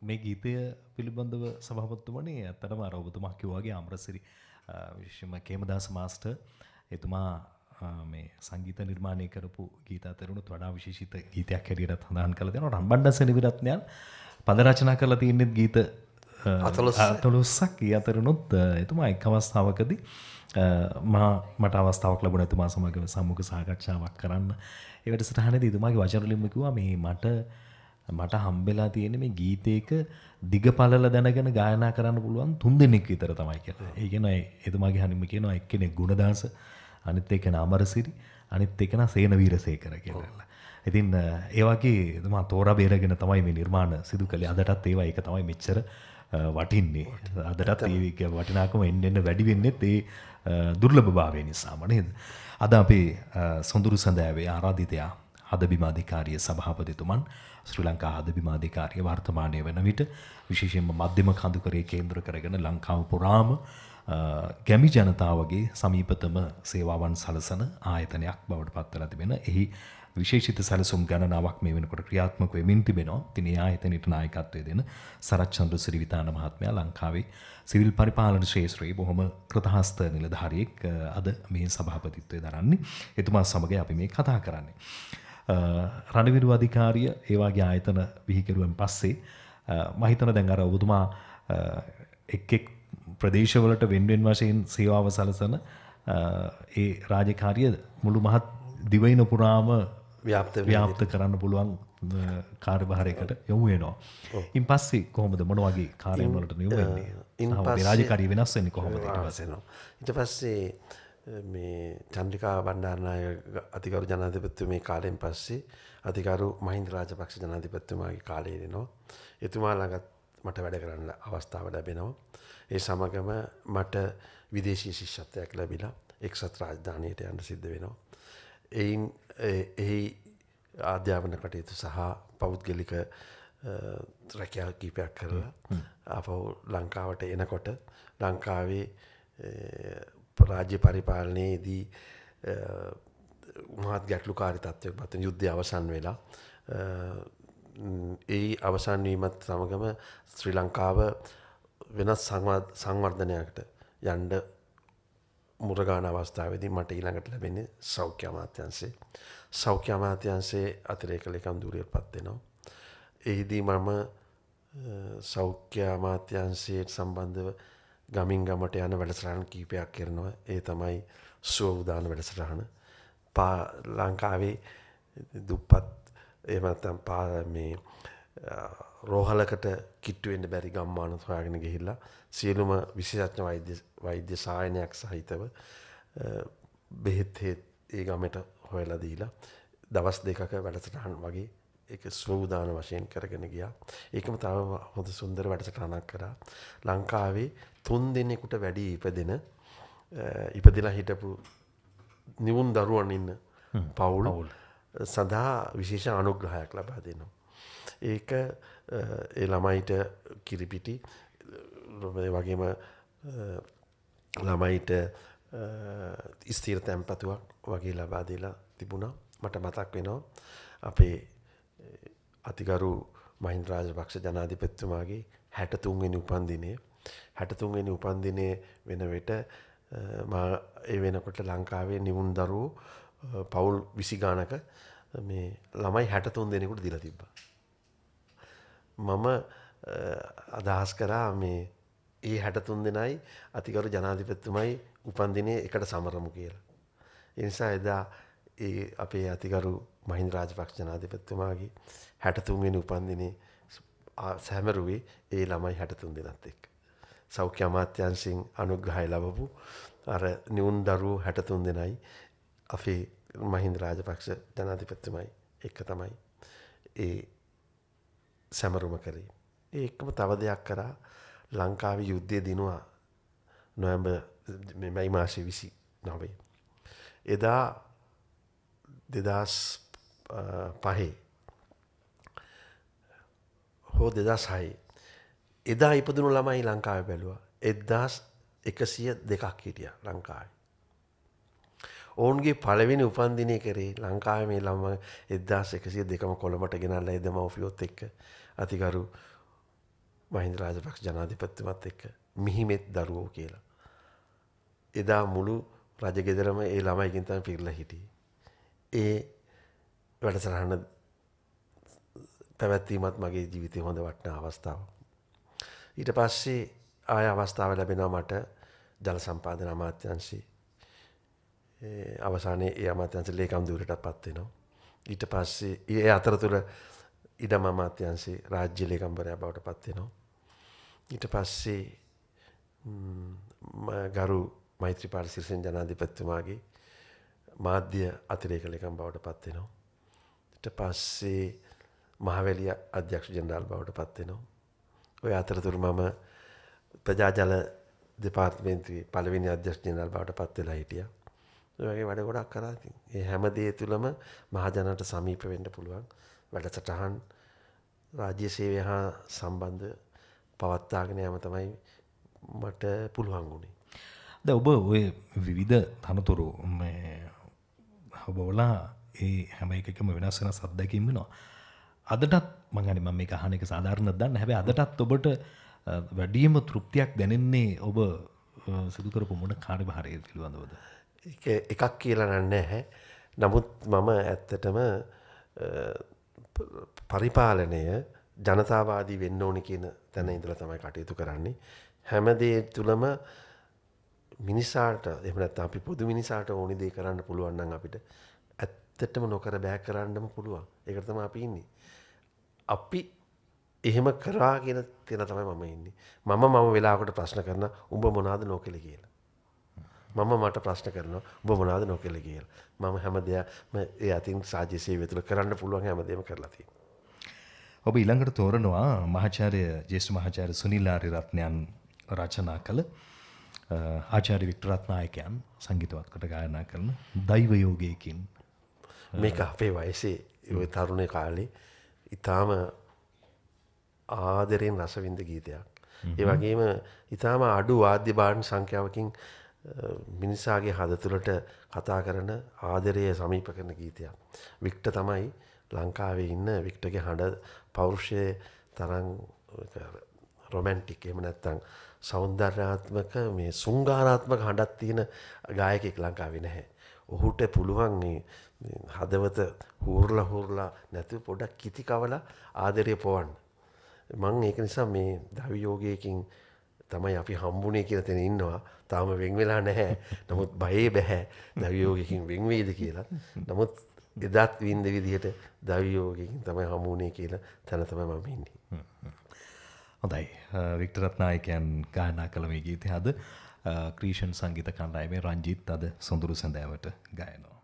මේ ගීතය පිළිබඳව සභහපත්තුමනේ ඇත්තටම අර ඔබතුමා කිව්වාගේ අමරසිරි විශේෂම කේමදාස මාස්ටර් එතුමා මේ සංගීත නිර්මාණය කරපු ගීත අතරුණුත් වඩා විශේෂිත ගීතයක් හැටියට සඳහන් කළ දෙනවා. රම්බණ්ඩ සෙනවිරත්නයන් පද රචනා කරලා තියෙනෙත් ගීත. අතලොස්සක් අතරුණුත් එතුමා එක් අවස්ථාවකදී මා මට අවස්ථාවක් ලැබුණ එතුමා සමග සම්මුඛ සාකච්ඡාවක් කරන්න ඒ වැඩසටහනේදී එතුමාගේ වචන වලින්ම කිව්වා මේ මට මට හම්බෙලා තියෙන මේ ගීතයක දිග පළල දැනගෙන ගායනා කරන්න පුළුවන් තුන් දෙනෙක් විතර තමයි කියලා. ඒ කියන්නේ එතුමාගේ හනින්ම කියනවා එක්කෙනෙක් ගුණදාස අනිත් එක්කෙනා අමරසිරි අනිත් එක්කෙනා සේනවීරසේකර කියලා. ඉතින් ඒ වගේ එතුමා තෝරා බේරගෙන තමයි මේ නිර්මාණ සිදු කළේ. අදටත් ඒවා ඒක තමයි මෙච්චර වටින්නේ අදටත් ඒක වටිනාකම එන්න එන්න වැඩි වෙන්නෙත් ඒ දුර්ලභ භාවය නිසාම නේද. අද අපේ අ, සොඳුරු සඳෑවේ ආරාධිතයා හදබිමාධිකාරිය සභාපතිතුමන් ශ්‍රී ලංකා හදබිමාධිකාරිය වර්තමානය වන විට විශේෂයෙන්ම මධ්‍යම කඳුකරේ කේන්ද්‍ර කරගෙන ලංකාව පුරාම අ, ගැමි ජනතාවගේ සමීපතම සේවාවන් සලසන ආයතනයක් බවට පත්වලා තිබෙන එහි විශේෂිත සැලසුම් ගණනාවක් මේ වෙනකොට ක්‍රියාත්මක වෙමින් තිබෙනවා. ඉතින් ඒ ආයතනයට නායකත්වය දෙන සරච්චන්ද්‍ර සිරිවිතාන මහත්මයා ලංකාවේ සිවිල් පරිපාලන ශේත්‍රයේ බොහොම කෘතහස්ත නිලධාරියෙක් අද මේ සභාපතිත්වය දරන්නේ. එතුමා සමග අපි මේ කතා කරන්නේ. රණවිරු අධිකාරිය ඒ වගේ ආයතන විහිකරුවෙන් පස්සේ හිතනවා දැන් අර ඔබතුමා එක් එක් ප්‍රදේශවලට වෙන්වෙන් වශයෙන් සේවාව සලසන ඒ රාජකාරිය මුළු මහත් දිවයින පුරාම ව්‍යාප්ත කරන්න පුළුවන් අ, කාර්යභාරයකට යොමු වෙනවා. ඉන් පස්සේ කොහොමද මොන වගේ කාර්යයන් වලට යොමු වෙන්නේ? ඉන් සහ ඔබේ පස්සේ- රාජකාරිය වෙනස් වෙන්නේ කොහොමද? ආසනවා. ඊට පස්සේ මේ චන්ද්‍රිකා බණ්ඩාරනායක අතිකරු ජනාධිපතිතුමේ කාලයෙන් පස්සේ අතිකරු මහින්ද රාජපක්ෂ ජනාධිපතිතුමාගේ කාලය දෙනවා. එතුමා ළඟත් මට වැඩ කරන්න අවස්ථාව ලැබෙනවා. ඒ සමගම මට විදේශී ශිෂ්‍යත්වයක් ලැබිලා එක්සත් රාජධානයට යන්න සිද්ධ වෙනවා. එයින් එහි ආධ්‍යාපන කටයුතු සහ පෞද්ගලික අ, රැකියාව කීපයක් කරලා අපහු ලංකාවට එනකොට ලංකාවේ රාජ්‍ය පරිපාලනයේදී අ, මහත් ගැටලු කාරි තත්වයක් පත්වන යුද්ධය අවසන් වෙලා ඒ අවසන් වීමත් සමගම ශ්‍රී ලංකාව වෙනස් සංවර්ධ- සංවර්ධනයකට යන්ඩ මුරගාන අවස්ථාවදී මට ඊළඟට ලැබෙන්නේ සෞඛ්‍ය අමාත්‍යන්සේ සෞඛ්‍ය අමාත්‍යන්සේ අතිරේක ලේකම් දුරියට පත්වෙනවා. එහිදී මම අ, සෞඛ්‍ය අමාත්‍යන්සයට සම්බන්ධව ගමින් ගමට යන වැඩසටහන් කීපයක් කරනවා. ඒ තමයි සුව උදාන වැඩසටහන. පා ලංකාවේ දුප්පත් එමතම් පා මේ අ, රෝහලකට කිට්ටුවෙන්ට බැරි ගම්මාන හොයාගෙන ගිහිල්ලා සියලුම විශේෂඥ වෛද්‍ය සායනයක් සහිතව බෙහෙත් හේත් ඒ ගමට හොයලා දීලා දවස් දෙකක වැඩසටහන් වගේ එක ස්වූදාන වශයෙන් කරගෙන ගියා. ඒකම තව හොඳ සුන්දර වැඩසටහනක් කරා. ලංකාවේ තුන් දෙනෙකුට වැඩි ඉපදෙන ඉපදිලා හිටපු නිවුන් දරුවන් ඉන්න පවුල්. සඳහා විශේෂ අනුග්‍රහයක් ලබා දෙනවා. ඒක ඒ ළමයිට කිරිපිටි අ, වගේම අ, ළමයිට ස්තීර තැන්පතුවක් වගේ ලබා දීලා තිබුණා මට මතක් වෙනවා අපේ අ, අතිගරු මහින්ද රාජපක්ෂ ජනාධිපතිතුමාගේ හැටතුන්වෙනි උපන්දිනය හැටතුන්වෙනි උපන්දිනය වෙන විට අ, මා ඒ වෙනකොට ලංකාවේ නිවුන් දරුවෝ අ, පවුල් විසි ගානක මේ ළමයි හැටතුන් දෙනෙකුට දිල තිබ්බ. මම අ, අදහස් කරා මේ ඒ හැටතුන් දෙනයි අතිකරු ජනාධිපත්තුමයි උපන්දිනය එකට සමරමු කියලා. එනිසා එදා ඒ අපේ අතිකරු මහින්ද රාජපක්ෂ ජනාධිපත්තුමාගේ හැටතුන්වෙනි උපන්දිනේ සැමරුවේ ඒ ළමයි හැටතුන් දෙනත් එක්. සෞඛ්‍ය අමාත්‍යන්සිං අනුග්‍රහය ලබපු අර නිවුන් දරුවෝ හැටතුන් දෙනයි අපේ මහින්ද රාජපක්ෂ ජනාධිපත්තුමයි එක්ක තමයි ඒ සැමරුම කරේ. ඒ එක්කම තව දෙයක් කරා ලංකාව යුද්ධය දිනවා නොයම්බ මැයි මාශය විසි නොවේ. එදා දෙදස් පහේ හෝ දෙදස් හයි එදා ඉපදුණු ළමයි ලංකාව බැලුව එදදාස් එකසිය දෙකක් හිටිය ලංකායි. ඔවුන්ගේ පළවෙනි උපන්දිනය කරේ ලංකාව මේ ළම එදදාස් එකසිය දෙකම කොළමට ගෙනල්ල එදම ඔෆියොත් එක්ක අතිකරු මහින්ද රාජපක්ෂ ජනාධිපත්තිමත් එක්ක මිහිමෙත් දරුවෝ කියලා. එදා මුළු රජගෙදරම ඒ ළමයිකින් තම පිරල හිටිය. ඒ වැඩසරහන්න පැවැත්වීමත් මගේ ජීවිතය හොඳ වටන අවස්ථාව. ඊට පස්සේ ආය අවස්ථාව ලැබෙනවා මට ජල සම්පාදන අමාත්‍යංශී අවසානයේ ඒ අමාත්‍යංශ ලේකම් දුරට පත්වෙනවා. ඊට පස්සේ ඒ අතරතුර ඉඩම අමාත්‍යංශේ රාජ්‍ය ලේකම්බරය බවට පත්වෙනවා. ඊට පස්සේ ගරු මෛත්‍රපාල සිරසෙන් ජනාධිපත්තුමාගේ මාධ්‍ය අතිරේක ලේකම් බවට පත්වෙනවා. ඊට පස්සේ මහවැලිය අධ්‍යක්ෂ ජනරාල් බවට පත්වෙනවා. ඔය අතරතුර මම ප්‍රජාජල දෙපාර්තමේන්තුවේ පළවෙනි අධ්‍යක්ෂණල් බවට පත් වෙලා හිටියා. ඒ වගේ වැඩ ගොඩක් කරා ඉතින්. ඒ හැම දේ තුලම මහජනට සමීප වෙන්න පුළුවන් වැඩසටහන් රාජ්‍ය සේවය හා සම්බන්ධ පවත්වාගෙන යාම තමයි මට පුළුවන් වුණේ. ද ඔබ ඔය විවිධ තනතුරු ඔබවලා ඒ හැම එකම වෙනස් වෙන සත්දැකින් වෙනවා. අදටත් මංගනි මම මේ අහන එක සාධාරණ දන්න හැබැ අදටත් ඔබට අ, වැඩියම තෘප්තියක් දැනෙන්නේ ඔබ සිදුකරපු මොන කාර්යභාරය පිළිබඳවද. ඒක එකක් කියලා නන්නේ හැ. නමුත් මම ඇත්තටම අ, ප- පරිපාලනය ජනතාවාදී වෙන්න ඕනි කියන තැන ඉඳලා තමයි කටයුතු කරන්නේ. හැමදේ තුළම මිනිසාට එම නැත්නම් අපි පොදු මිනිසාට ඕනි දේ කරන්න පුළුවන් නම් අපිට ඇත්තටම නොකර බෑ කරන්නම පුළුවන්. ඒකට තමයි අපි ඉන්නේ. අපි එහෙම කරා කියන තැන තමයි මම ඉන්නේ. මම මම වෙලාවකට ප්‍රශ්න කරන උඹ මොනවද නොකෙලේ කියලා. මම මට ප්‍රශ්න කරනවා ඔබ මොනවද නොකෙලේ කියලා. මම හැම දෙයක්ම ඒ අතින් සාජ්‍ය සේවය තුළ කරන්න පුළුවන් හැමදේම කරලා තියෙනවා. ඔබ ඊළඟට තෝරනවා මහාචාර්ය ජේෂ්ඨ මහාචාර්ය සුනිල් ආරියරත්නයන් රචනා කළ අ, ආචාර්ය වික්ටර් රත්නායකයන් සංගීතවත් කොට ගායනා කරන දෛව යෝගයකින් මේක අපේ වයසේ ඔය තරුණ කාලේ ඉතාම ආදරයෙන් රසවින්ද ගීතයක්. ඒ වගේම ඉතාම අඩු වාද්‍ය බාණ්ඩ සංඛ්‍යාවකින් මිනිසාගේ හද තුළට කතා කරන ආදරය සමීප කරන ගීතයක්. වික්ට තමයි ලංකාවේ ඉන්න වික්ටගේ හඬ පෞරුෂය තරං රොමැන්ටික් එම නැත්තං සෞන්දර්යාත්මක මේ සුංගාරාත්මක හඬත් තියෙන ගායකෙක් ලංකාවේ නැහැ. ඔහුට පුළුවන් මේ මේ හදවත හූරලා හූරලා නැතුව පොඩක් කිති කවලා ආදරය පොවන්න. මං ඒක නිසා මේ දවියෝගයකින් තමයි අපි හම්බුනේ කියලා තැන ඉන්නවා. තාම වෙන් වෙලා නැහැ. නමුත් බයේ බැහැ දවියෝගයකින් වෙන්වේද කියලා. නමුත් එදත් වින්ද විදිහට දවියෝගයකින් තමයි හමුණේ කියලා තැන තමයි මම ඉන්නේ. හොඳයි. වික්ටර් රත්නායකයන් ගායනා කළ මේ ගීතය අද අ, ක්‍රීෂන් සංගීත කණ්ඩායමේ රංජිත් අද සොඳුරු සැඳෑවට ගයනවා.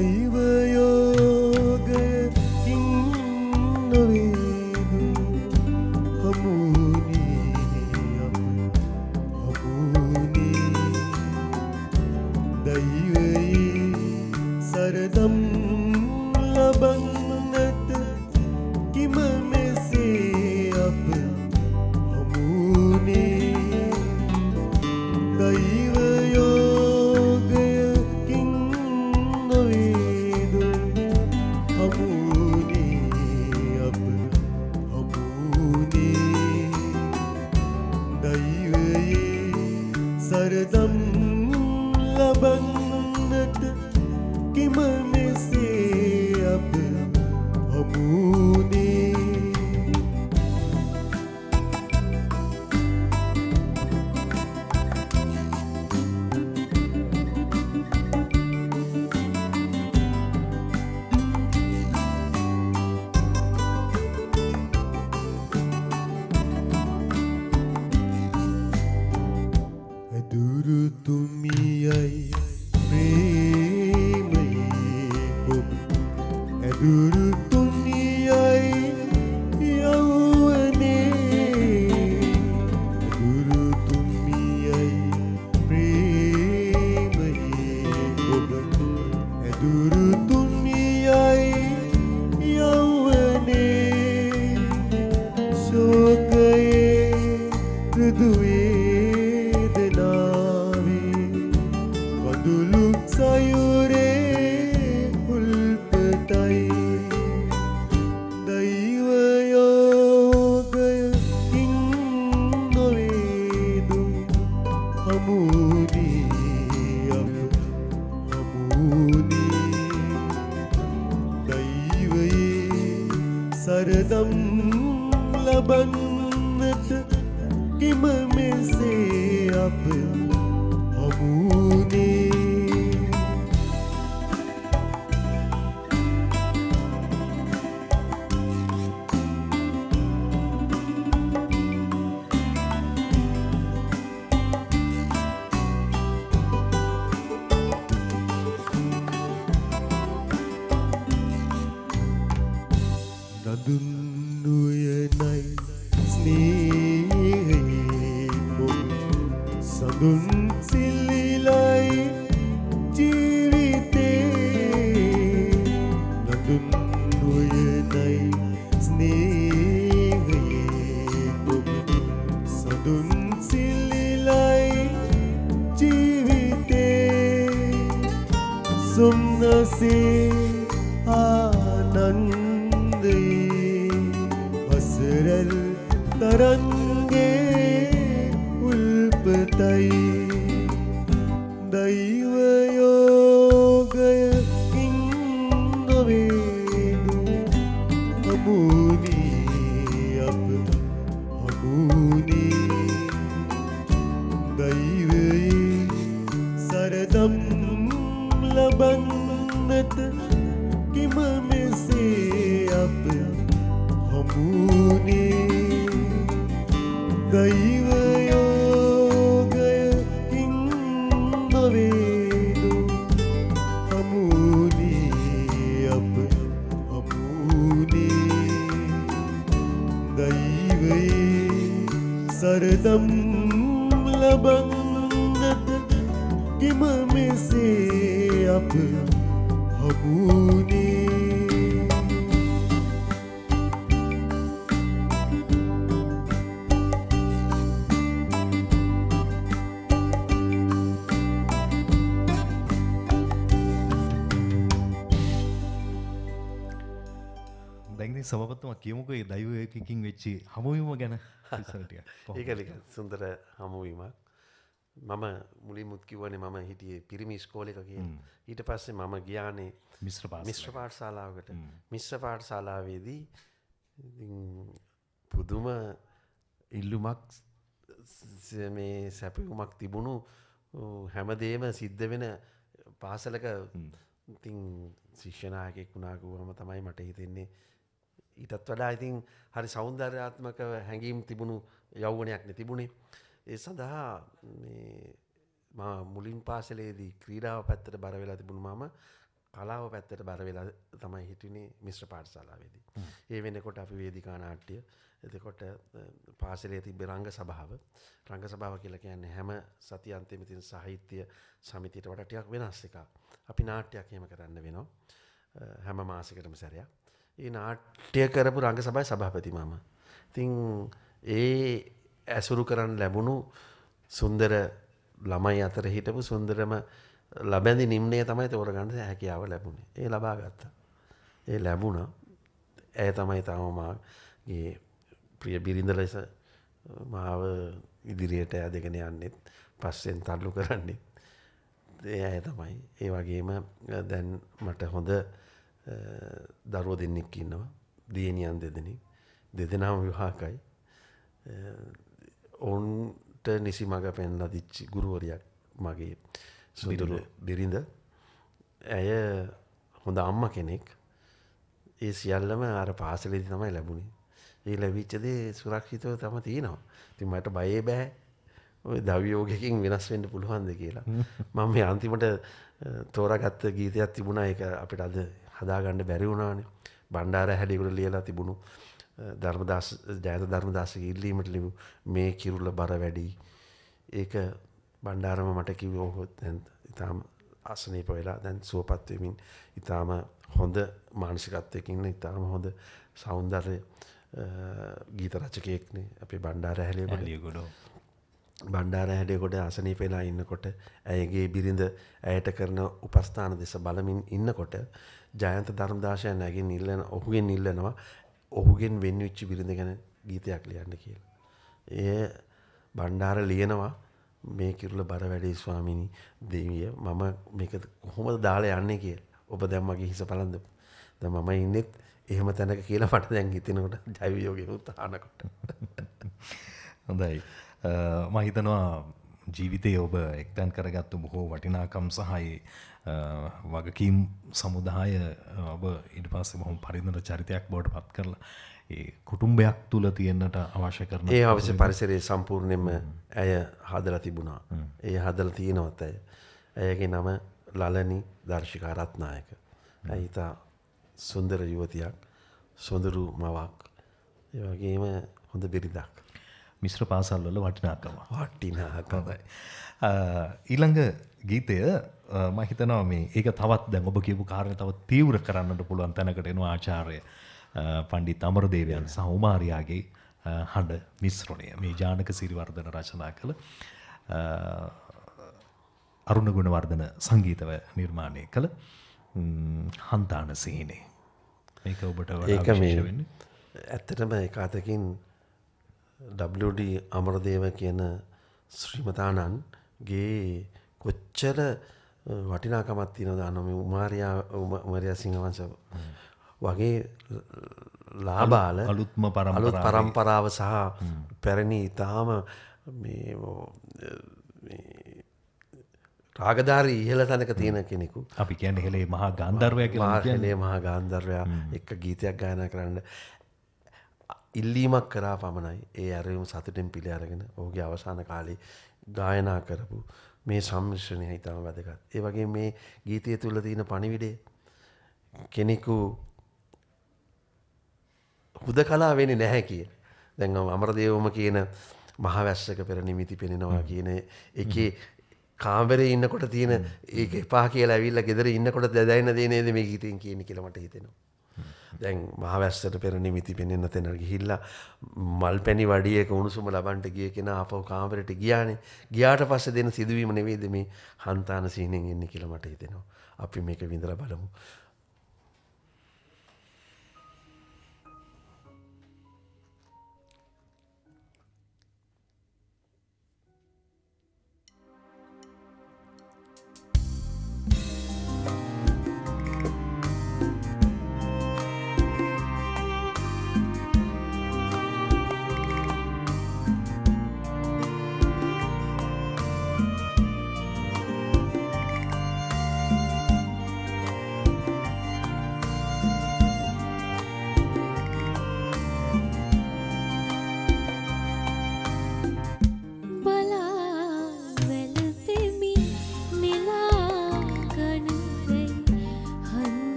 දෛවයෝගයකින් කියමුක ඒ දයිවයකින් වෙච්චි හමුවීම ගැන ඒකලික සුන්දර හමුවීමක්. මම මුලි මුත්කිවනේ මම හිටියේ පිරිමි ස්කෝල එක කිය ඊට පස්සේ මම ගියානේ මිශ්‍ර. මිශ්‍ර පාටශාලාවකට මිශ්‍ර පාටශාලාවේදී පුදුම ඉල්ලුමක් මේ සැපිකුමක් තිබුණු හැමදේම සිද්ධ වෙන පාසලක ඉතින් ශිෂ්‍යනායකෙක් වුණාකුවම තමයි මට හිතෙන්නේ ඊටත් වඩා ඉතින් හරි සෞන්දර්යාත්මක හැඟීම් තිබුණු යෞවනයක් නෙ තිබුණේ ඒ සඳහා මුලින් පාසලේදී ක්‍රීඩාව පැත්තට බර වෙලා තිබුණු මම කලාව පැත්තට බර වෙලා තමයි හිටිනේ මිශ්‍ර පාටශාලාවේදී. ඒ වෙනකොට අපි වේදිකා නාට්‍ය එතකොට පාසලේ තිබ්බ රංග සභාව රංග සභාව කියලා කියන්නේ හැම සතියන්තෙම තියෙන සාහිත්‍ය සමිතියට වඩා ටිකක් වෙනස් එකක්. අපි නාට්‍යයක් එහෙම කරන්න වෙනවා. හැම මාසෙකටම සැරයක්. ඒ නාට්‍ය කරපු රංග සභාවේ සභාපති මම. ඉතින් ඒ ඇසුරු කරන්න ලැබුණු සුන්දර ළමයි අතර හිටපු සුන්දරම ලබැඳි නිම්නය තමයි තෝරගන්න හැකියාව ලැබුණේ. ඒ ලබා ගත්තා. ඒ ලැබුණා. ඇය තමයි තම මාගේ ප්‍රිය බිරිඳ ලෙස මාව ඉදිරියට ඇදගෙන යන්නෙත් පස්සෙන් තල්ලු කරන්නේ. ඒ ඇය තමයි. ඒ වගේම දැන් මට හොඳ දරුව දෙන්නෙක් ඉන්නවා. දියණියන් දෙදෙනෙක්. දෙදෙනාම විවාහකයි. ඔවුන්ට නිසි මඟ පෙන්ලා දිච්චි ගුරුවරයක් මගේ සුදුරු බිරිඳ. ඇය හොඳ අම්ම කෙනෙක්. ඒ සියල්ලම අර පාසලෙදි තමයි ලැබුණේ. ඒ ලැබිච්චදේ සුරක්ෂිතව තම තියෙනවා. ති මට බයේ බෑ. ඔය දවියෝගකින් වෙනස් වෙන්න පුළුවන්ද කියලා. මම මේ අන්තිමට තෝරගත්ත ගීතයක් තිබුණා. එක අපිට අද හදාගන්න බැරි වුණානේ. බණ්ඩාර හැඩිකුට ලියලා තිබුණු ධර්මදාස ජයත ධර්මදාසක ඉල්ලීමට ලිබු මේ කිරුල්ල බර වැඩි. ඒක බණ්ඩාරම මට කිව ඔහොත් දැන් ඉතාම අසනීප වෙලා දැන් සුවපත්වමින් ඉතාම හොඳ මානසිකත්වයකින්න ඉතාම හොඳ සෞන්දර්ය ගීත රචකයෙක්නේ අපේ බණ්ඩාර හැලේකොට ලියගොඩෝ බණ්ඩාර හැඩයකොට අසනී පෙලා ඉන්නකොට ඇයගේ බිරිඳ ඇයට කරන උපස්ථාන දෙස බලමින් ඉන්නකොට ජයන්ත ධර්මදාශය නැගින් ඉල්ලන ඔහුගෙන් ඉල්ලනවා ඔහුගෙන් වෙන්විච්චි බිරිඳ ගැන ගීතයක් ලියන්න කියලා. ඒ බණ්ඩාර ලියනවා මේ කිරුල බර වැඩේ ස්වාමිනි දෙවිය මම මේක කොහොමද දාලා යන්නේ කිය ඔබ දැම්මගේ හිස පලන්ද ද මම ඉන්නෙත් එහෙම තැනක කියලා මට දැන් හිතනකොට ජෛවයෝගෙන් උත්හනකොට හොඳයි. මහිතනවා ජීවිතය ඔබ එක්තැන් කරගත්තු බොහෝ වටිනාකම් සහයි වගකීම් සමුදාය ඔබ ඉට පස්සේ බොහොම පරිදන චරිතයක් බෝඩ පත් කරලා ඒ කුටුම්බයක් තුළ තියෙන්න්නට අවශ්‍ය කරන ඒ අවශ්‍ය පරිසරයේ සම්පූර්ණයෙන්ම ඇය හදල තිබුණා. ඒ හදල තියෙනවත් ඇය. ඇයගේ නම ලලනි දර්ශිකා රත්නායක. ඇයිතා සුන්දර යුවතියක් සොඳරු මවක් ඒවගේම හොඳ බිරිදක්. මිශ්‍ර පාසල්වල වටිනාකම. වටිනාකම. හොඳයි. ඊළඟ ගීතය මහිතනවා මේ ඒක තවත් දැන් ඔබ කියපු කාරණය තව තීව්‍ර කරන්නට පුළුවන් තැනකට එනවා ආචාර්ය පණ්ඩිත් අමරදේවයන් සහ උමාරියාගේ හඬ මිශ්‍රණය. මේ ජානක සිරිවර්ධන රචනා කළ අරුණ ගුණවර්ධන සංගීතව නිර්මාණය කළ හන්තාන සිහිනේ. මේක ඔබට ඒක මේ ඇත්තටම එකතකින් WD අමරදේව කියන ශ්‍රීමතානන්ගේ කොච්චර වටිනාකමත් තියෙනවද අනම උමාරයා උමරයා සිංහවංශ වගේ ලාබාල අලුත්ම අලුත් පරම්පරාවේ. සහ පැරණි ඉතාම රාගධාරී ඉහල තැනක තියෙන කෙනෙකු. අපි කියන්නේ හෙලේ මහා ගන්ධර්වය. මාර්හලේ මහා ගාන්ධර්වයා එක්ක ගීතයක් ගායන කරන්න ඉල්ලීමක් කරා පමණයි. ඒ ඇරයුම් සතුටෙන් පිළි අරගෙන ඔහුගේ අවසාන කාලේ ගායනා කරපු මේ සම්මිශ්‍රණය හිතම වැදගත්. ඒ වගේ මේ ගීතය තුළ තියෙන පණිවිඩේ කෙනෙකු හුද කලා වෙන නැහැ කිය. දැන් අමරදේවම කියන මහවැස්සක පෙර නිමිති පෙනෙනවා කියන එකේ කාම්බරේ ඉන්නකොට තියෙන ඒක එපා කියලා ඇවිල්ලා ගෙදර ඉන්නකොට දැදයින දේ නේද මේ ගීතෙන් කියන්නේ කියලා මට හිතෙනවා. දැන් මහවැස්සට පෙර නිමිති පෙනෙන්න තැන ගිහිල්ලා මල් පැණි වඩියක උණුසුම ලබන්ට ගිය කෙනා ආපහු කාමරයට ගියානේ. ගියාට පස්සේ දෙන සිදුවීම නෙවෙයිද මේ හන්තාන සීනෙන් එන්නේ කියලා මට හිතෙනවා. අපි මේක විඳලා බලමු.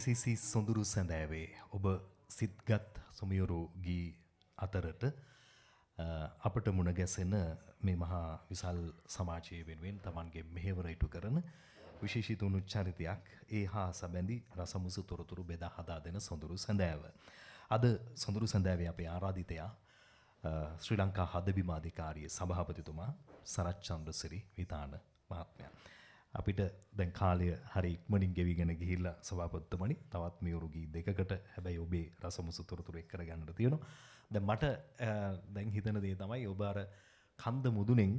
KCC සොඳුරු සැඳෑවේ ඔබ සිත්ගත් සුමියුරු ගී අතරට අ, අපට මුණ ගැසෙන මේ මහා විසල් සමාජය වෙනුවෙන් තමන්ගේ මෙහෙවර ඉටු කරන විශේෂිතුුණු චරිතයක් ඒ හා සබැඳි රසමුසු තොරතුරු බෙදා හදා දෙන සොඳුරු සැඳෑව. අද සොඳුරු සැඳෑවේ අපේ ආරාධිතයා අ, ශ්‍රී ලංකා හදබිමාධිකාරයේ සභාපතිතුමා සරච්චන්ද්‍රසිරි විතාන මහත්මයා. අපිට දැන් කාලය හරි ඉක්මනින් ගෙවිගෙන ගිහිල්ලා සභාපතිතුමනි තවත් මියුරු ගී දෙකකට හැබැයි ඔබේ රසමුසු තොරතුරු එක් කරගන්නට තියෙනවා. දැන් මට අ, දැන් හිතන දේ තමයි ඔබ අර කන්ද මුදුනෙන්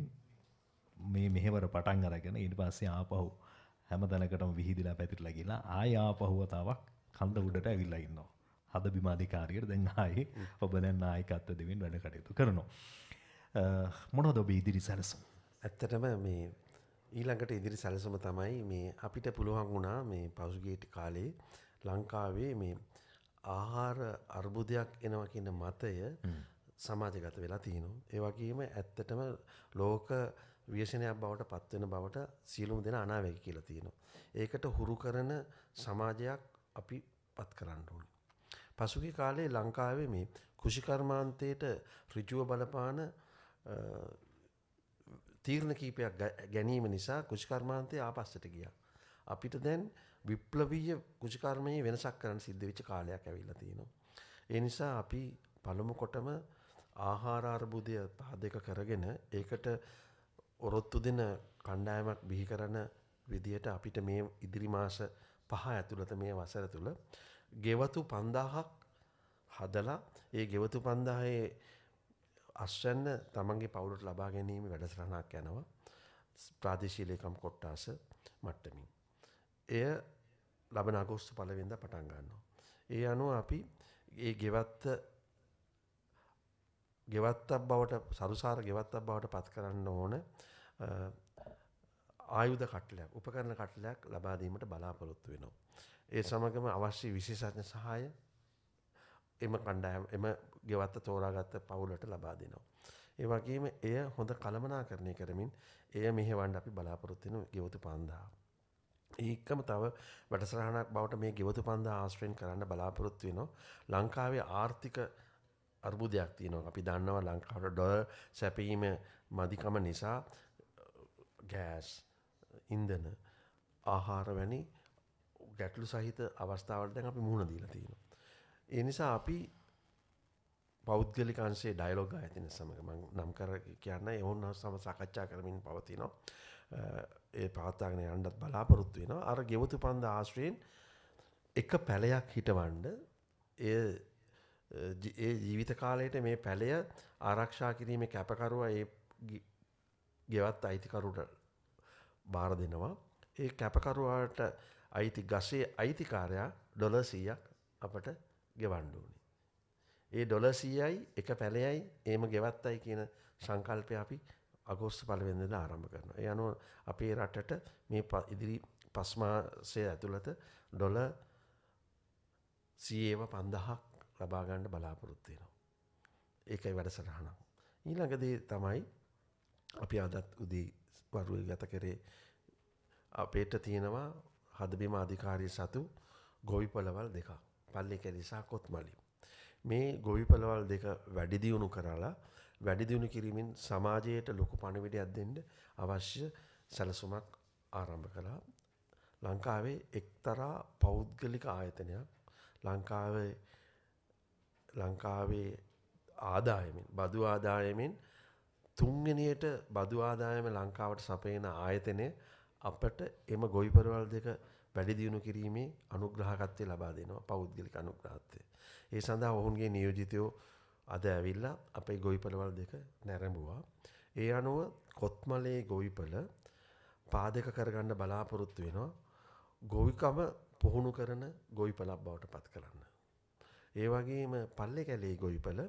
මේ මෙහෙවර පටන් අරගෙන ඊට පස්සේ ආපහු හැම තැනකටම විහිදිලා පැතිරලා ගිහලා ආය ආපහු වතාවක් කන්ද උඩට ඇවිල්ලා ඉන්නවා. හද බිමාධිකාරියට දැන් ආයේ ඔබ දැන් නායකත්ව දෙමින් වැඩ කටයුතු කරනවා. අ, මොනවද ඔබේ ඉදිරි සැලසුම්? ඇත්තටම මේ ඊළඟට ඉදිරි සැලසුම තමයි මේ අපිට පුළුවන් වුණා මේ පසුගේට කාලේ ලංකාවේ මේ ආහාර අර්බුදයක් එනවා කියන මතය සමාජගත වෙලා තියෙනවා. ඒ වගේම ඇත්තටම ලෝක ව්‍යසනයක් බවට පත්වෙන බවට සියලුම දෙන අනාවැකි කියලා තියෙනවා. ඒකට හුරු කරන සමාජයක් අපි පත් කරන්න ඕනේ. පසුගිය කාලේ ලංකාවේ මේ කෘෂිකර්මාන්තයට ඍජුව බලපාන තීරණ කීපයක් ග- ගැනීම නිසා කෘෂිකර්මාන්තය ආපස්සට ගියා. අපිට දැන් විප්ලවීය කෘෂිකර්මයේ වෙනසක් කරන්න සිද්ධ වෙච්ච කාලයක් ඇවිල්ලා තියෙනවා. ඒ නිසා අපි පළමු කොටම ආහාර අර්බුදය පාදක කරගෙන ඒකට ඔරොත්තු දෙන කණ්ඩායමක් බිහි කරන විදියට අපිට මේ ඉදිරි මාස පහ ඇතුළත මේ වසර තුළ ගෙවතු පන්දාහක් හදලා ඒ ගෙවතු පන්දාහයේ අස්වැන්න තමන්ගේ පවුලට ලබා ගැනීම වැඩසටහනක් යනවා ප්‍රාදේශීලේකම් කොට්ටාස මට්ටමින්. එය ලබන අගෝස්තු පලවෙද පටන් ගන්නවා. ඒ අනුව අපි ඒ ගෙවත්ත ගෙවත්තක් බවට සරුසාර ගෙවත්තක් බවට පත් කරන්න ඕන අ, ආයුධ කටලයක් උපකරණ කටලයක් ලබාදීමට බලාපොරොත්තු වෙනවා. ඒ සමගම අවශ්‍ය විශේෂඥ සහාය එම කණ්ඩායම් එම ගෙවත්ත තෝරාගත්ත පවුලට ලබා දෙනවා. ඒ වගේම එය හොඳ කළමනා කරණය කරමින් එය මෙහෙවන්ඩ අපි බලාපොරොත්තින ගෙවතු පන්දා. ඒකම තව වැඩසරහනක් බවට මේ ගෙවතු පන්දා ආශ්‍රයෙන් කරන්න බලාපොරොත්තු වෙනවා. ලංකාවේ ආර්ථික අර්බුදයක් තියෙනවා අපි දන්නවා ලංකාවට ඩොල සැපීම මදිකම නිසා ගෑස් ඉන්දන ආහාර වැනි ගැටලු සහිත අවස්ථාවට දැන් අපි මුහුණ දීලා තියෙනවා. ඒ නිසා අපි පෞද්ගලිකන්සේ ඩයිලොග ඇතින සමඟ මං නම් කර කියන්න එවුන් සම සකච්ඡා කරමින් පවතිනවා. ඒ පවත්තාගෙන යන්නත් බලාපොරොත්තු වෙනවා. අර ගෙවතු පන්ද ආශ්‍රයෙන් එක පැලයක් හිටවන්ඩ එය ජි- ඒ ජීවිත කාලයට මේ පැළය ආරක්ෂා කිරීම කැපකරුව ඒ ගි- ගෙවත් අයිතිකරුට බාර දෙනවා. ඒ කැපකරුවාට අයිති ගසේ අයිතිකාරයා ඩොල සීයක් අපට ගෙවන්ඩුවනි. ඒ ඩොල සීයයි එක පැළයයි ඒම ගෙවත්තයි කියන සංකල්පය අපි අගෝස්තු පලවෙදද ආරම්භ කරන. ඒ අනුව අපේ රටට මේ ප- ඉදිරි පස්මාසය ඇතුළත ඩොල සීඒව පන්දහක් ලබාගණ්ඩ බලාපොරොත්තියෙනවා. ඒකයි වැඩසටහනම්. ඊළඟදේ තමයි අපි අදත් උදී වරුව ගත කරේ අපේට තියෙනවා හදබිම අධිකාරය සතු ගොවිපොලවල් දෙක පල්ලි කැලිසා කොත් මලි. මේ ගොවිපලවල් දෙක වැඩිදියුණු කරලා වැඩිදියුණු කිරීමෙන් සමාජයට ලොකු පණවිඩයක් දෙන්න අවශ්‍ය සැලසුමක් ආරම්භ කළා ලංකාවේ එක්තරා පෞද්ගලික ආයතනයක් ලංකාවේ ලංකාවේ ආදායමෙන් බදු ආදායමෙන් තුන්ගෙනයට බදු ආදායම ලංකාවට සපයන ආයතනය අපට එම ගොයිපරවල් දෙක වැඩි දියුණු කිරීමේ අනුග්‍රහකත්වය ලබා දෙනවා පෞද්ගලික අනුග්‍රහත්වය. ඒ සඳහා ඔවුන්ගේ නියෝජිතයෝ අද ඇවිල්ලා අපේ ගොයිපලවල් දෙක නැරඹුවා. ඒ අනුව කොත්මලේ ගොවිපල පාදක කරගන්න බලාපොරොත්තු වෙනවා ගොවිකම පුහුණු කරන ගොවිපලක් බවට පත් කරන්න. ඒ වගේම පල්ලෙ කැලේ ගොවිපල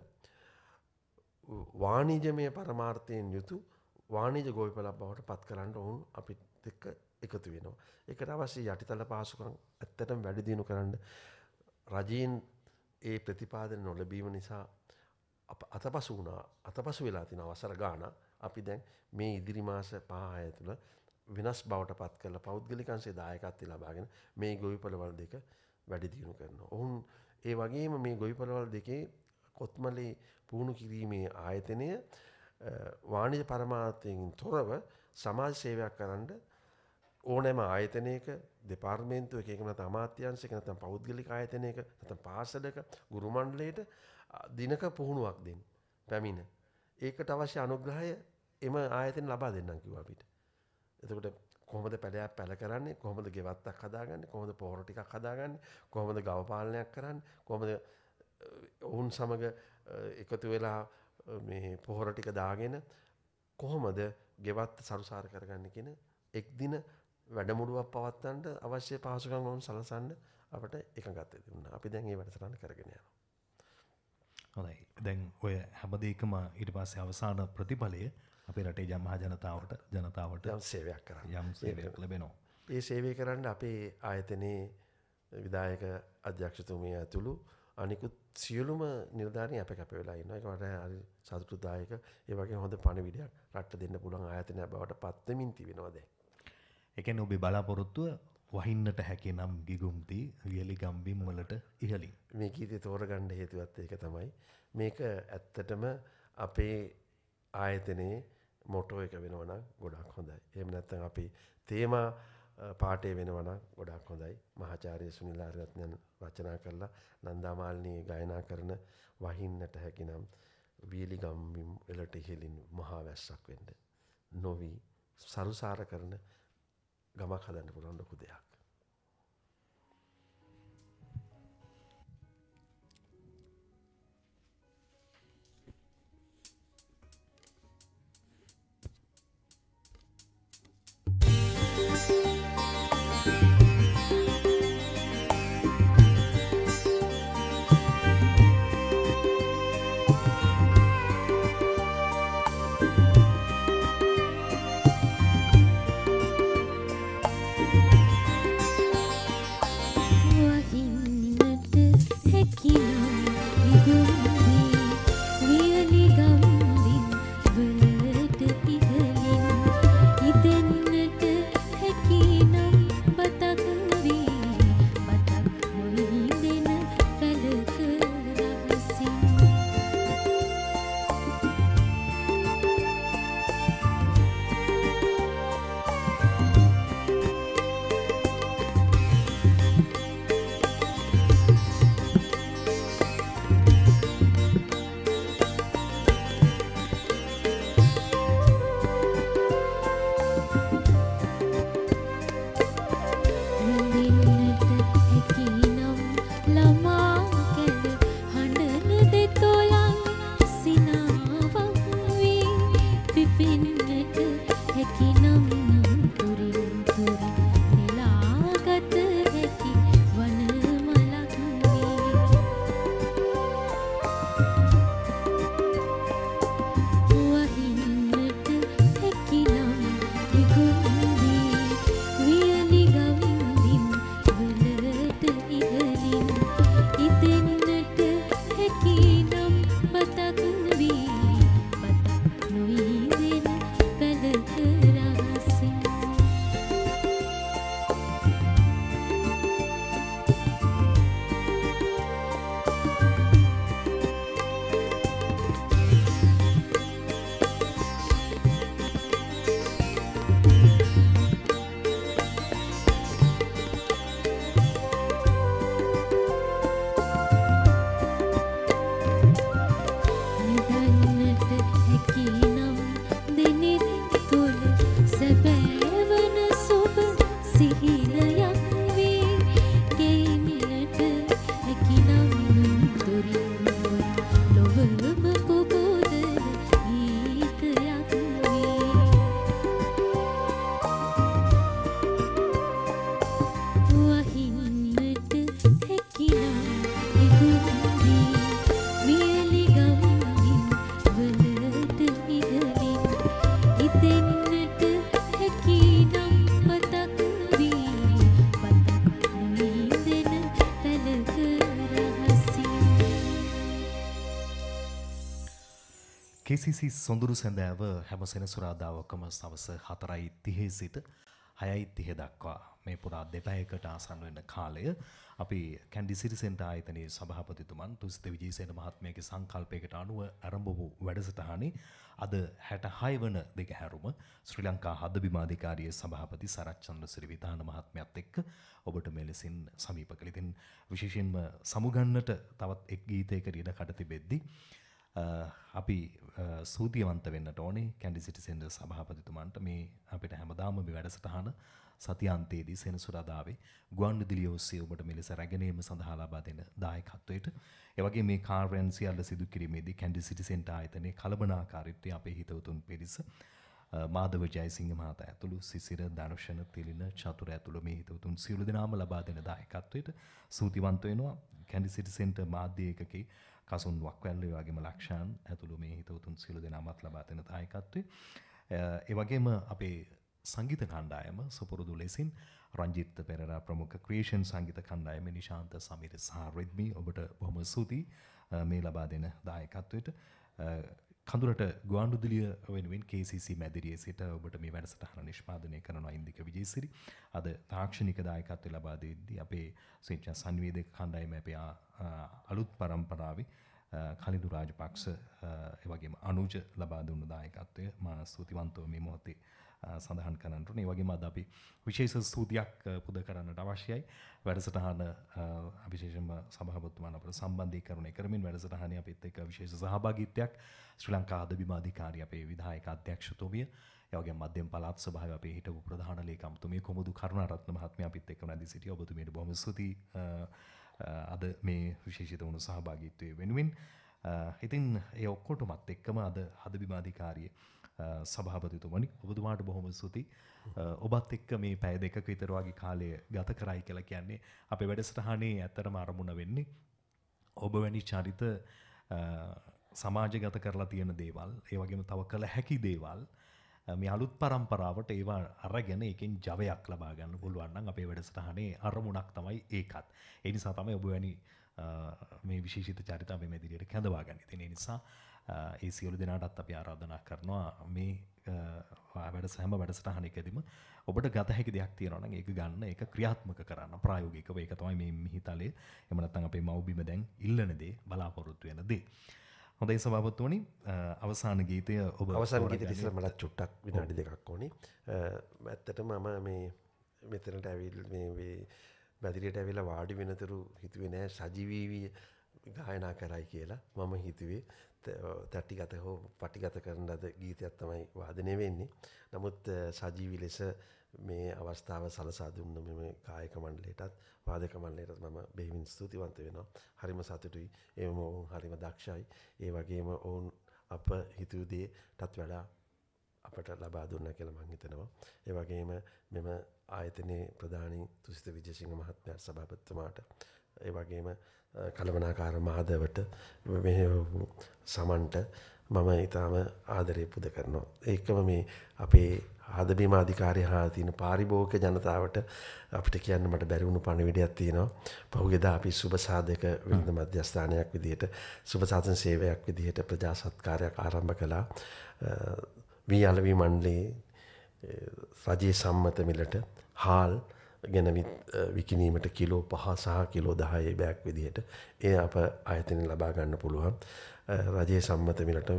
වාණිජමය පරමාර්ථයෙන් යුතු වාණිජ ගොවිපලක් බවට පත් කරන්න ඔවුන් අපි එක්ක එකතු වෙනවා. එකට අවශ්‍ය යටිතල පහසුකම් ඇත්තටම වැඩි දියුණු කරන්න රජයෙන් ඒ ප්‍රතිපාදන නොලබීම නිසා අප අතපසු වුණා අතපසු වෙලා තින අවසර ගාන අපි දැන් මේ ඉදිරි මාස පහය තුළ වෙනස් බවට පත් කරලා පෞද්ගලිකන්සේ දායකත්වය ලබාගෙන මේ ගොවිපලවල් දෙක වැඩි දියුණු කරනවා. ඔවුන් ඒ වගේම මේ ගොවිපලවල් දෙකේ කොත්මලේ පුහුණු කිරීමේ ආයතනය වාණිජ පරමාර්ථයෙන් තොරව සමාජ සේවයක් කරන්න ඕනෑම ආයතනයක දෙපාර්මේන්තුව එකක නත අමාත්‍යංශයක නැත්නම් පෞද්ගලික ආයතනයක නැත්නම් පාසලක ගුරු මණ්ඩලයට දිනක පුහුණුවක් දෙන්න පැමිණ. ඒකට අවශ්‍ය අනුග්‍රහය එම ආයතන ලබා දෙන්නම් කිව්වා අපිට. එතකොට කොහොමද පැලයක් පැල කරන්නේ කොහොමද ගෙවත්තක් හදාගන්නේ කොහොමද පොහොර ටිකක් හදාගන්නේ කොහොමද ගව පාලනයක් කරන්නේ කොහොමද ඔවුන් සමග එකතු වෙලා මේ පොහොර ටික දාගෙන කොහොමද ගෙවත්ත සරුසාර කරගන්න කියන එක් දින වැඩමුළුවක් පවත්තන්ට අවශ්‍ය පහසුකම් ඔවුන් සලසන්න අපට එකගත්තය දුන්න අපි දැන් ඒ වැඩසටහන කරගෙන යනවා. හොඳයි. දැන් ඔය හැමදේකම ඊට පස්සේ අවසාන ප්‍රතිඵලය අපේ රටේ ජමහා ජනතාවට ජනතාවට යම් සේවයක් කරන්න. යම් සේවයක් ලැබෙනවා. ඒ සේවය කරන්න අපේ ආයතනයේ විදායක අධ්‍යක්ෂතුමිය ඇතුළු අනිකුත් සියලුම නිර්ධාරණය අප කැප වෙලා ඉන්න එක වට හරි සතුටුදායක ඒ වගේ හොඳ පණවිඩයක් රට්ට දෙන්න පුළුවන් ආයතනය බවට පත්වමින් තිබෙනවා දැන්. එකන ඔබේ බලාපොරොත්තුව වහින්නට හැකි නම් ගිගුම්ති වියලි ගම්බිම් වලට ඉහලින්. මේ ගීතය තෝරගණ්ඩ හේතුවත් ඒක තමයි. මේක ඇත්තටම අපේ ආයතනයේ මොටෝ එක වෙනවන ගොඩක් හොඳයි. එම නැත්තන් අපි තේම පාටේ වෙනවන ගොඩක් හොඳයි මහාචාරය සුනිලාරත්නයන් රචනා කරලා නන්දාමාලනී ගයනා කරන වහින්නට හැකිනම් වීලි ගම්මිම් එලට ඉහෙලින් මහා වැස්සක් වෙන්ඩ. නොවී සරුසාර කරන ගමක් හදන්න පුළන් ලොකු දෙයක්. pequeño. KCC සොඳුරු සැඳෑව හැම සෙනසුරාදාවකම සවස හතරයි තිහේ සිට හයයි තිහ දක්වා. මේ පුරා දෙපැයකට ආසන්න වෙන කාලය. අපි කැන්ඩි සිරිසෙන්ට ආයතනයේ සභහපතිතුමන් තුස්ත විජීසේන මහත්මයගේ සංකල්පයකට අනුව ඇරඹපු වැඩසටහනේ අද හැට හය වන දෙක හැරුම ශ්‍රී ලංකා හද බිමාධිකාරයේ සභහපති සරච්චන්ද්‍ර සිරිවිධාන මහත්මයත් එක්ක ඔබට මෙලෙසින් සමීප කළිතින් විශේෂයෙන්ම සමුගන්නට තවත් එක් ගීතයක රියන කට තිබෙද්දි අ, අපි අ, සූතියවන්ත වෙන්නට ඕනේ කැන්ඩි සිටිසෙන්ඩ සභාපතිතුමන්ට. මේ අපිට හැමදාම මේ වැඩසටහන සතියන්තයේදී සෙනසුරාදාවේ ගුවන් විදුලිය ඔස්සේ ඔබට මෙලෙස රැගෙනීම සඳහා ලබා දෙන දායකත්වයට. එවගේ මේ කාර්යයන් සියල්ල සිදු කිරීමේදී කැන්ඩි සිටිසෙන්ට ආයතනයේ කලබනාකාරීත්වය අපේ හිතවතුන් පිරිස අ, මාධව ජයසිංහ මහතා ඇතුළු සිසිර ධනුෂණ තිලින චතුර ඇතුළු මේ හිතවතුන් සියලු දෙනාම ලබා දෙන දායකත්වයට සූතිවන්ත වෙනවා. කැන්ඩි සිටිසෙන්ට මාධ්‍ය ඒකකේ කසුන් වක්වැල්ල ඒ වගේම ලක්ෂාන් ඇතුළු මේ හිතවතුන් සියලු දෙනාමත් ලබා දෙන දායකත්වය. ඒ වගේම අපේ සංගීත කණ්ඩායම සුපුරුදු ලෙසින් රංජිත් පෙරරා ප්‍රමුඛ ක්‍රියේෂන් සංගීත කණ්ඩායම නිශාන්ත සමීර සහ රිද්මි ඔබට බොහොම ස්තුතියි. අ, මේ ලබා දෙන දායකත්වයට. අ, කඳුරට ගුවන්විදුලිය වෙනුවෙන් KCC මැදිරියේ සිට ඔබට මේ වැඩසටහන නිෂ්පාදනය කරනවා ඉන්දික විජේසිරි. අද තාක්ෂණික දායකත්වය ලබා දෙද්දී අපේ ස්වේච්ඡා සංවේදක කණ්ඩායම අපේ ආ, අ, අලුත් පරම්පරාවේ අ, කලිදු රාජපක්ෂ අ, ඒ වගේම අනුජ ලබා දුන්න දායකත්වය මා ස්තුතිවන්තව මේ මොහොතේ අ, සඳහන් කරන්නට ඕනේ. ඒ වගේම අද අපි විශේෂ ස්තුතියක් අ, පුද කරන්නට අවශ්‍යයි. වැඩසටහන අ, විශේෂයෙන්ම සභාපතිතුමන් අපට සම්බන්ධීකරණය කරමින් වැඩසටහනේ අපිත් එක්ක විශේෂ සහභාගීත්වයක් ශ්‍රී ලංකා අද බිමාධිකාරී අපේ විධායක අධ්‍යක්ෂතුමිය ඒ වගේම මධ්‍යම පළාත් සභාවේ අපේ හිටපු ප්‍රධාන ලේකම්තුමිය කොමුදු කරුණාරත්න මහත්මයා අපිත් එක්ක නැදී සිටිය ඔබතුමියට බොහොම ස්තුතියි අ, අ, අද මේ විශේෂිත වුණු සහභාගීත්වය වෙනුවෙන් අ, ඉතින් ඒ ඔක්කොටමත් එක්කම අද හද බිමාධිකාරිය සභාපතිතුමනි ඔබතුමාට බොහොම ස්තුතියි අ, ඔබත් එක්ක මේ පැය දෙකක විතර වගේ කාලය ගත කරයි කියලා කියන්නේ අපේ වැඩසටහනේ ඇත්තටම අරමුණ වෙන්නේ ඔබ වැනි චරිත අ, සමාජගත කරලා තියෙන දේවල් ඒ වගේම තව කළ හැකි දේවල් අ, මේ අලුත් පරම්පරාවට ඒවා අරගෙන එකෙන් ජවයක් ලබා ගන්න පුළුවන් නම් අපේ වැඩසටහනේ අරමුණක් තමයි ඒකත්. ඒ නිසා තමයි ඔබ වැනි අ, මේ විශේෂිත චරිත අපේ මෙදිරියට කැඳවා ගන්න. ඉතින් ඒ නිසා අ, ඒ සියලු දෙනාටත් අපි ආරාධනා කරනවා මේ වැඩ සෑම වැඩසටහනකදීම ඔබට ගත හැකි දෙයක් තියෙනවා නම් ඒක ගන්න ඒක ක්‍රියාත්මක කරන්න ප්‍රායෝගිකව. ඒක තමයි මේ මිහිතලේ එහෙම නැත්නම් අපේ මව්බිම දැන් ඉල්ලන දේ බලාපොරොත්තු වෙන දේ. හොඳයි සභාපතිතුමනි අවසාන ගීතය ඔබ අවසන් ගීත තෝරාගන්නේ. තිසර මටත් චුට්ටක් විනාඩි දෙකක් ඕනි. ඇත්තට මම මේ මෙතනට ඇවිල් මේ බැදිරියට ඇවිලා වාඩි වෙනතුරු හිතුවේ නෑ. සජීවීවී ගායනා කරයි කියලා මම හිතුවේ. තැට්ටිගත හෝ පටිගත කරන ලද ගීතයක් තමයි වාදනය වෙන්නේ. නමුත් අ, සජීවි ලෙස මේ අවස්ථාව සලසා දුන්න මෙම කායක මණ්ඩලයටත් වාදක මණ්ඩලයටත් මම බෙහිවින් ස්තුතිවන්ත වෙනවා. හරිම සතුටුයි. එම ඔවුන් හරිම දක්ෂයි. ඒ වගේම ඔවුන් අප හිතුවදේටත් වඩා අපට ලබා දුන්න කියලා මං හිතනවා. ඒ වගේම මෙම ආයතනයේ ප්‍රධානී තුසිත විජයසිංහ මහත්මයාට සභාපතිතුමාට. ඒ වගේම අ, කළමනාකාර වූ සමන්ට මම ඊටාම ආදරය පුද කරනවා. ඒකම මේ අපේ හදබීම අධිකාරය හා තියෙන පාරිභෝගික ජනතාවට අපිට කියන්න මට බැරි වුණු පණිවිඩයක් තියෙනවා. පහුගියදා අපි සුබ සාධක වින්ද මධ්‍යස්ථානයක් විදිහට සුබ සාධන සේවයක් විදිහට ප්‍රජා සත්කාරයක් ආරම්භ කළා. වී අලවී මණ්ඩලයේ රජයේ සම්මත මිලට හාල් ගැන විකිනීමට කිලෝ පහ සහ කිලෝ දහයේ බෑක් විදිහට ඒ අප අයතන ලබා ගන්න පුළුවන්. රජයේ සම්මත මිලට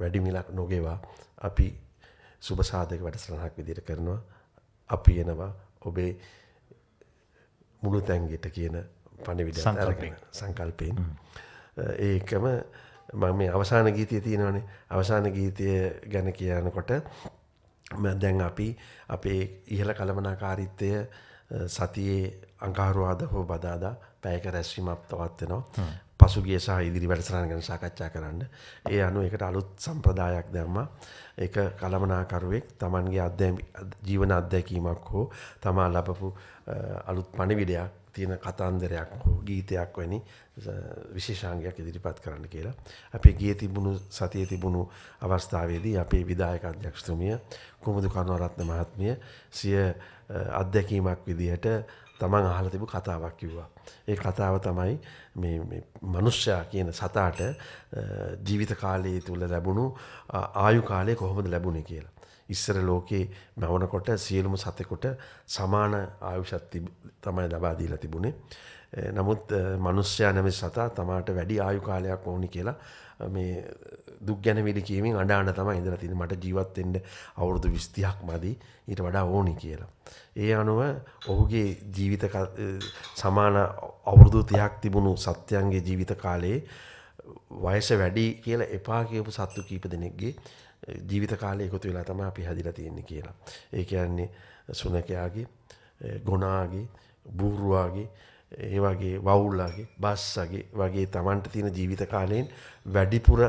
වැඩි මිලක් නොගෙවා. අපි සුභසාධක වැඩසටහනක් විදිහට කරනවා. අපි එනවා ඔබේ මුළු තැන්ගෙට කියන පණිවිඩ සංකල්පයෙන්. ඒකම මම මේ අවසාන ගීතය තියෙනවනේ. අවසාන ගීතය ගැන කියනකොට දැන් අපි අපේ ඉහළ කළමනාකාරිත්වය සතියේ අංකාරුවාද හෝ බදාදා පැයක රැස්වීමක් තවත්වෙනවා පසුගිය සහ ඉදිරි වැඩසරන ගැන සාකච්ඡා කරන්න. ඒ අනු එකට අලුත් සම්ප්‍රදායක් දැම්ම. එක කළමනාකරුවෙක් තමන්ගේ අධ්‍ය ජීවන අත්දැකීමක් හෝ තමා ලබපු අලුත් පණිවිඩයක් තියෙන කතන්දරයක් හෝ ගීතයක් වැනි විශේෂාංගයක් ඉදිරිපත් කරන්න කියලා. අපේ ගිය තිබුණු සතිය තිබුණු අවස්ථාවේදී අපේ විදායක අධ්‍යක්ෂතුමිය කුමුදු කරුණාරත්න මහත්මිය සිය අ, අත්දැකීමක් විදිහට තමන් අහලා තිබු කතාවක් කිව්වා. ඒ කතාව තමයි මේ මේ මනුෂ්‍යයා කියන සතාට අ, ජීවිත කාලයේ තුල ලැබුණු අ, ආයු කාලය කොහොමද ලැබුණේ කියලා. ඉස්සර ලෝකේ මවනකොට සියලුම සතෙකුට සමාන ආයුෂත් තිබ- තමයි ලබා දීලා තිබුණේ. ඒ නමුත් අ, මනුෂ්‍යයා නැමැති සතා තමාට වැඩි ආයු කාලයක් ඕනි කියලා අ, මේ දුක් ගැන විලි කියමින් අඬ අඬ තමයි ඉඳලා තියෙන්නේ. මට ජීවත් වෙන්න අවුරුදු 20ක් මදි ඊට වඩා ඕනි කියලා. ඒ අනුව ඔහුගේ ජීවිත ක- අ, සමාන අවුරුදු 30ක් තිබුණු සත්‍යයන්ගේ ජීවිත කාලයේ වයස වැඩි කියලා එපා කියපු සත්තු කීප දෙනෙක්ගේ ජීවිත කාලය එකතු වෙලා තමයි අපි හැදිලා තියෙන්නේ කියලා. ඒ කියන්නේ සුනකයාගේ, ඒ ගොනාගේ, බූරුවාගේ, ඒ වගේ වවුල්ලාගේ, බස්සගේ වගේ Tamanට තියෙන ජීවිත කාලයෙන් වැඩිපුර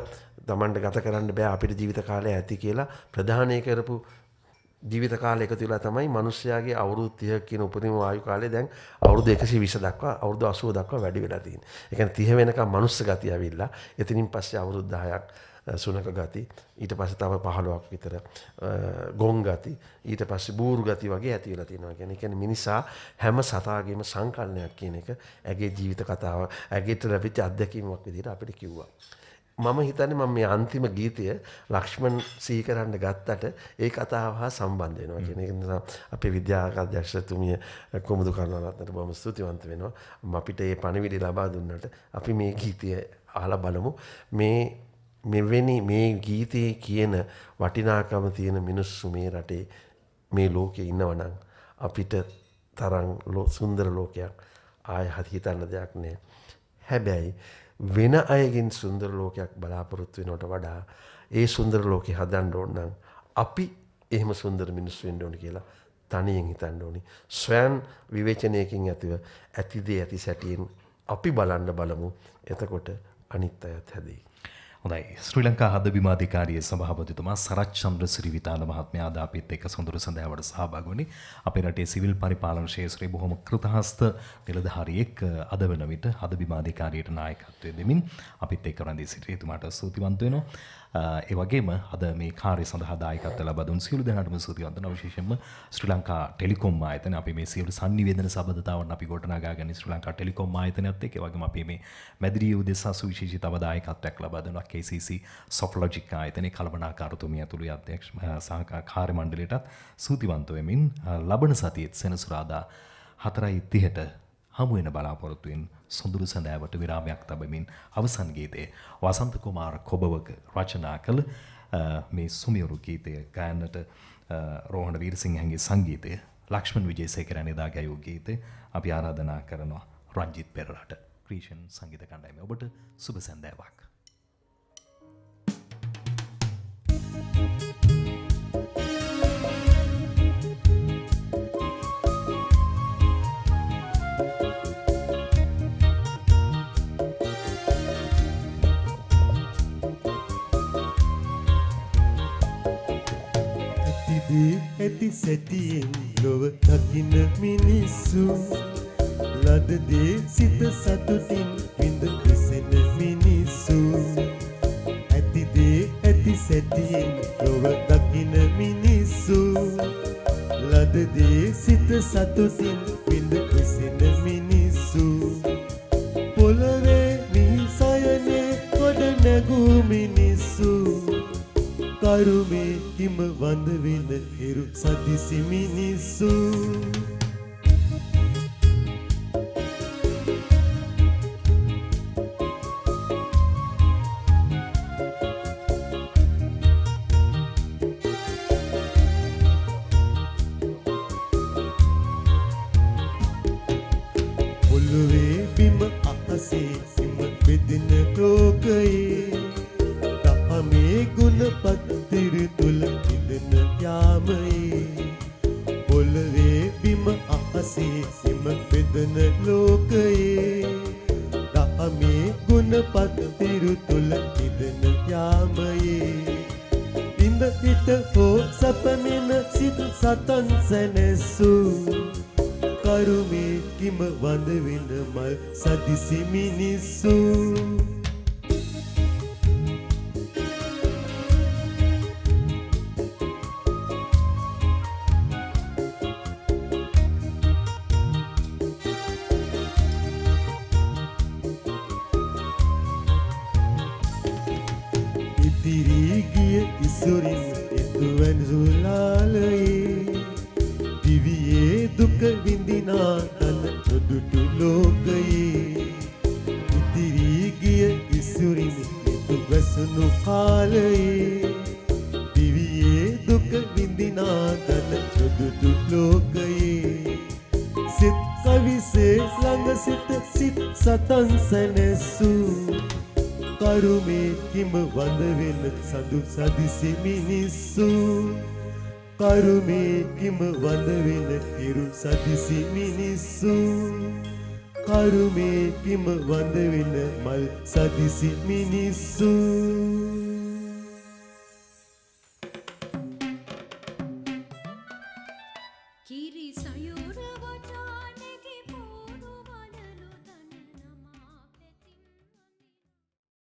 Tamanට ගත කරන්න බෑ අපිට ජීවිත කාලය ඇති කියලා ප්‍රධානය කරපු ජීවිත කාලය එකතු වෙලා තමයි මිනිස්යාගේ අවුරුදු 30 කියන උපරිම ආයු කාලය දැන් අවුරුදු 120 දක්වා අවුරුදු 80 දක්වා වැඩි වෙලා තියෙනවා. ඒ කියන්නේ 30 වෙනකම් මනුස්ස ගතිය ඇවිල්ලා එතනින් පස්සේ අවුරුදු 10ක් අ, සුනක ගති ඊට පස්සේ තව 15ක් විතර අ, ගොන් ගති ඊට පස්සේ බූරු ගති වගේ ඇති වෙලා තියෙනවා. කියන්නේ ඒ කියන්නේ මිනිසා හැම සතාගේම සංකල්පයක් කියන එක ඇගේ ජීවිත කතාව ඇගේට ලැබිච්ච අත්දැකීමක් විදිහට අපිට කිව්වා. මම හිතන්නේ මම මේ අන්තිම ගීතය ලක්ෂ්මන් සිහි කරන්න ගත්තට ඒ කතාව හා සම්බන්ධ වෙනවා කියන එක නිසා අපේ විද්‍යාක අධ්‍යක්ෂතුමිය කොමුදු කරුණාරත්නට බොහොම ස්තුතිවන්ත වෙනවා ම අපිට මේ පණිවිඩය ලබා දුන්නට අපි මේ ගීතය අහලා බලමු මේ මෙවැනි මේ ගීතයේ කියන වටිනාකම තියෙන මිනිස්සු මේ රටේ මේ ලෝකේ ඉන්නවනම් අපිට තරම් ලෝ- සුන්දර ලෝකයක් ආය හිතන්න දෙයක් නෑ හැබැයි වෙන අයගෙන් සුන්දර ලෝකයක් බලාපොරොත්තු වෙනවට වඩා ඒ සුන්දර ලෝකෙ හදන්න ඕන නම් අපි එහෙම සුන්දර මිනිස්සු වෙන්න ඕනි කියලා තනියෙන් හිතන්න ඕනි. ස්වයන් විවේචනයකින් ඇතිව ඇතිදේ ඇති සැටියෙන් අපි බලන්න බලමු. එතකොට අනිත් අයත් හැදෙයි. හොඳයි. ශ්‍රී ලංකා හද බිමාධිකාරිය සභාපතිතුමා සරත් චන්ද්‍ර සිරිවිතාන මහත්මයා අද අපිත් එක්ක සොඳුරු සඳහවට සහභාගී වුණේ. අපේ රටේ සිවිල් පරිපාලන ක්ෂේත්‍රයේ බොහොම කෘතහස්ත නිලධාරියෙක් අ, අද වන විට හද බිමාධිකාරියට නායකත්වය දෙමින් අපිත් එක්ක රැඳී සිටි එතුමාට ස්තුතිවන්ත වෙනවා. අ, ඒ වගේම අද මේ කාර්ය සඳහා දායකත්ව ලබා දුන් සියලු දෙනාටම ස්තුතිවන්ත වෙනවා විශේෂයෙන්ම ශ්‍රී ලංකා ටෙලිකොම් ආයතන අපි මේ සියලු සංනිවේදන සබඳතාවන් අපි ගොඩනගාගෙන ශ්‍රී ලංකා ටෙලිකොම් ආයතනයත් එක්ක. ඒ වගේම අපි මේ මැදිරිය උදෙසා සුවිශේෂී තව දායකත්වයක් ලබා දෙනවා KCC සොෆ්ටලොජික් ආයතනයේ කළමනාකාරතුමිය ඇතුළු අධ්‍යක්ෂ සහ කාර්ය මණ්ඩලයටත් සූතිවන්ත වෙමින් අ, ලබන සතියේත් සෙනසුරාදා 4:30ට හමු වෙන බලාපොරොත්තුවෙන් සොඳුරු සඳෑවට විරාමයක් තබමින් අවසන් ගීතයේ වසන්ත කුමාර කොබවක රචනා කළ අ, මේ සුමියුරු ගීතය ගායනට අ, රෝහණ වීරසිංහගේ සංගීතය ලක්ෂ්මන් විජේසේකරන් එදා ගැයූ ගීතය අපි ආරාධනා කරනවා රංජිත් පෙරරට. ක්‍රීෂන් සංගීත කණ්ඩායම ඔබට සුබ සැන්දෑවක් ඇතිදේ ඇති සැටියෙන් ලොව දකින මිනිස්සු. ලදදේ සිත සතුටින් විඳ විසෙන මිනිස්සු. ඇතිදේ ඇති සැටියෙන් ලොව දකින මිනිස්සු. ලදදේ සිත සතුටින් විඳ විසෙන මිනිස්සු. පොළවේ මිසයනේ ගොඩ නැගූ මිනිස්සු කරුමේ හිම වඳ වෙන හිරු සදිසි මිනිස්සු. සදිසි මිනිස්සු